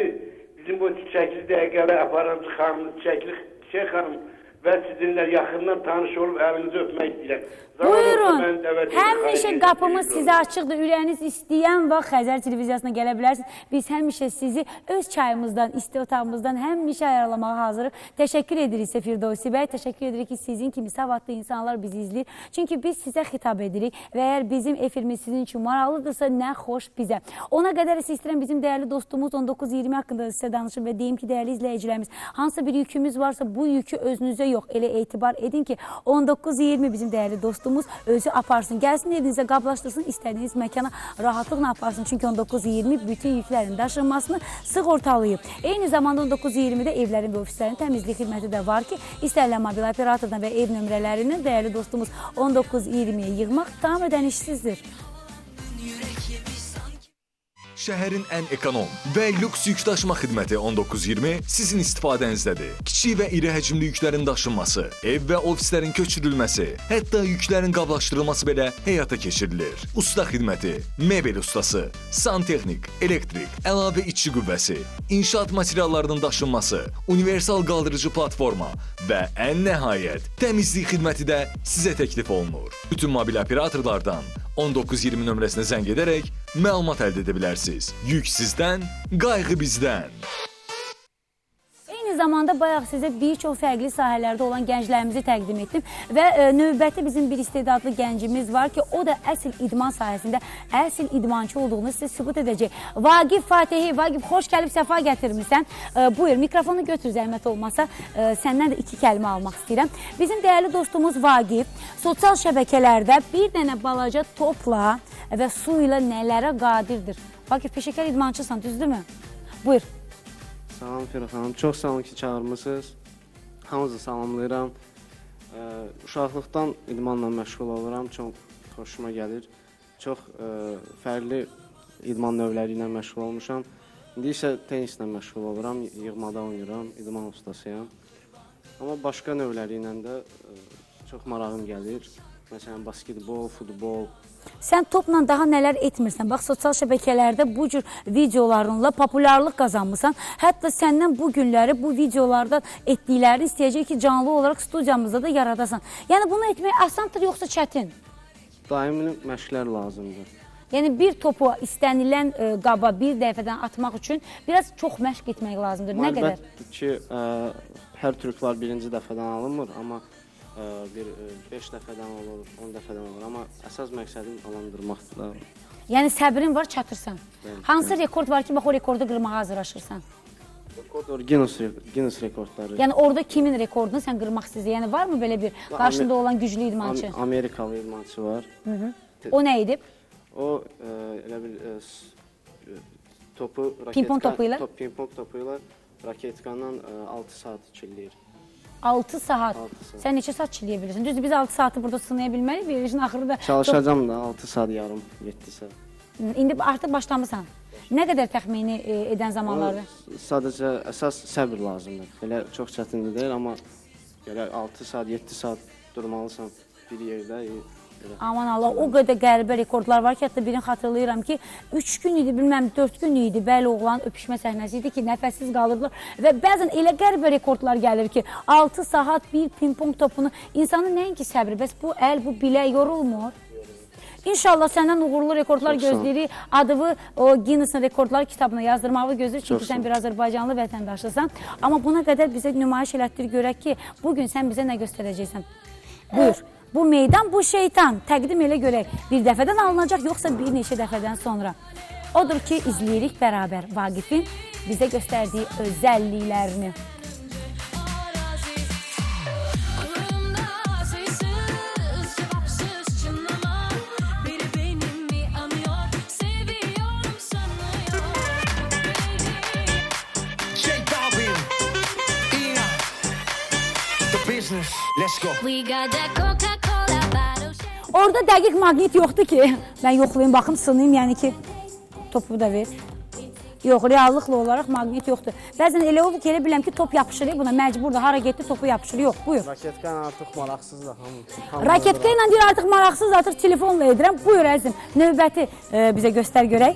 S32: bizim bu çiçəkli dəqiqəli aparıcı xanımız, çiçəkli Şeyx xanım və sizinlə yaxından tanış olub əlinizi öpmək istəyirəm.
S2: Buyurun. Həmişə qapımız sizə açıqdır. Ürəyiniz istəyən vaxt Xəzər televiziyasına gələ bilərsiniz. Biz həmişə sizi öz çayımızdan, isti otağımızdan həmişə ayarlamağa hazırıq. Təşəkkür edirik sizə Firdovsi bəy. Təşəkkür edirik ki, sizin kimi savadlı insanlar bizi izləyir. Çünki biz sizə xitab edirik və əgər bizim efirimiz sizin üçün maraqlıdırsa, nə xoş bizə. Ona qədər isə istəyirəm bizim dəyərli dostumuz 19-20 haqqında sizə danışım və deyim ki, dəyərli izləyicilərimiz, hansısa bir yükümüz varsa bu yükü özünüzə yox, elə etibar edin ki, 19-20 bizim dəyərli dostumuz özü aparsın, gəlsin evinizə qablaşdırsın, istədiyiniz məkana rahatlıqla aparsın. Çünki 19-20 bütün yüklərin daşınmasını sığortalayıb. Eyni zamanda 19-20-də evlərin və ofislərin təmizlik xidməti də var ki, istənilən mobil operatordan və ev nömrələrindən dəyərli dostumuz 19-20-yə yığmaq tam ödənişsizdir.
S1: Şəhərin ən ekonom və lüks yükdaşıma xidməti 1920 sizin istifadənizdədir. Kiçik və iri həcmli yüklərin daşınması, ev və ofislərin köçürülməsi, hətta yüklərin qablaşdırılması belə həyata keçirilir. Usta xidməti, mebel ustası, santexnik, elektrik, əlavə işçi qüvvəsi, inşaat materiallarının daşınması, universal qaldırıcı platforma və ən nəhayət təmizlik xidməti də sizə təklif olunur. Bütün mobil operatorlardan 1920 nömrəsinə zəng edərək məlumat əldə edə bilərsiniz. Yük sizdən, qayğı bizdən.
S2: Eyni zamanda bayaq sizə bir çox fərqli sahələrdə olan gənclərimizi təqdim etdim və e, növbəti bizim bir istedadlı gəncimiz var ki, o da əsl idman sahəsində əsl idmançı olduğunu sizə sübut edəcək. Vaqif Fatihi, Vaqif xoş gəlib səfa gətirmisən. E, buyur, mikrofonu götür zəhmət olmasa. E, səndən də iki kəlmə almaq istəyirəm. Bizim dəyərli dostumuz Vaqif sosial şəbəkələrdə bir dənə balaca topla və su ilə nələrə qadirdir. Vaqif peşəkar idmançısan, düzdürmü? Buyur.
S33: Salam Fərid xanım, çox sağ olun ki, çağırmısınız. Hamınızı salamlayıram. Ə, uşaqlıqdan idmanla məşğul oluram, çox xoşuma gəlir. Çox ə, fərqli idman növləri ilə məşğul olmuşam. İndi isə tennislə məşğul oluram, yığmada oynayıram, idman ustasıyam. Amma başqa növləri ilə də ə, çox marağım gəlir. Məsələn, basketbol, futbol.
S2: Sən topla daha nələr etmirsən? Bax, sosial şəbəkələrdə bu cür videolarınla populyarlıq qazanmısan. Hətta səndən bu günləri bu videolardan etdiklərini istəyəcək ki, canlı olaraq studiyamızda da yaradasan. Yəni bunu etmək asandır yoxsa çətin?
S33: Daimi məşqlər lazımdır.
S2: Yəni bir topu istənilən ə, qaba bir dəfədən atmaq üçün biraz çox məşq etmək lazımdır. Nə qədər?
S33: Əlbəttə ki, ə, hər trüklar birinci dəfədən alınmır, amma bir 5 dəfədən olur, 10 dəfədən olur, amma əsas məqsədim alandırmaqdır.
S2: Yəni səbrin var, çatırsan.
S33: Bəli,
S2: Hansı rekord var ki, bax o rekordu qırmağa hazırlaşırsan?
S33: Rekord Guinness, Guinness rekordları.
S2: Yəni orada kimin rekordunu sən qırmaq istəyirsən? Yəni varmı belə bir qarşında olan güclü idmançı?
S33: Am- Amerikalı idmançı var.
S2: Hı -hı. O nə edib?
S33: O ə, elə bil ə, topu raketka,
S2: Pimpon topu ilə?
S33: Top, pimpon topu ilə raketkandan ə, 6 saat çilləyir.
S2: 6 saat.
S33: Altı saat.
S2: Sən neçə saat çiləyə bilirsən? Düzdür, biz 6 saatı burada sınaya bilməliyik. Verilişin axırı da çox-
S33: Çalışacağam da 6 saat yarım, 7 saat.
S2: İndi artıq başlamısan. Nə qədər təxmini e, edən zamanlarda?
S33: Sadəcə əsas səbr lazımdır. Belə çox çətin də deyil, amma belə 6 saat, 7 saat durmalısan bir yerdə.
S2: Aman Allah, o qədər qəribə rekordlar var ki, hətta birini xatırlayıram ki, 3 gün idi, bilməm 4 gün idi, bəli oğlan öpüşmə səhnəsi idi ki, nəfəssiz qalırdılar və bəzən elə qəribə rekordlar gəlir ki, 6 saat bir ping-pong topunu insanın nəinki səbri, bəs bu əl, bu bilək yorulmur. İnşallah səndən uğurlu rekordlar gözləyirik. Adını o Guinness Rekordlar kitabına yazdırmağı gözləyirik. Çünki sən bir Azərbaycanlı vətəndaşısan. Amma buna qədər bizə nümayiş elətdir görək ki, bu gün sən bizə nə göstərəcəksən? Buyur. Bu meydan, bu şeytan. Təqdim elə görək. Bir dəfədən alınacaq, yoxsa bir neçə dəfədən sonra. Odur ki, izləyirik bərabər Vaqifin bizə göstərdiyi özəlliklərini.
S24: Business. Let's go.
S27: We got that Coca-Cola
S2: Orada dəqiq maqnit yoxdur ki. Mən yoxlayım, baxım, sınayım, yəni ki, topu da ver. Yox, reallıqla olaraq maqnit yoxdur. Bəzən elə olur ki, elə biləm ki, top yapışır buna, məcburdur, hara getdi, topu yapışır. Yox, buyur.
S33: Raketkan artıq maraqsızdır hamı. hamı
S2: Raketka ilə deyir, artıq maraqsız, artıq telefonla edirəm. Buyur əzizim, növbəti e, bizə göstər görək.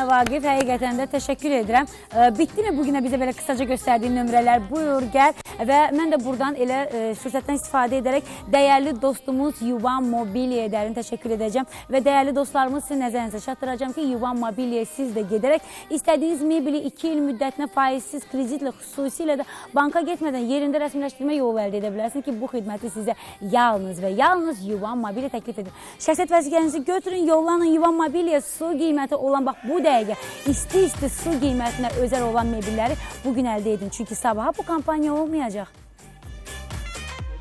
S2: Sənə Vaqif, həqiqətən də təşəkkür edirəm. Bitdimi bu günə bizə belə qısaca göstərdiyin nömrələr? Buyur, gəl. Və mən də buradan elə fürsətdən istifadə edərək dəyərli dostumuz Yuvan Mobilyaya dərin təşəkkür edəcəm və dəyərli dostlarımız sizin nəzərinizə çatdıracağam ki, Yuvan Mobilyaya siz də gedərək istədiyiniz mebeli 2 il müddətinə faizsiz kreditlə, xüsusilə də banka getmədən yerində rəsmiləşdirmə yolu əldə edə bilərsiniz ki, bu xidməti sizə yalnız və yalnız Yuvan Mobilya təklif edir. Şəxsiyyət vəsiqənizi götürün, yollanın Yuvan Mobilya su qiyməti olan bax bu dəqiqə isti-isti su qiymətinə özəl olan mebelləri bu gün əldə edin. Çünki sabaha bu kampaniya olmayacaq.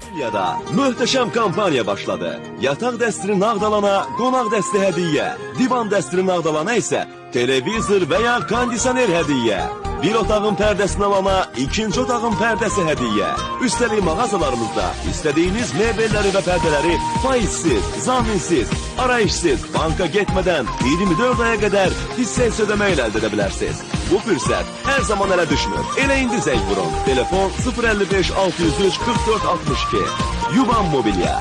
S20: Mobilyada möhtəşəm kampaniya başladı. Yataq dəstiri Nağdalana qonaq dəsti hədiyyə, divan dəstiri Nağdalana isə televizor və ya kondisioner hədiyyə. Bir otağın pərdəsini alana ikinci otağın pərdəsi hədiyyə. Üstəlik mağazalarımızda istədiyiniz mebelləri və pərdələri faizsiz, zaminsiz, arayışsız, banka getmədən 24 aya qədər hissə ödəmə ilə əldə edə bilərsiniz. Bu fürsət hər zaman ələ düşmür. Elə indi zəng vurun. Telefon 055 603 44 62. Yuvan Mobilya.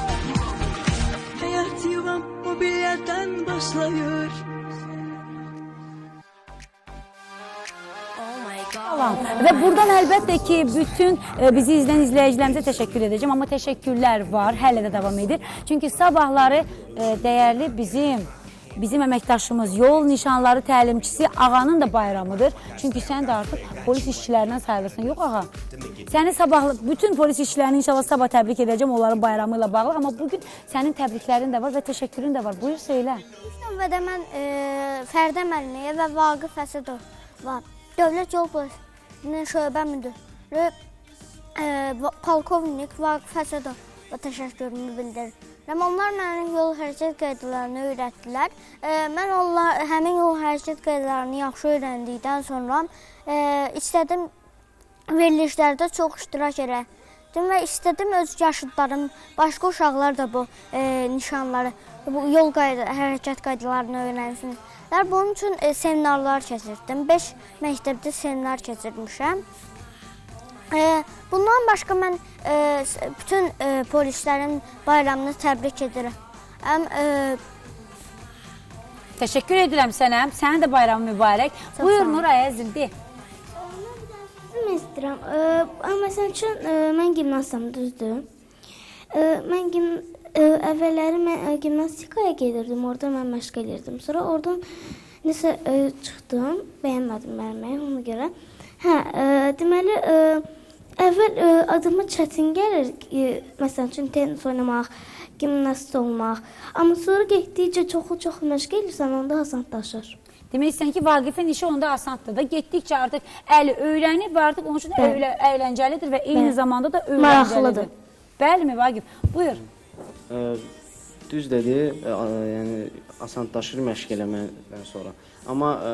S4: Hayat yuvam mobilyadan başlıyor
S2: Salam. Və buradan əlbəttə ki, bütün e, bizi izləyən izləyicilərimizə təşəkkür edəcəm, amma təşəkkürlər var, hələ də davam edir. Çünki sabahları e, dəyərli bizim bizim əməkdaşımız, yol nişanları təlimçisi ağanın da bayramıdır. Çünki sən də artıq polis işçilərindən sayılırsan. Yox ağa. Səni sabah bütün polis işçilərini inşallah sabah təbrik edəcəm onların bayramı ilə bağlı, amma bu gün sənin təbriklərin də var və təşəkkürün də var. Buyur söylə.
S30: İlk növbədə mən e, Fərdə müəlliməyə və Vaqif Əsədova, Dövlət Yol Polisinin şöbə müdürü e, polkovnik Vaqif Əsədova təşəkkürümü bildirirəm. Onlar mənə yol hərəkət qaydalarını öyrətdilər. E, mən onlar həmin yol hərəkət qaydalarını yaxşı öyrəndikdən sonra e, istədim verilişlərdə çox iştirak etdim və istədim öz yaşıdlarım, başqa uşaqlar da bu e, nişanları, bu yol qayda, hərəkət qaydalarını öyrənsinlər. Bunun üçün e, seminarlar keçirdim. 5 məktəbdə seminar keçirmişəm. E, bundan başqa mən e, bütün e, polislərin bayramını təbrik edirəm. Həm e,
S2: Təşəkkür edirəm sənə. Sənin də bayramın mübarək.
S30: Çox
S2: Buyur
S30: sağ ol.
S2: Nuray Əzildi.
S34: Mən istəyirəm. Ə, Amma məsəl üçün ə, mən gimnastam düzdür. Ə, Mən gim ə, əvvəlləri mən ə, gimnastikaya gedirdim. Orada mən məşq edirdim. Sonra oradan nəsə ə, çıxdım. Bəyənmədim müəllimi ona görə. Hə, ə, deməli ə, əvvəl ə, adıma çətin gəlir. Ə, Məsəl üçün tennis oynamaq, gimnast olmaq. Amma sonra getdikcə çoxu-çox məşq edirsən, onda asanlaşır.
S2: Demək istəyirsən ki, Vaqifin işi onda asandır da. Getdikcə artıq əli öyrənib və artıq onun üçün əylə, əyləncəlidir və eyni
S34: Bəli.
S2: zamanda da
S34: Maraqlıdır.
S2: öyrəncəlidir. Bəlimi Vaqif? Buyur.
S33: Ə, düz dedi, yəni asanlaşır məşq eləmədən sonra. Amma ə,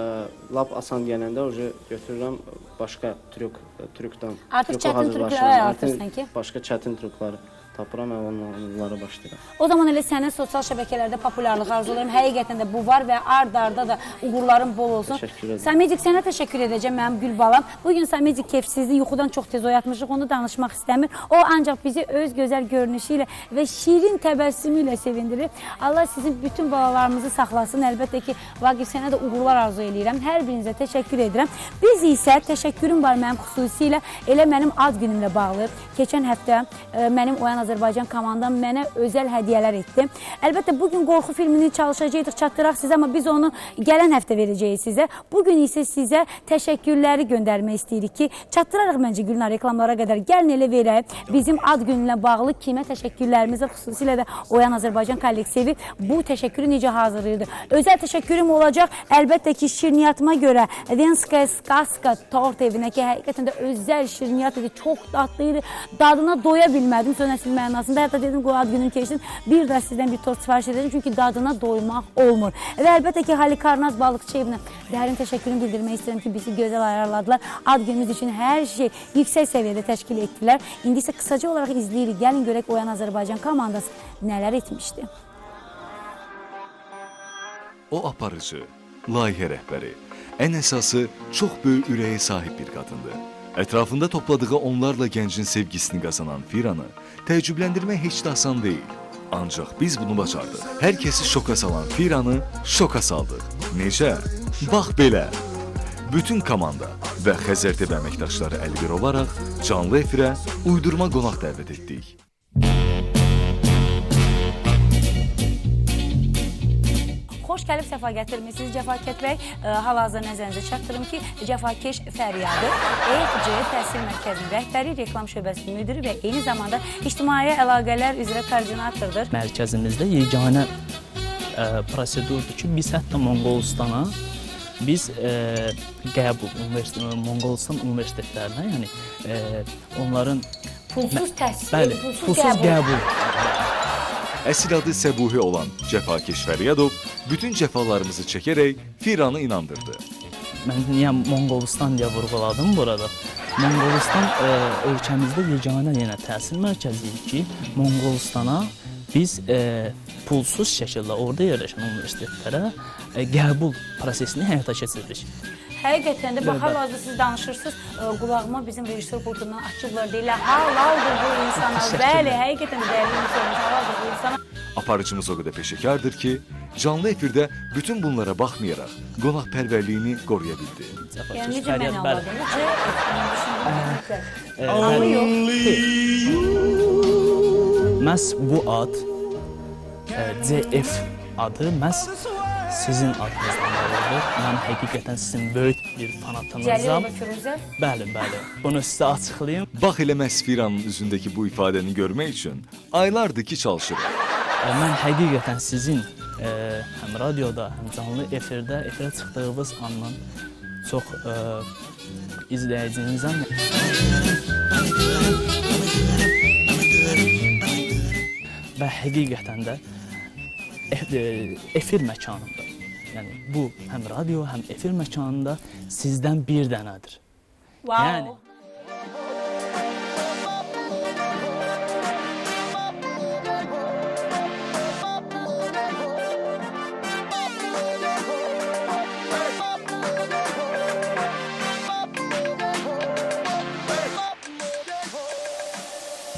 S33: lap asan gələndə oje götürürəm başqa trük trükdən.
S2: Artıq çətin
S33: hazırlaşıram.
S2: trüklər
S33: Artıq
S2: artırsan ki?
S33: Başqa çətin trüklər tapıram və onla- onlara başlayıram.
S2: O zaman elə sənin sosial şəbəkələrdə populyarlıq arzulayıram. Həqiqətən də bu var və ard-arda da uğurların bol olsun.
S33: Təşəkkür edirəm.
S2: Samidik sənə təşəkkür edəcəm mənim gül balam. Bu gün Samidik keyfsizdir, yuxudan çox tez oyatmışıq, onu danışmaq istəmir. O ancaq bizi öz gözəl görünüşü ilə və şirin təbəssümü ilə sevindirir. Allah sizin bütün balalarımızı saxlasın. Əlbəttə ki, Vaqif sənə də uğurlar arzu eləyirəm. Hər birinizə təşəkkür edirəm. Biz isə təşəkkürüm var mənim xüsusilə elə mənim ad günümlə bağlı. Keçən həftə e, mənim Oyan Azərbaycan komandam mənə özəl hədiyyələr etdi. Əlbəttə bu gün qorxu filmini çalışacağıq, çatdıraq sizə, amma biz onu gələn həftə verəcəyik sizə. Bu gün isə sizə təşəkkürləri göndərmək istəyirik ki, çatdırarıq məncə Gülnar reklamlara qədər. Gəlin elə verək. Bizim ad gününlə bağlı kimə təşəkkürlərimizi xüsusilə də Oyan Azərbaycan kollektivi bu təşəkkürü necə hazırlayırdı. Özəl təşəkkürüm olacaq. Əlbəttə ki, şirniyatıma görə Venskaya Skaska tort evinə ki, həqiqətən də özəl şirniyat idi. Çox dadlı idi. Dadına doya bilmədim sönəsil mənasında. Hətta dedim qoy ad günüm keçsin. Bir də sizdən bir tort sifariş edəcəm çünki dadına doymaq olmur. Və əlbəttə ki, Halikarnaz balıqçı evinə dərin təşəkkürümü bildirmək istəyirəm ki, bizi gözəl ayarladılar. Ad günümüz üçün hər şey yüksək səviyyədə təşkil etdilər. İndi isə qısaca olaraq izləyirik. Gəlin görək Oyan Azərbaycan komandası nələr etmişdi.
S1: O aparıcı, layihə rəhbəri, ən əsası çox böyük ürəyə sahib bir qadındır. Ətrafında topladığı onlarla gəncin sevgisini qazanan Firanı təəccübləndirmək heç də asan deyil. Ancaq biz bunu bacardıq. Hər kəsi şoka salan Firanı şoka saldıq. Necə? Bax belə. Bütün komanda və Xəzər TV əməkdaşları əlbir olaraq canlı efirə uydurma qonaq dəvət etdik.
S2: Xoş gəlib səfa gətirmisiniz Cəfakət bəy. E, Hal-hazırda nəzərinizə çatdırım ki, Cəfakeş Fəryadı EFC Təhsil Mərkəzinin rəhbəri, reklam şöbəsinin müdiri və eyni zamanda ictimai əlaqələr üzrə koordinatordur.
S35: mərkəzimizdə yeganə ə, prosedurdur ki, biz hətta Monqolistana biz ə, qəbul universitet Monqolistan universitetlərinə, yəni ə, onların
S2: Pulsuz təhsil,
S35: bəli,
S2: pulsuz
S35: pulsuz
S2: qəbul.
S35: qəbul.
S1: Əsl adı Səbuhi olan Cəfakeş Fəryadov bütün cəfalarımızı çəkərək Firanı inandırdı.
S35: Mən niyə Monqolistan deyə vurğuladım burada? Monqolistan ə, ölkəmizdə yeganə yenə təhsil mərkəzidir ki, Monqolistana biz ə, pulsuz şəkildə orada yerləşən universitetlərə ə, qəbul prosesini həyata keçiririk.
S2: Həqiqətən də bax
S35: Bəli, bəli.
S2: hal-hazırda siz danışırsınız, e, qulağıma bizim rejissor pultundan açıblar deyirlər. Halaldır bu insana. Bəli, həqiqətən də dəyərli insanlar halaldır bu insana.
S1: Aparıcımız o qədər peşəkardır ki, canlı efirdə bütün bunlara baxmayaraq qonaqpərvərliyini qoruya bildi.
S2: Yəni necə mən anladım? Necə? Düşündüm.
S35: Ə,
S2: Amma
S35: bəli.
S2: yox.
S35: Məhz bu ad ə, CF adı məhz sizin adınızdan oldu. Mən həqiqətən sizin böyük bir fanatınızam.
S2: Cəlilova Firuzə.
S35: Bəli, bəli. Bunu sizə açıqlayım.
S1: Bax elə məhz Firanın üzündəki bu ifadəni görmək üçün aylardır ki çalışırıq.
S35: E, Mən həqiqətən sizin e, həm radioda, həm canlı efirdə, efirə çıxdığınız andan çox e, izləyicinizəm. Və həqiqətən də e, efir məkanında, yəni bu həm radio, həm efir məkanında sizdən bir dənədir.
S2: Wow.
S35: Yəni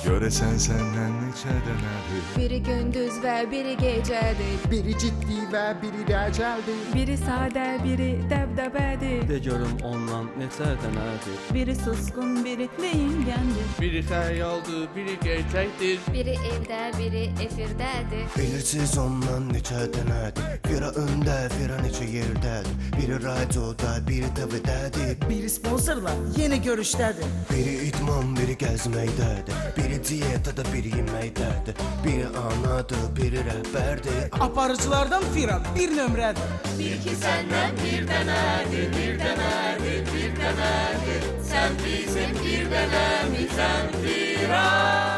S1: Görəsən səndən neçə dənədir?
S14: Biri gündüz və biri gecədir.
S36: Biri ciddi və biri rəcəldir.
S14: Biri sadə, biri dəbdəbədir.
S37: De görüm ondan neçə dənədir.
S14: Biri susqun, biri deyingəndir.
S36: Biri xəyaldır, biri gerçəkdir.
S14: Biri evdə, biri efirdədir.
S38: Bilirsiniz ondan neçə dənədir Fira öndə, fira neçə yerdədir Biri radioda, biri TV'dədir
S39: Biri sponsorla yeni görüşdədir.
S38: Biri idman, biri gəzməkdədir Biri dietada, biri yeməkdədir Biri anadır, biri rəhbərdir
S39: Aparıcılardan Fira bir nömrədir.
S14: Bir ki səndən bir dənədir, bir dənədir, bir dənədir. Sən bizim bir dənəmizsən Fira.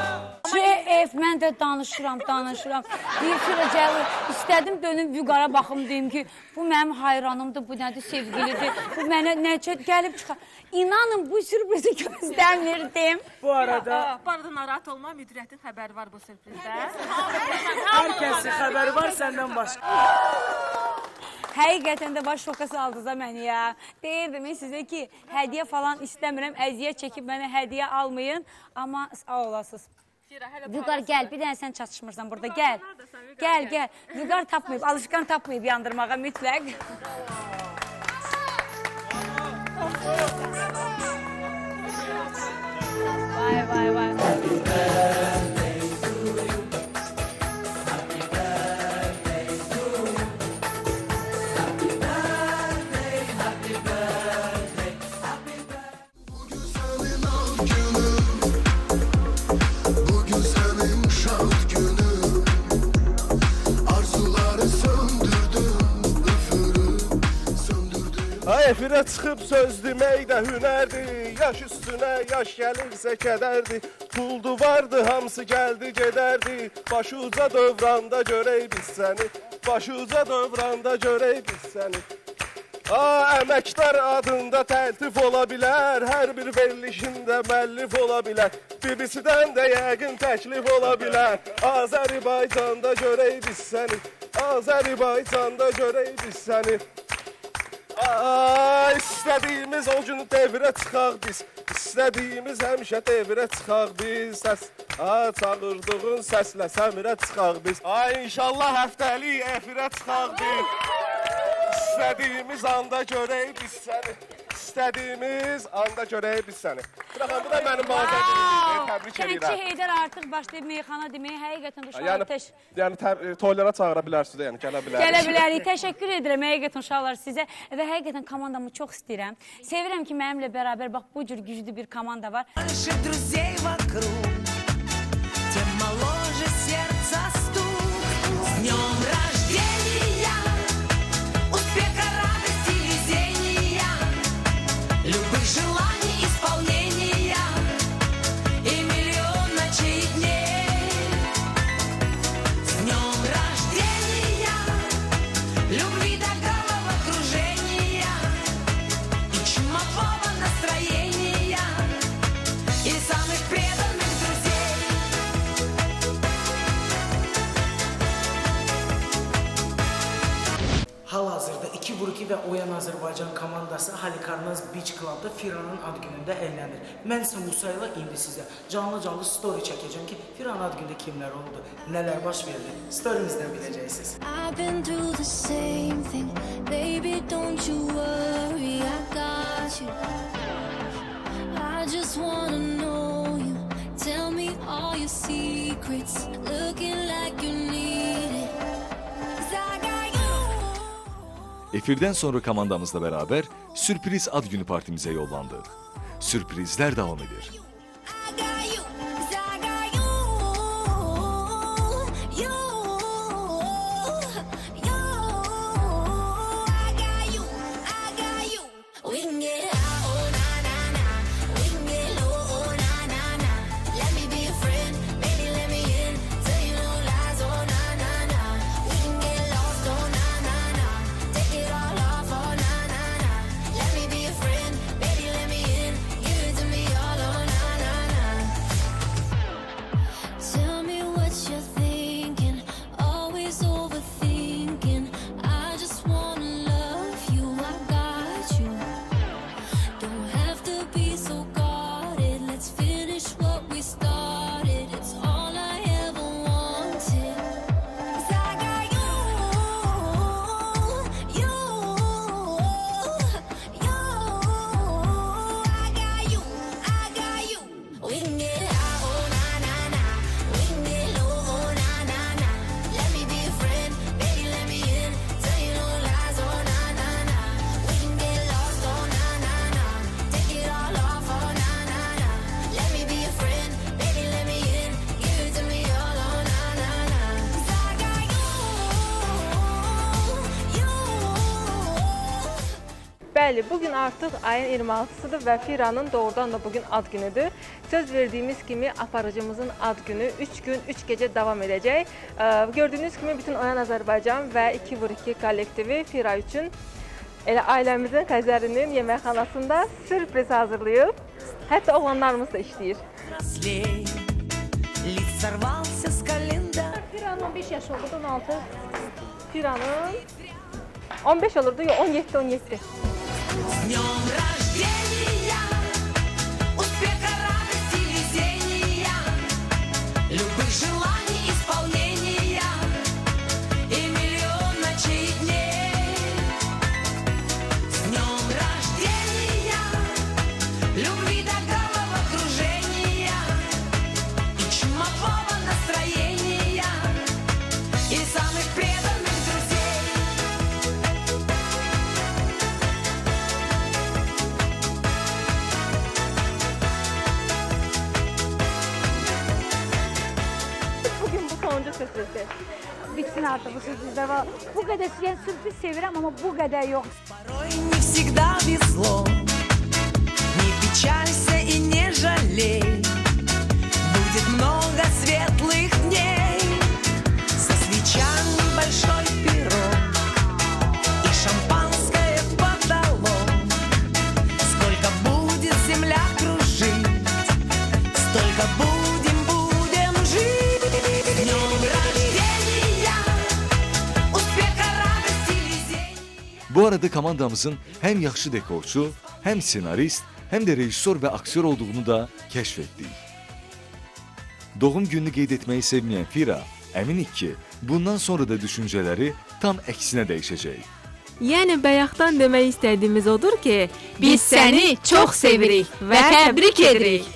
S2: JF mən də danışıram, danışıram. Deyir ki, Cəlil, istədim dönüm vüqara baxım deyim ki, bu mənim hayranımdır, bu nədir, sevgilidir. Bu mənə necə gəlib çıxar. İnanın bu sürprizi gözləmirdim.
S39: Bu arada
S40: Bu arada narahat olma, müdiriyyətin xəbəri var bu sürprizdə.
S39: hər kəsin xəbəri var səndən başqa.
S2: Həqiqətən də baş şoka saldınız da məni ya. Deyirdim sizə ki, hədiyyə falan istəmirəm, əziyyət çəkib mənə hədiyyə almayın, amma sağ olasınız. Vüqar gəl, bir dənə sən çatışmırsan burada, gəl. Gəl, gəl. Vüqar tapmayıb, alışqan tapmayıb yandırmağa mütləq. Vay, vay, vay.
S36: Efirə çıxıb söz demək də hünərdir. Yaş üstünə yaş gəlirsə kədərdir. Puldu vardı hamısı gəldi gedərdi. Başı uca dövranda görək biz səni. Başı uca dövranda görək biz səni. Aa, əməkdar adında təltif ola bilər. Hər bir verilişində müəllif ola bilər. BBC-dən də yəqin təklif ola bilər. Azərbaycanda görək biz səni. Azərbaycanda görək biz səni istədiyimiz o gün devrə çıxaq biz. İstədiyimiz həmişə devrə çıxaq biz. Səs, ha, çağırdığın səslə səmirə çıxaq biz. Ay, inşallah həftəlik efirə çıxaq biz. İstədiyimiz anda görək biz səni İstədiyimiz anda görək biz səni Buraxın, bu da mənim mazərimdir, təbrik
S2: Kəndçi
S36: edirəm
S2: Heydər artıq başlayıb meyxana deməyə həqiqətən uşaqlar
S36: Yəni,
S2: təş
S36: yəni tə, toylara çağıra bilərsiniz də, yəni gələ bilərsiniz
S2: Gələ bilərik. Təşəkkür edirəm həqiqətən uşaqlar sizə və həqiqətən komandamı çox istəyirəm. Sevirəm ki, mənimlə bərabər bax bu cür güclü bir komanda var.
S27: Больше друзей вокруг, тем моложе сердца стук. С днем рождения,
S39: Və Oyan Azərbaycan komandası Halikarnaz Beach Clubda Firanın ad günündə əylənir. Mən isə Musa ilə indi sizə canlı-canlı story çəkəcəm ki, Firanın ad günündə kimlər oldu, nələr baş verdi. Storyimizdən biləcəksiniz.
S41: I've been through the same thing. Baby, don't you worry, I got you. I just wanna know you. Tell me all your secrets. Looking like you need
S1: Efir'den sonra kamandamızla beraber sürpriz ad günü
S27: partimize yollandı. Sürprizler devam ediyor.
S42: Bəli, bu gün artıq ayın 26-sıdır və Firanın doğrudan da bu gün ad günüdür. Söz verdiyimiz kimi aparıcımızın ad günü 3 gün, 3 gecə davam edəcək. Gördüyünüz kimi bütün Oyan Azərbaycan və 2x2 kollektivi Fira üçün elə ailəmizin Xəzərinin yeməkxanasında sürpriz hazırlayıb. Hətta oğlanlarımız da işləyir. Firanın 15 yaşı oldu, 16. Firanın 15 olurdu, yox
S4: 17-17. Любых желаний. Игнатова
S42: создавал. Bu
S2: kadar yani sülfü seviyorum ama bu kadar yok. Порой
S4: не всегда везло, не печалься и не жалей.
S1: Bu arada komandamızın həm yaxşı dekorçu, həm ssenarist, həm də rejissor və aktyor olduğunu da kəşf etdik. Doğum gününü qeyd etməyi sevməyən Fira, əminik ki, bundan sonra da düşüncələri tam əksinə dəyişəcək.
S43: Yəni bayaqdan demək istədiyimiz odur ki, biz səni çox sevirik və təbrik edirik.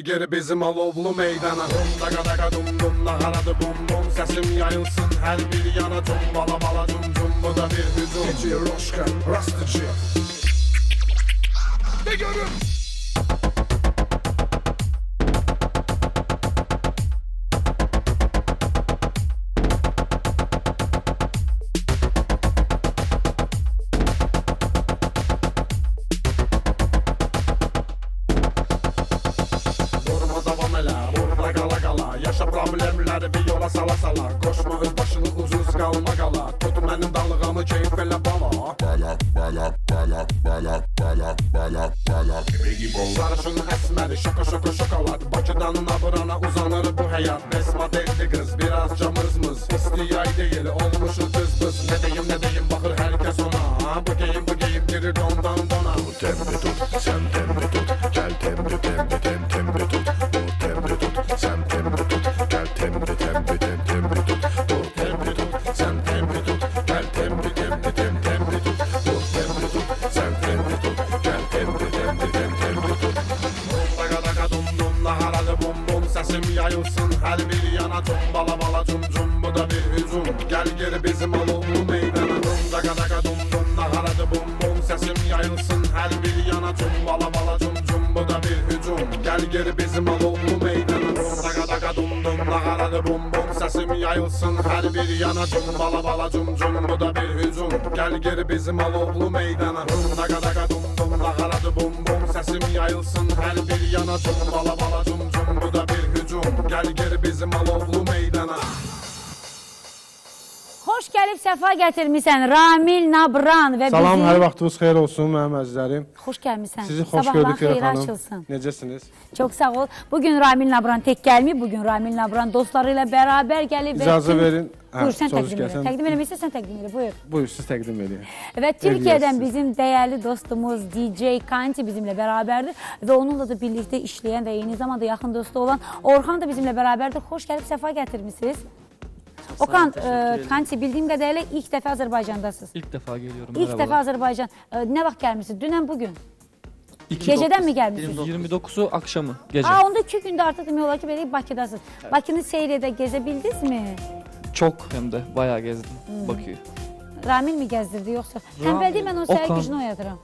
S43: Geri bizim alovlu meydana. Dum daqa daqa dum dum nağaradı bum bum. Səsim yayılsın hər bir yana Cumbala bala cum cum bu da bir hücum Gece roşka rastıcı De görüm
S2: gətirmisən Ramil Nabran və
S44: Salam,
S2: bizi
S44: hər vaxtınız xeyir olsun mənim əzizlərim.
S2: Xoş gəlmisən.
S44: Sizi xoş
S2: Sabahlar
S44: gördük
S2: xeyir
S44: xanım. Necəsiniz?
S2: Çox sağ ol. Bugün Ramil Nabran tək gəlməyib. Bugün Ramil Nabran dostları ilə bərabər gəlib. və
S44: İcazə
S2: tüm-
S44: verin. Hə,
S2: Buyur, sən təqdim elə. Təqdim eləmək istəsən təqdim elə. Buyur.
S44: Buyur, siz təqdim edin.
S2: Və Türkiyədən
S44: Eləyəsiniz.
S2: bizim dəyərli dostumuz DJ Kanti bizimlə bərabərdir və onunla da birlikdə işləyən və eyni zamanda yaxın dostu olan Orxan da bizimlə bərabərdir. Xoş gəlib səfa gətirmisiniz. Okan, e, Kanti bildiyim qədərilə ilk dəfə Azərbaycandasınız.
S45: İlk defa geliyorum.
S2: İlk dəfə Azərbaycan. E, Nə vaxt gəlmisiniz? Dünən bugün? Gecədən mi gəlmisiniz?
S45: 29'u akşamı gece.
S2: Aa, onda iki gündə artıq demək olar ki, belə Bakıdasınız. Bakını seyr edə gezə bildinizmi?
S45: Çok hem de bayağı gezdim
S2: Hmm.
S45: Bakü'yü.
S2: Ramil mi gəzdirdi yoxsa? Tənbəl deyil, mən onu səhər
S45: Okan.
S2: gücünə oyadıram.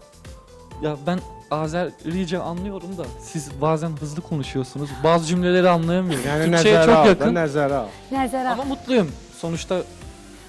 S45: Ya ben Azerice anlıyorum da siz bazen hızlı konuşuyorsunuz. Bazı cümleleri anlayamıyorum.
S44: Yani
S45: Türkçe'ye
S44: nəzərə
S45: çok
S44: al da,
S45: yakın.
S44: nəzərə al.
S2: Nəzərə.
S45: Ama mutluyum. Sonuçta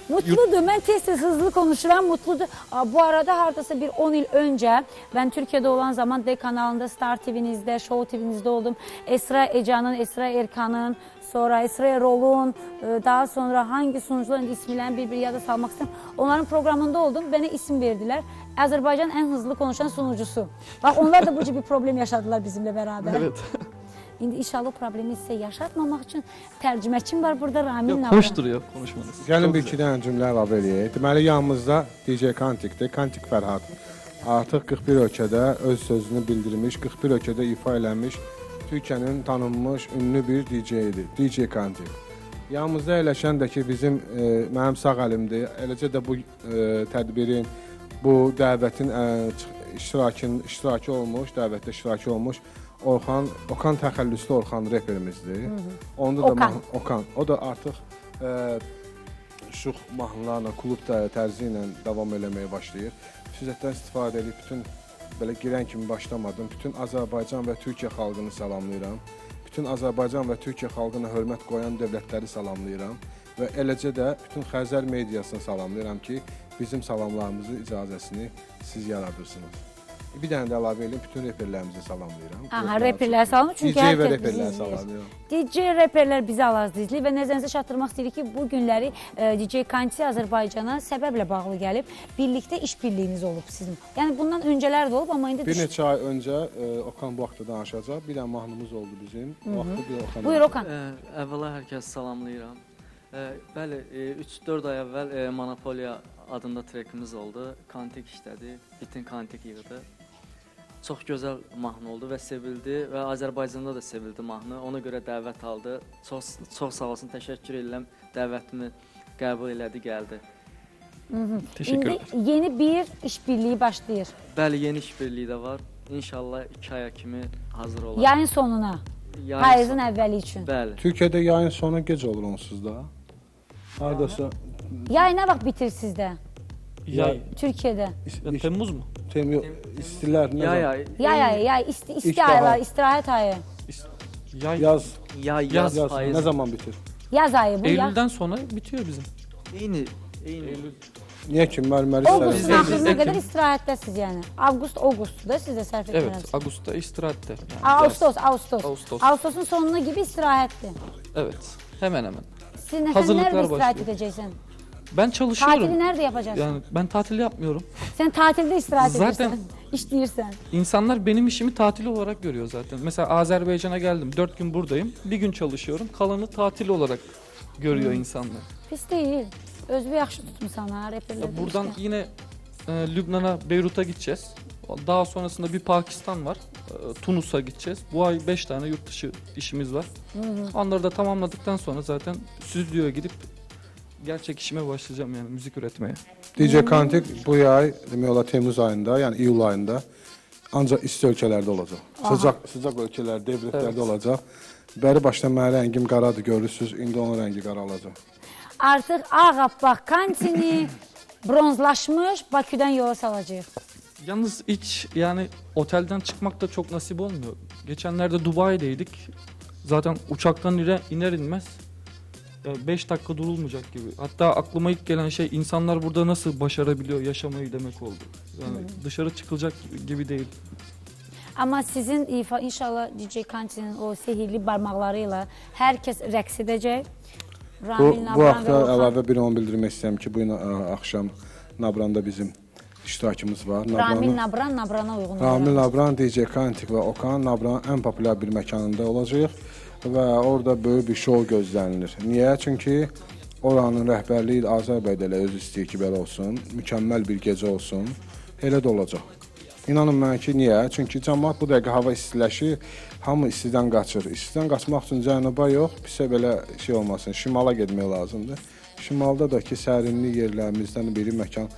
S2: Mutludur. Mən tez-tez hızlı konuşuram, mutludur. Aa, Bu arada hardasa bir 10 il öncə mən Türkiyədə olan zaman D kanalında, Star TV-nizdə, Show TV-nizdə oldum. Esra Ecanın, Esra Erkanın, sonra Esra Erol'un, e, daha sonra hangi sunucuların ismilərini bir-bir yada salmaq istəyirəm. Onların proqramında oldum. Mənə isim verdilər. Azərbaycan ən hızlı konuşan sunucusu. Bax onlar da bu bir problem yaşadılar bizimlə bərabər.
S45: evet.
S2: İndi inşallah problemi sizə yaşatmamaq üçün tərcüməçim var burada Ramil Navran.
S45: hoş duruyor konuşmanız.
S44: Gəlin bir iki dənə cümlə əlavə eləyək. Deməli yanımızda DJ Kantikdir. Kantik Fərhad. Artıq 41 ölkədə öz sözünü bildirmiş, 41 ölkədə ifa eləmiş Türkiyənin tanınmış ünlü bir DJ-dir. DJ Kantik. Yanımızda əyləşən də ki bizim e, mənim sağ əlimdir. Eləcə də bu e, tədbirin, bu dəvətin e, iştirakın iştirakı olmuş, dəvətdə iştirakı olmuş Orxan, Okan təxəllüslü Orxan reperimizdir.
S2: Hı hı.
S44: Onda da
S2: Okan.
S44: Okan. O da artıq e, şux mahnılarla, klub tə- tərzi ilə davam eləməyə başlayır. Fürsətdən istifadə edib bütün belə girən kimi başlamadım. Bütün Azərbaycan və Türkiyə xalqını salamlayıram. Bütün Azərbaycan və Türkiyə xalqına hörmət qoyan dövlətləri salamlayıram və eləcə də bütün Xəzər mediasını salamlayıram ki, bizim salamlarımızı icazəsini siz yaradırsınız. Bir dənə də əlavə edeyim, bütün reperlərimizi salamlayıram.
S2: Aha, reperlər salamı çünki
S44: DJ və
S2: hər bizi
S44: reperlər salamlayıram.
S2: DJ reperlər bizi alazdı və nəzərinizə çatdırmaq istəyirik ki, bu günləri e, DJ Kanti Azərbaycana səbəblə bağlı gəlib, birlikdə iş birliyiniz olub sizin. Yəni bundan öncələr də olub, amma indi
S44: Bir neçə ay öncə e, Okan bu haqda danışacaq. Bir dənə mahnımız oldu bizim.
S2: Hı.
S44: vaxtda bir Okan.
S2: Buyur, Okan.
S46: Ə, Əvvəla hər kəsi salamlayıram. Ə, Bəli, 3-4 ay əvvəl ə, Monopolia adında trekimiz oldu. Kantik işlədi, bütün Kantik yığdı. Çox gözəl mahnı oldu və sevildi və Azərbaycanda da sevildi mahnı. Ona görə dəvət aldı. Çox çox sağ olsun, təşəkkür edirəm. Dəvətimi qəbul elədi, gəldi.
S2: Mhm.
S45: Teşekkürler.
S2: İndi yeni bir işbirliği başlayır.
S46: Bəli, yeni işbirliyi də var. İnşallah 2 aya kimi hazır olar.
S2: Yayın sonuna.
S46: Yayın
S2: Payızın əvvəli üçün.
S46: Bəli.
S44: Türkiyədə yayın sonu gec olur onsuz da. Hardasa
S2: Yay nə vaxt bitir sizdə?
S44: Yay.
S2: Türkiyədə.
S45: Temmuz mu?
S44: Temmuz istilər nə
S46: Yay
S44: zaman?
S46: ay.
S2: Yay ayı, yay isti, isti
S44: İlkbahar.
S2: aylar, istirahət ayı.
S45: Yay.
S44: Yaz.
S46: Yay,
S45: yaz,
S44: Yaz.
S45: payız.
S44: Ne zaman bitir?
S2: Yaz ayı bu. ya.
S45: Eylül'den sonra bitiyor bizim.
S46: Eyni, eyni.
S44: Niyə ki mərməri
S2: Avqustun
S44: sərhəd-
S2: axırına qədər istirahətdəsiz yəni. Avqust, Avqustda sizə sərf
S45: Evet,
S2: etmirəm.
S45: Ağustos'ta istirahatte. Yani
S2: Aa,
S45: yaz.
S2: Ağustos, Ağustos.
S45: Ağustos.
S2: Ağustos'un sonuna gibi istirahətdir.
S45: Evet, hemen hemen.
S2: Siz efendim
S45: Hazırlıklar
S2: nerede istirahat
S45: başlıyor.
S2: edeceksin?
S45: Ben çalışıyorum.
S2: Tatili nerede yapacaksın?
S45: Yani ben tatil yapmıyorum.
S2: Sen tatilde istirahat
S45: Zaten-
S2: ediyorsun. İşleyirsen.
S45: İnsanlar benim işimi tatil olarak görüyor zaten. Mesela Azerbaycan'a geldim. Dört gün buradayım. Bir gün çalışıyorum. Kalanı tatil olarak görüyor
S2: Hmm.
S45: insanlar.
S2: Pis değil. Özbü yaxşı tutmusan ha reperler.
S45: Ya Buradan yine e, Lübnan'a, Beyrut'a gideceğiz. Daha sonrasında bir Pakistan var. E, Tunus'a gideceğiz. Bu ay 5 tane yurt dışı işimiz var.
S2: Hı hı.
S45: Onları da tamamladıktan sonra zaten stüdyoya gidip gerçek işime başlayacağım yani müzik üretmeye.
S44: DJ Kantik bu yay demək olar Temmuz ayında, yəni iyul ayında ancaq isti ölkələrdə olacaq.
S2: Aha.
S44: Sıcaq sıcaq ölkələrdə, evletlərdə
S45: Evet.
S44: olacaq. Bəri başdan mənim rəngim qaradır görürsüz. İndi onun rəngi qara olacaq.
S2: Artıq ağappaq kantini bronzlaşmış Baküdən yola salacağıq.
S45: Yalnız hiç yani otelden çıkmak da çok nasip olmuyor. Geçenlerde Dubai'deydik. Zaten uçaktan iner inmez 5 dakika durulmayacak gibi. Hatta aklıma ilk gelen şey insanlar burada nasıl başarabiliyor yaşamayı demek oldu. Yani dışarı çıkılacak gibi, değil.
S2: Amma sizin ifa inşallah DJ Kantinin o sehirli barmaqları ilə hər kəs rəqs edəcək.
S44: Bu,
S2: Ramil
S44: bu
S2: Nabran
S44: haqda
S2: və Orxan.
S44: əlavə bir onu bildirmək istəyirəm ki, bu gün ə, axşam Nabranda bizim iştirakımız var.
S2: Ramil
S44: Nabranın-
S2: Nabran Nabrana uyğun.
S44: Ramil
S2: olaraq.
S44: Nabran, DJ Kantik və Okan Nabranın ən populyar bir məkanında olacağıq və orada böyük bir şou gözlənilir. Niyə? Çünki oranın rəhbərliyi Azərbaycan elə öz istəyir ki, belə olsun, mükəmməl bir gecə olsun. Elə də olacaq. İnanın mənə ki, niyə? Çünki cəmaət bu dəqiqə hava istiləşir, hamı istidən qaçır. İstidən qaçmaq üçün cənuba yox, pisə belə şey olmasın, şimala getmək lazımdır. Şimalda da ki, sərinlik yerlərimizdən biri məkan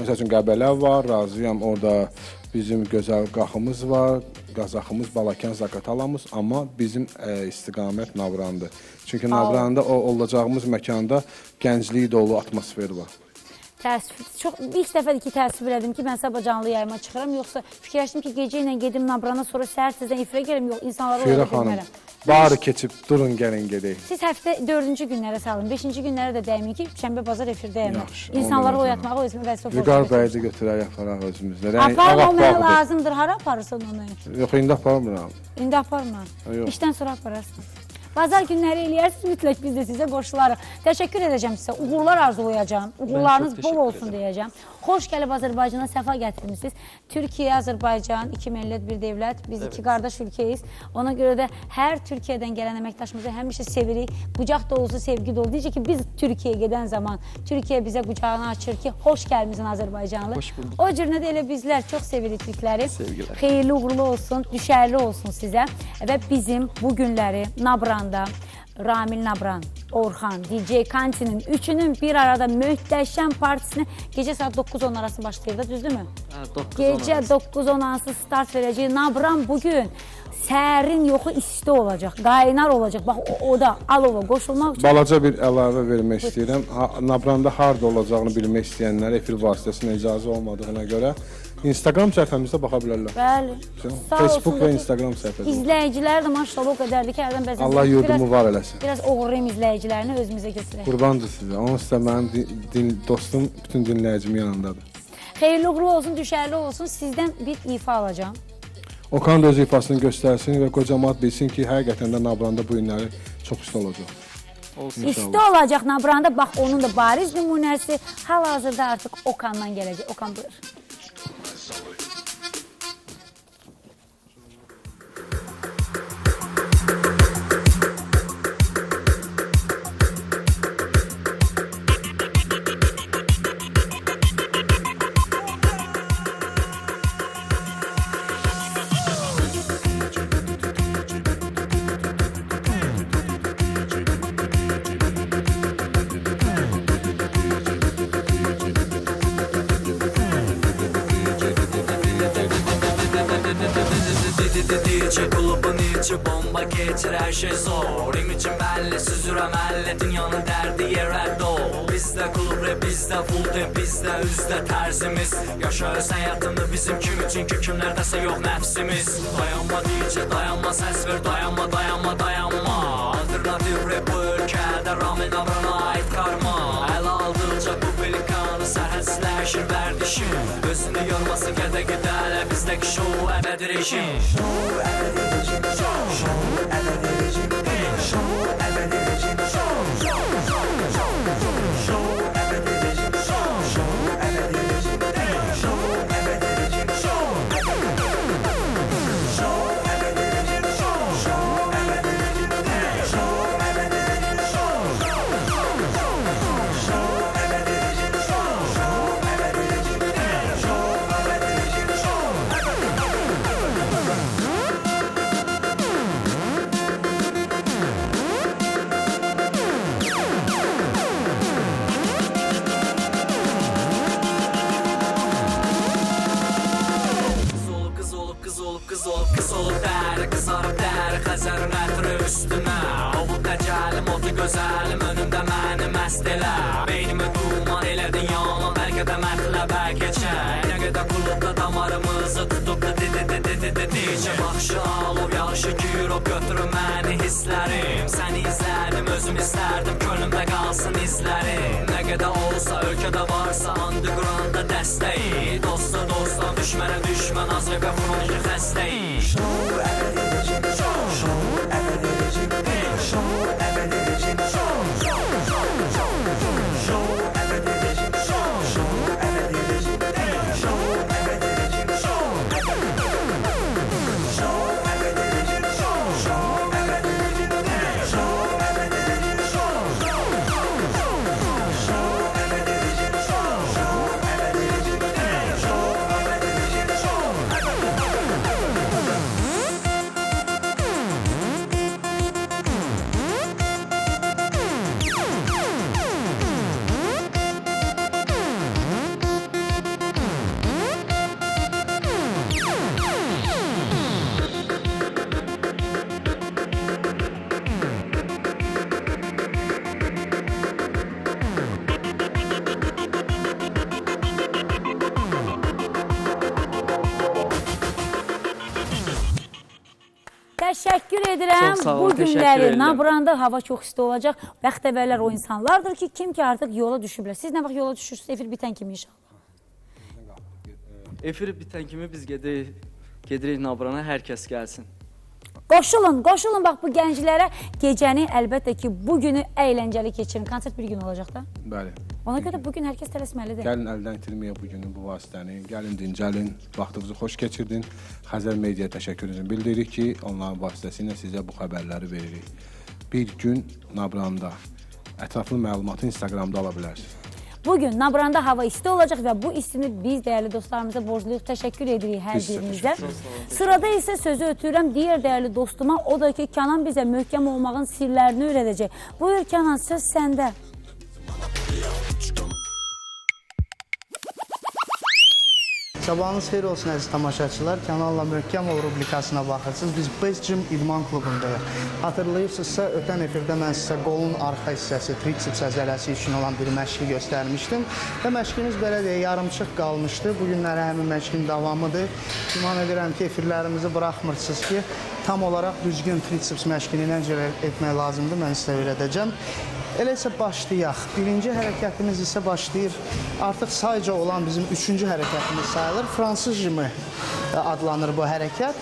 S44: Məsəl üçün Qəbələ var, razıyam. Orada bizim gözəl qaxımız var, Qazaxımız, Balakən, Zaqatalamız, amma bizim ə, istiqamət Navrandır. Çünki Navranda o olacağımız məkanda gənclik dolu atmosfer var.
S2: Təəssüf. Çox ilk dəfədir ki, təəssüf elədim ki, mən sabah canlı yayıma çıxıram, yoxsa fikirləşdim ki, gecə ilə gedim Nabrana, sonra səhər sizdən ifrə gələm, yox, oyada
S44: xanım,
S2: bilmərəm.
S44: Barı keçib durun gəlin gedək.
S2: Siz həftə 4-cü günlərə salın, 5-ci günlərə də dəyməyin ki, şənbə bazar efirdəyəm.
S44: Yaxşı,
S2: İnsanları
S44: olmaz.
S2: oyatmağa özümə vəzifə
S44: Vüqar
S2: borcluyam.
S44: bəyici götürərək aparaq özümüzlə. Rəng
S2: Aparma, o mənə lazımdır. Hara aparırsan onu?
S44: Yox, indi aparmıram.
S2: İndi aparma.
S44: Yox.
S2: İşdən sonra apararsın. Bazar günləri eləyərsiniz, mütləq biz də sizə qoşularıq. Təşəkkür edəcəm sizə, uğurlar arzulayacağam. Uğurlarınız bol olsun deyəcəm. Xoş gəlib Azərbaycana, səfa gətirmisiniz. Türkiyə, Azərbaycan, iki millət, bir dövlət. Biz iki qardaş ölkəyiz. Ona görə də hər Türkiyədən gələn əməkdaşımızı həmişə sevirik. Qucaq dolusu sevgi dolu. Deyəcək ki, biz Türkiyəyə gedən zaman Türkiyə bizə qucağını açır ki, xoş gəlmisən Azərbaycanlı.
S45: Hoş bulduk.
S2: O cür nə də elə bizlər çox sevirik Türkləri.
S45: Sevgiler.
S2: Xeyirli uğurlu olsun, düşərli olsun sizə və bizim bu günləri Nabranda Ramil Nabran, Orxan, DJ Kantinin üçünün bir arada möhtəşəm partisinə gecə saat 9-10 arası başlayır da, düzdürmü?
S46: Hə, 9
S2: Gecə 9-10 arası start verəcək. Nabran bu gün sərin yoxu isti olacaq, qaynar olacaq. Bax o, o da alova qoşulmaq üçün
S44: Balaca bir əlavə vermək istəyirəm. Ha, Nabranda harda olacağını bilmək istəyənlərə efir vasitəsilə icazə olmadığına görə Instagram səhifəmizdə baxa bilərlər.
S2: Bəli. Sağ
S44: Facebook
S2: olsun
S44: və Instagram səhifəmizdə.
S2: İzləyicilər də maşallah o qədərdir ki, hərdən bəzən
S44: Allah yurdumu var eləsin.
S2: Biraz oğurlayım izləyicilərini özümüzə götürək.
S44: Qurbandır sizə. Onsuz da mənim din, din, dostum bütün dinləyicimin yanındadır.
S2: Xeyirli uğurlu olsun, düşərli olsun. Sizdən bir ifa alacağam.
S44: Okan da öz ifasını göstərsin və qocamat bilsin ki, həqiqətən də Nabranda bu günləri çox üstə olacaq.
S46: Olsun.
S2: İsti olacaq Nabranda. Bax onun da bariz nümunəsi hal-hazırda artıq Okandan gələcək. Okan buyur.
S47: somebody. Elle dünyanın derdi yerel dol Bizde kulüp rap bizde full tep bizde üzde terzimiz. Yaşa öz hayatını bizim kimi çünkü kimlerdəsə yok nefsimiz. Dayanma diye dayanma ses ver. Dayanma dayanma dayanma. Alternatif rap bu ülkede ramen avrana ait karma. El aldıkça bu pelikanı sərhədsizləşir vərdişi Özünü yormasın gədə gedələ bizdəki şou əbədi rejim. Şou əbədi rejim. Şou əbədi rejim. Şou əbədi rejim gözəlim Önümdə məni məst elə Beynimi duman elədin yalan Bəlkə də mətləbə keçək Nə qədər klubda damarımızı tutub da dedi dedi dedi Dicə baxışı alov yağışı girov Götürür məni hisslərim Səni izlədim özüm istərdim Könlümdə qalsın izlərim Nə qədər olsa ölkədə varsa Undergroundda dəstəyi Dosta dostdan düşmənə düşmən Azrıqa xroniki xəstəyi Şou əbədi rejim Şou
S2: edirəm.
S46: Çox sağ
S2: Bu
S46: olun, təşəkkür
S2: günləri. Nabranda hava çox isti olacaq. Bəxtəvərlər o insanlardır ki, kim ki artıq yola düşüblər. Siz nə vaxt yola düşürsünüz? Efir bitən kimi inşallah.
S46: Efir bitən kimi biz gedirik, gedirik Nabrana, hər kəs gəlsin.
S2: Qoşulun, qoşulun bax bu gənclərə gecəni əlbəttə ki, bu günü əyləncəli keçirin. Konsert bir gün olacaq da.
S44: Bəli.
S2: Ona görə bu gün hər kəs tələsməlidir.
S44: Gəlin əldən itirməyək bu günü, bu vasitəni. Gəlin dincəlin, vaxtınızı xoş keçirdin. Xəzər Media təşəkkürümüzü bildiririk ki, onların vasitəsilə sizə bu xəbərləri veririk. Bir gün Nabranda ətraflı məlumatı Instagramda ala bilərsiniz.
S2: Bu gün Nabranda hava isti olacaq və bu istini biz dəyərli dostlarımıza borcluyuq. Təşəkkür edirik hər birinizə. Sırada isə sözü ötürürəm digər dəyərli dostuma. O da ki, Kənan bizə möhkəm olmağın sirlərini öyrədəcək. Buyur Kənan, söz səndə.
S48: Sabahınız xeyir olsun əziz tamaşaçılar. Kanalla Möhkəm ol rubrikasına baxırsınız. Biz Best Gym İdman klubundayıq. Hatırlayırsınızsa, ötən efirdə mən sizə qolun arxa hissəsi, triceps əzələsi üçün olan bir məşqi göstərmişdim. Və məşqimiz belə deyə yarımçıq qalmışdı. Bu günləri həmin məşqin davamıdır. Güman edirəm ki, efirlərimizi buraxmırsınız ki, tam olaraq düzgün triceps məşqini necə etmək lazımdır, mən sizə öyrədəcəm. Elə isə başlayaq. Birinci hərəkətimiz isə başlayır. Artıq sayca olan bizim üçüncü hərəkətimiz sayılır. Fransız jimi e, adlanır bu hərəkət.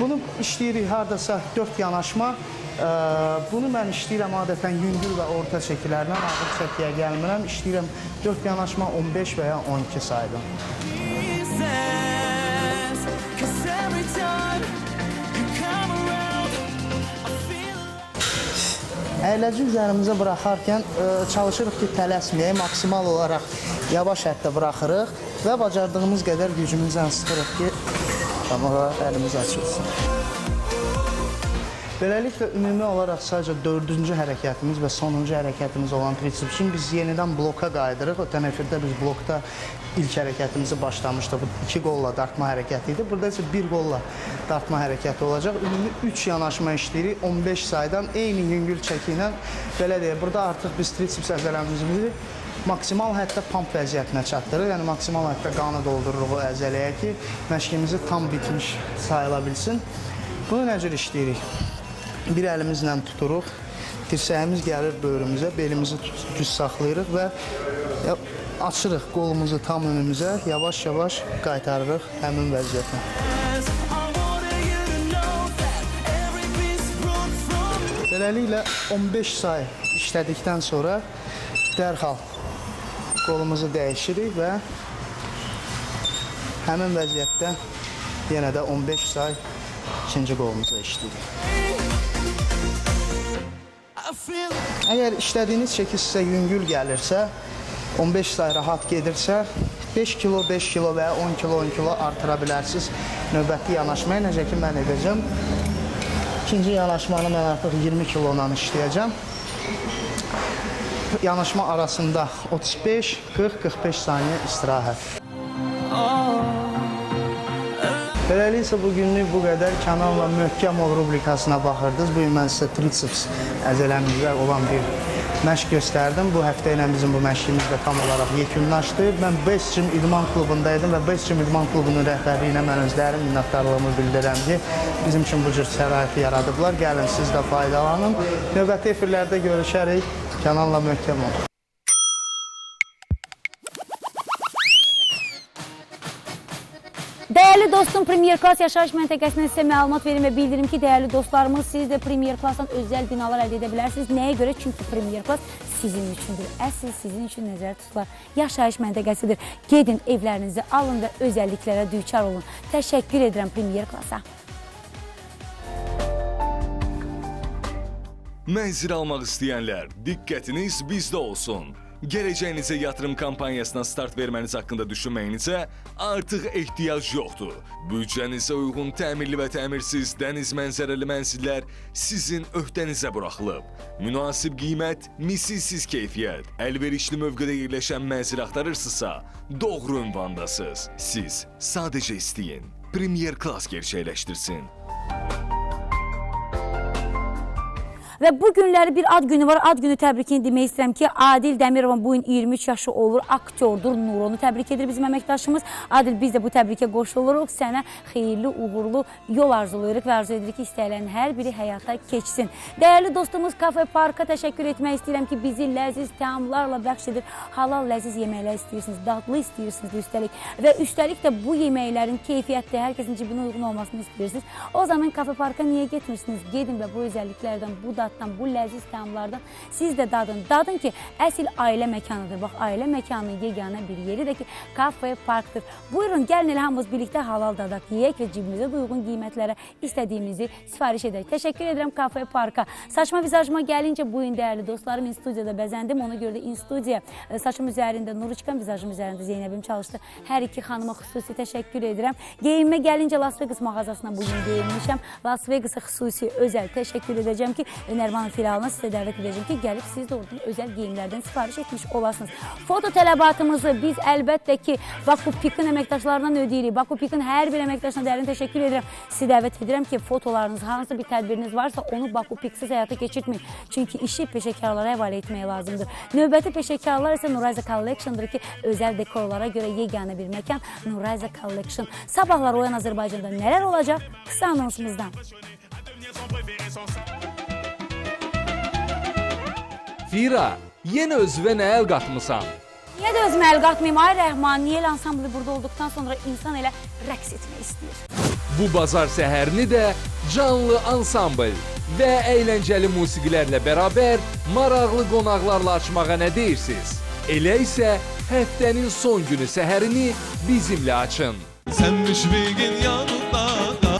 S48: Bunu işləyirik hardasa 4 yanaşma. E, Bunu mən işləyirəm adətən yüngül və orta çəkilərlə, ağır çəkiyə gəlmirəm. İşləyirəm 4 yanaşma 15 və ya 12 sayda.
S4: Cause every time
S48: Əyləci üzərimizə buraxarkən ə, çalışırıq ki, tələsməyək, maksimal olaraq yavaş həddə buraxırıq və bacardığımız qədər gücümüzlə sıxırıq ki, damağa əlimiz açılsın. Beləliklə ümumi olaraq sadəcə 4-cü hərəkətimiz və sonuncu hərəkətimiz olan tricepsin biz yenidən bloka qayıdırıq. Ötən efirdə biz blokda ilk hərəkətimizi başlamışdıq. Bu 2 qolla dartma hərəkəti idi. Burada isə 1 qolla dartma hərəkəti olacaq. Ümumi 3 yanaşma işləyirik 15 saydan eyni yüngül çəki ilə belə deyək. Burada artıq biz triceps əzələmizi maksimal həddə pump vəziyyətinə çatdırır. Yəni maksimal həddə qanı doldururuq o əzələyə ki, məşqimizi tam bitmiş sayıla bilsin. Bunu nə cür işləyirik? Bir əlimizlə tuturuq, dirsəyimiz gəlir böyrümüzə, belimizi güc saxlayırıq və açırıq qolumuzu tam önümüzə, yavaş-yavaş qaytarırıq həmin vəziyyətə. Beləliklə 15 say işlədikdən sonra dərhal qolumuzu dəyişirik və həmin vəziyyətdə yenə də 15 say ikinci qolumuza işləyirik. Əgər işlədiyiniz çəki sizə yüngül gəlirsə, 15 say rahat gedirsə, 5 kilo, 5 kilo və ya 10 kilo, 10 kilo artıra bilərsiniz növbəti yanaşmaya. Necə ki, mən edəcəm. İkinci yanaşmanı mən artıq 20 kilodan işləyəcəm. Yanaşma arasında 35, 40, 45 saniyə istirahət. Beləliklə bu günlük bu qədər kanalla möhkəm ol rubrikasına baxırdınız. Bu gün mən sizə triceps əzələmizdə olan bir məşq göstərdim. Bu həftə ilə bizim bu məşqimiz də tam olaraq yekunlaşdı. Mən Best Gym İdman klubundaydım və Best Gym İdman klubunun rəhbərliyinə mən özlərim minnətdarlığımı bildirirəm ki, bizim üçün bu cür şəraiti yaradıblar. Gəlin siz də faydalanın. Növbəti efirlərdə görüşərik. Kanalla möhkəm olun.
S2: Dostum, Premier Klass yaşayış məntəqəsindən sizə məlumat verim və bildirim ki, dəyərli dostlarımız, siz də Premier Klassdan özəl binalar əldə edə bilərsiniz. Nəyə görə? Çünki Premier Klass sizin üçündür. Əsl sizin üçün nəzərdə tutulan yaşayış məntəqəsidir. Gedin, evlərinizi alın və özəlliklərə düçar olun. Təşəkkür edirəm Premier Klassa.
S1: Mənzil almaq istəyənlər, diqqətiniz bizdə olsun. Gələcəyinizə yatırım kampaniyasına start verməniz haqqında düşünməyinizə artıq ehtiyac yoxdur. Büdcənizə uyğun təmirli və təmirsiz dəniz mənzərəli mənzillər sizin öhdənizə buraxılıb. Münasib qiymət, misilsiz keyfiyyət, əlverişli mövqedə yerləşən mənzil axtarırsınızsa, doğru ünvandasınız. Siz sadəcə istəyin. Premier Class gerçəkləşdirsin.
S2: Və bu günləri bir ad günü var. Ad günü təbrikini demək istəyirəm ki, Adil Dəmirovun bu gün 23 yaşı olur, aktyordur. Nuronu təbrik edir bizim əməkdaşımız. Adil biz də bu təbrikə qoşuluruq. Sənə xeyirli, uğurlu yol arzulayırıq və arzu edirik ki, istəyilən hər biri həyata keçsin. Dəyərli dostumuz Kafe Parka təşəkkür etmək istəyirəm ki, bizi ləziz təamlarla bəxş edir. Halal ləziz yeməklər istəyirsiniz, dadlı istəyirsiniz üstəlik və üstəlik də bu yeməklərin keyfiyyətli, hər kəsin cibinə uyğun olmasını istəyirsiniz. O zaman Kafe Parka niyə getmirsiniz? Gedin və bu özəlliklərdən, bu daddan, bu ləziz təamlardan siz də dadın. Dadın ki, əsl ailə məkanıdır. Bax, ailə məkanının yeganə bir yeri də ki, Kafe Parkdır. Buyurun, gəlin elə hamımız birlikdə halal dadaq, yeyək və cibimizə uyğun qiymətlərə istədiyimizi sifariş edək. Təşəkkür edirəm Kafe Parka. Saçma vizajıma gəlincə bu gün dəyərli dostlarım studiyada bəzəndim. Ona görə də in-studiya e, saçım üzərində, Nuruçkan vizajım üzərində Zeynəbim çalışdı. Hər iki xanıma xüsusi təşəkkür edirəm. Geyinmə gəlincə Las Vegas mağazasına bu gün geyinmişəm. Las Vegas-a xüsusi özəl təşəkkür edəcəm ki, Nərman filialına sizə dəvət edəcəm ki, gəlib siz də oradan özəl geyimlərdən sifariş etmiş olasınız. Foto tələbatımızı biz əlbəttə ki, Baku Pikin əməkdaşlarından ödəyirik. Baku Pikin hər bir əməkdaşına dərin təşəkkür edirəm. Sizi dəvət edirəm ki, fotolarınız, hansı bir tədbiriniz varsa onu Baku Piksiz həyata keçirtməyin. Çünki işi peşəkarlara həvalə etmək lazımdır. Növbəti peşəkarlar isə Nurayza Collection-dır ki, özəl dekorlara görə yeganə bir məkan Nurayza Collection. Sabahlar Oyan Azərbaycanda nələr olacaq? Qısa anonsumuzdan.
S49: Fira, yenə özünə nə əl qatmısan?
S2: Niyə də özümə əl qatmayım? Ay Rəhman, niyə elə ansamblı burada olduqdan sonra insan elə rəqs etmək istəyir?
S49: Bu bazar səhərini də canlı ansambl və əyləncəli musiqilərlə bərabər maraqlı qonaqlarla açmağa nə deyirsiniz? Elə isə həftənin son günü səhərini bizimlə açın.
S50: Sen müşfiqin yanında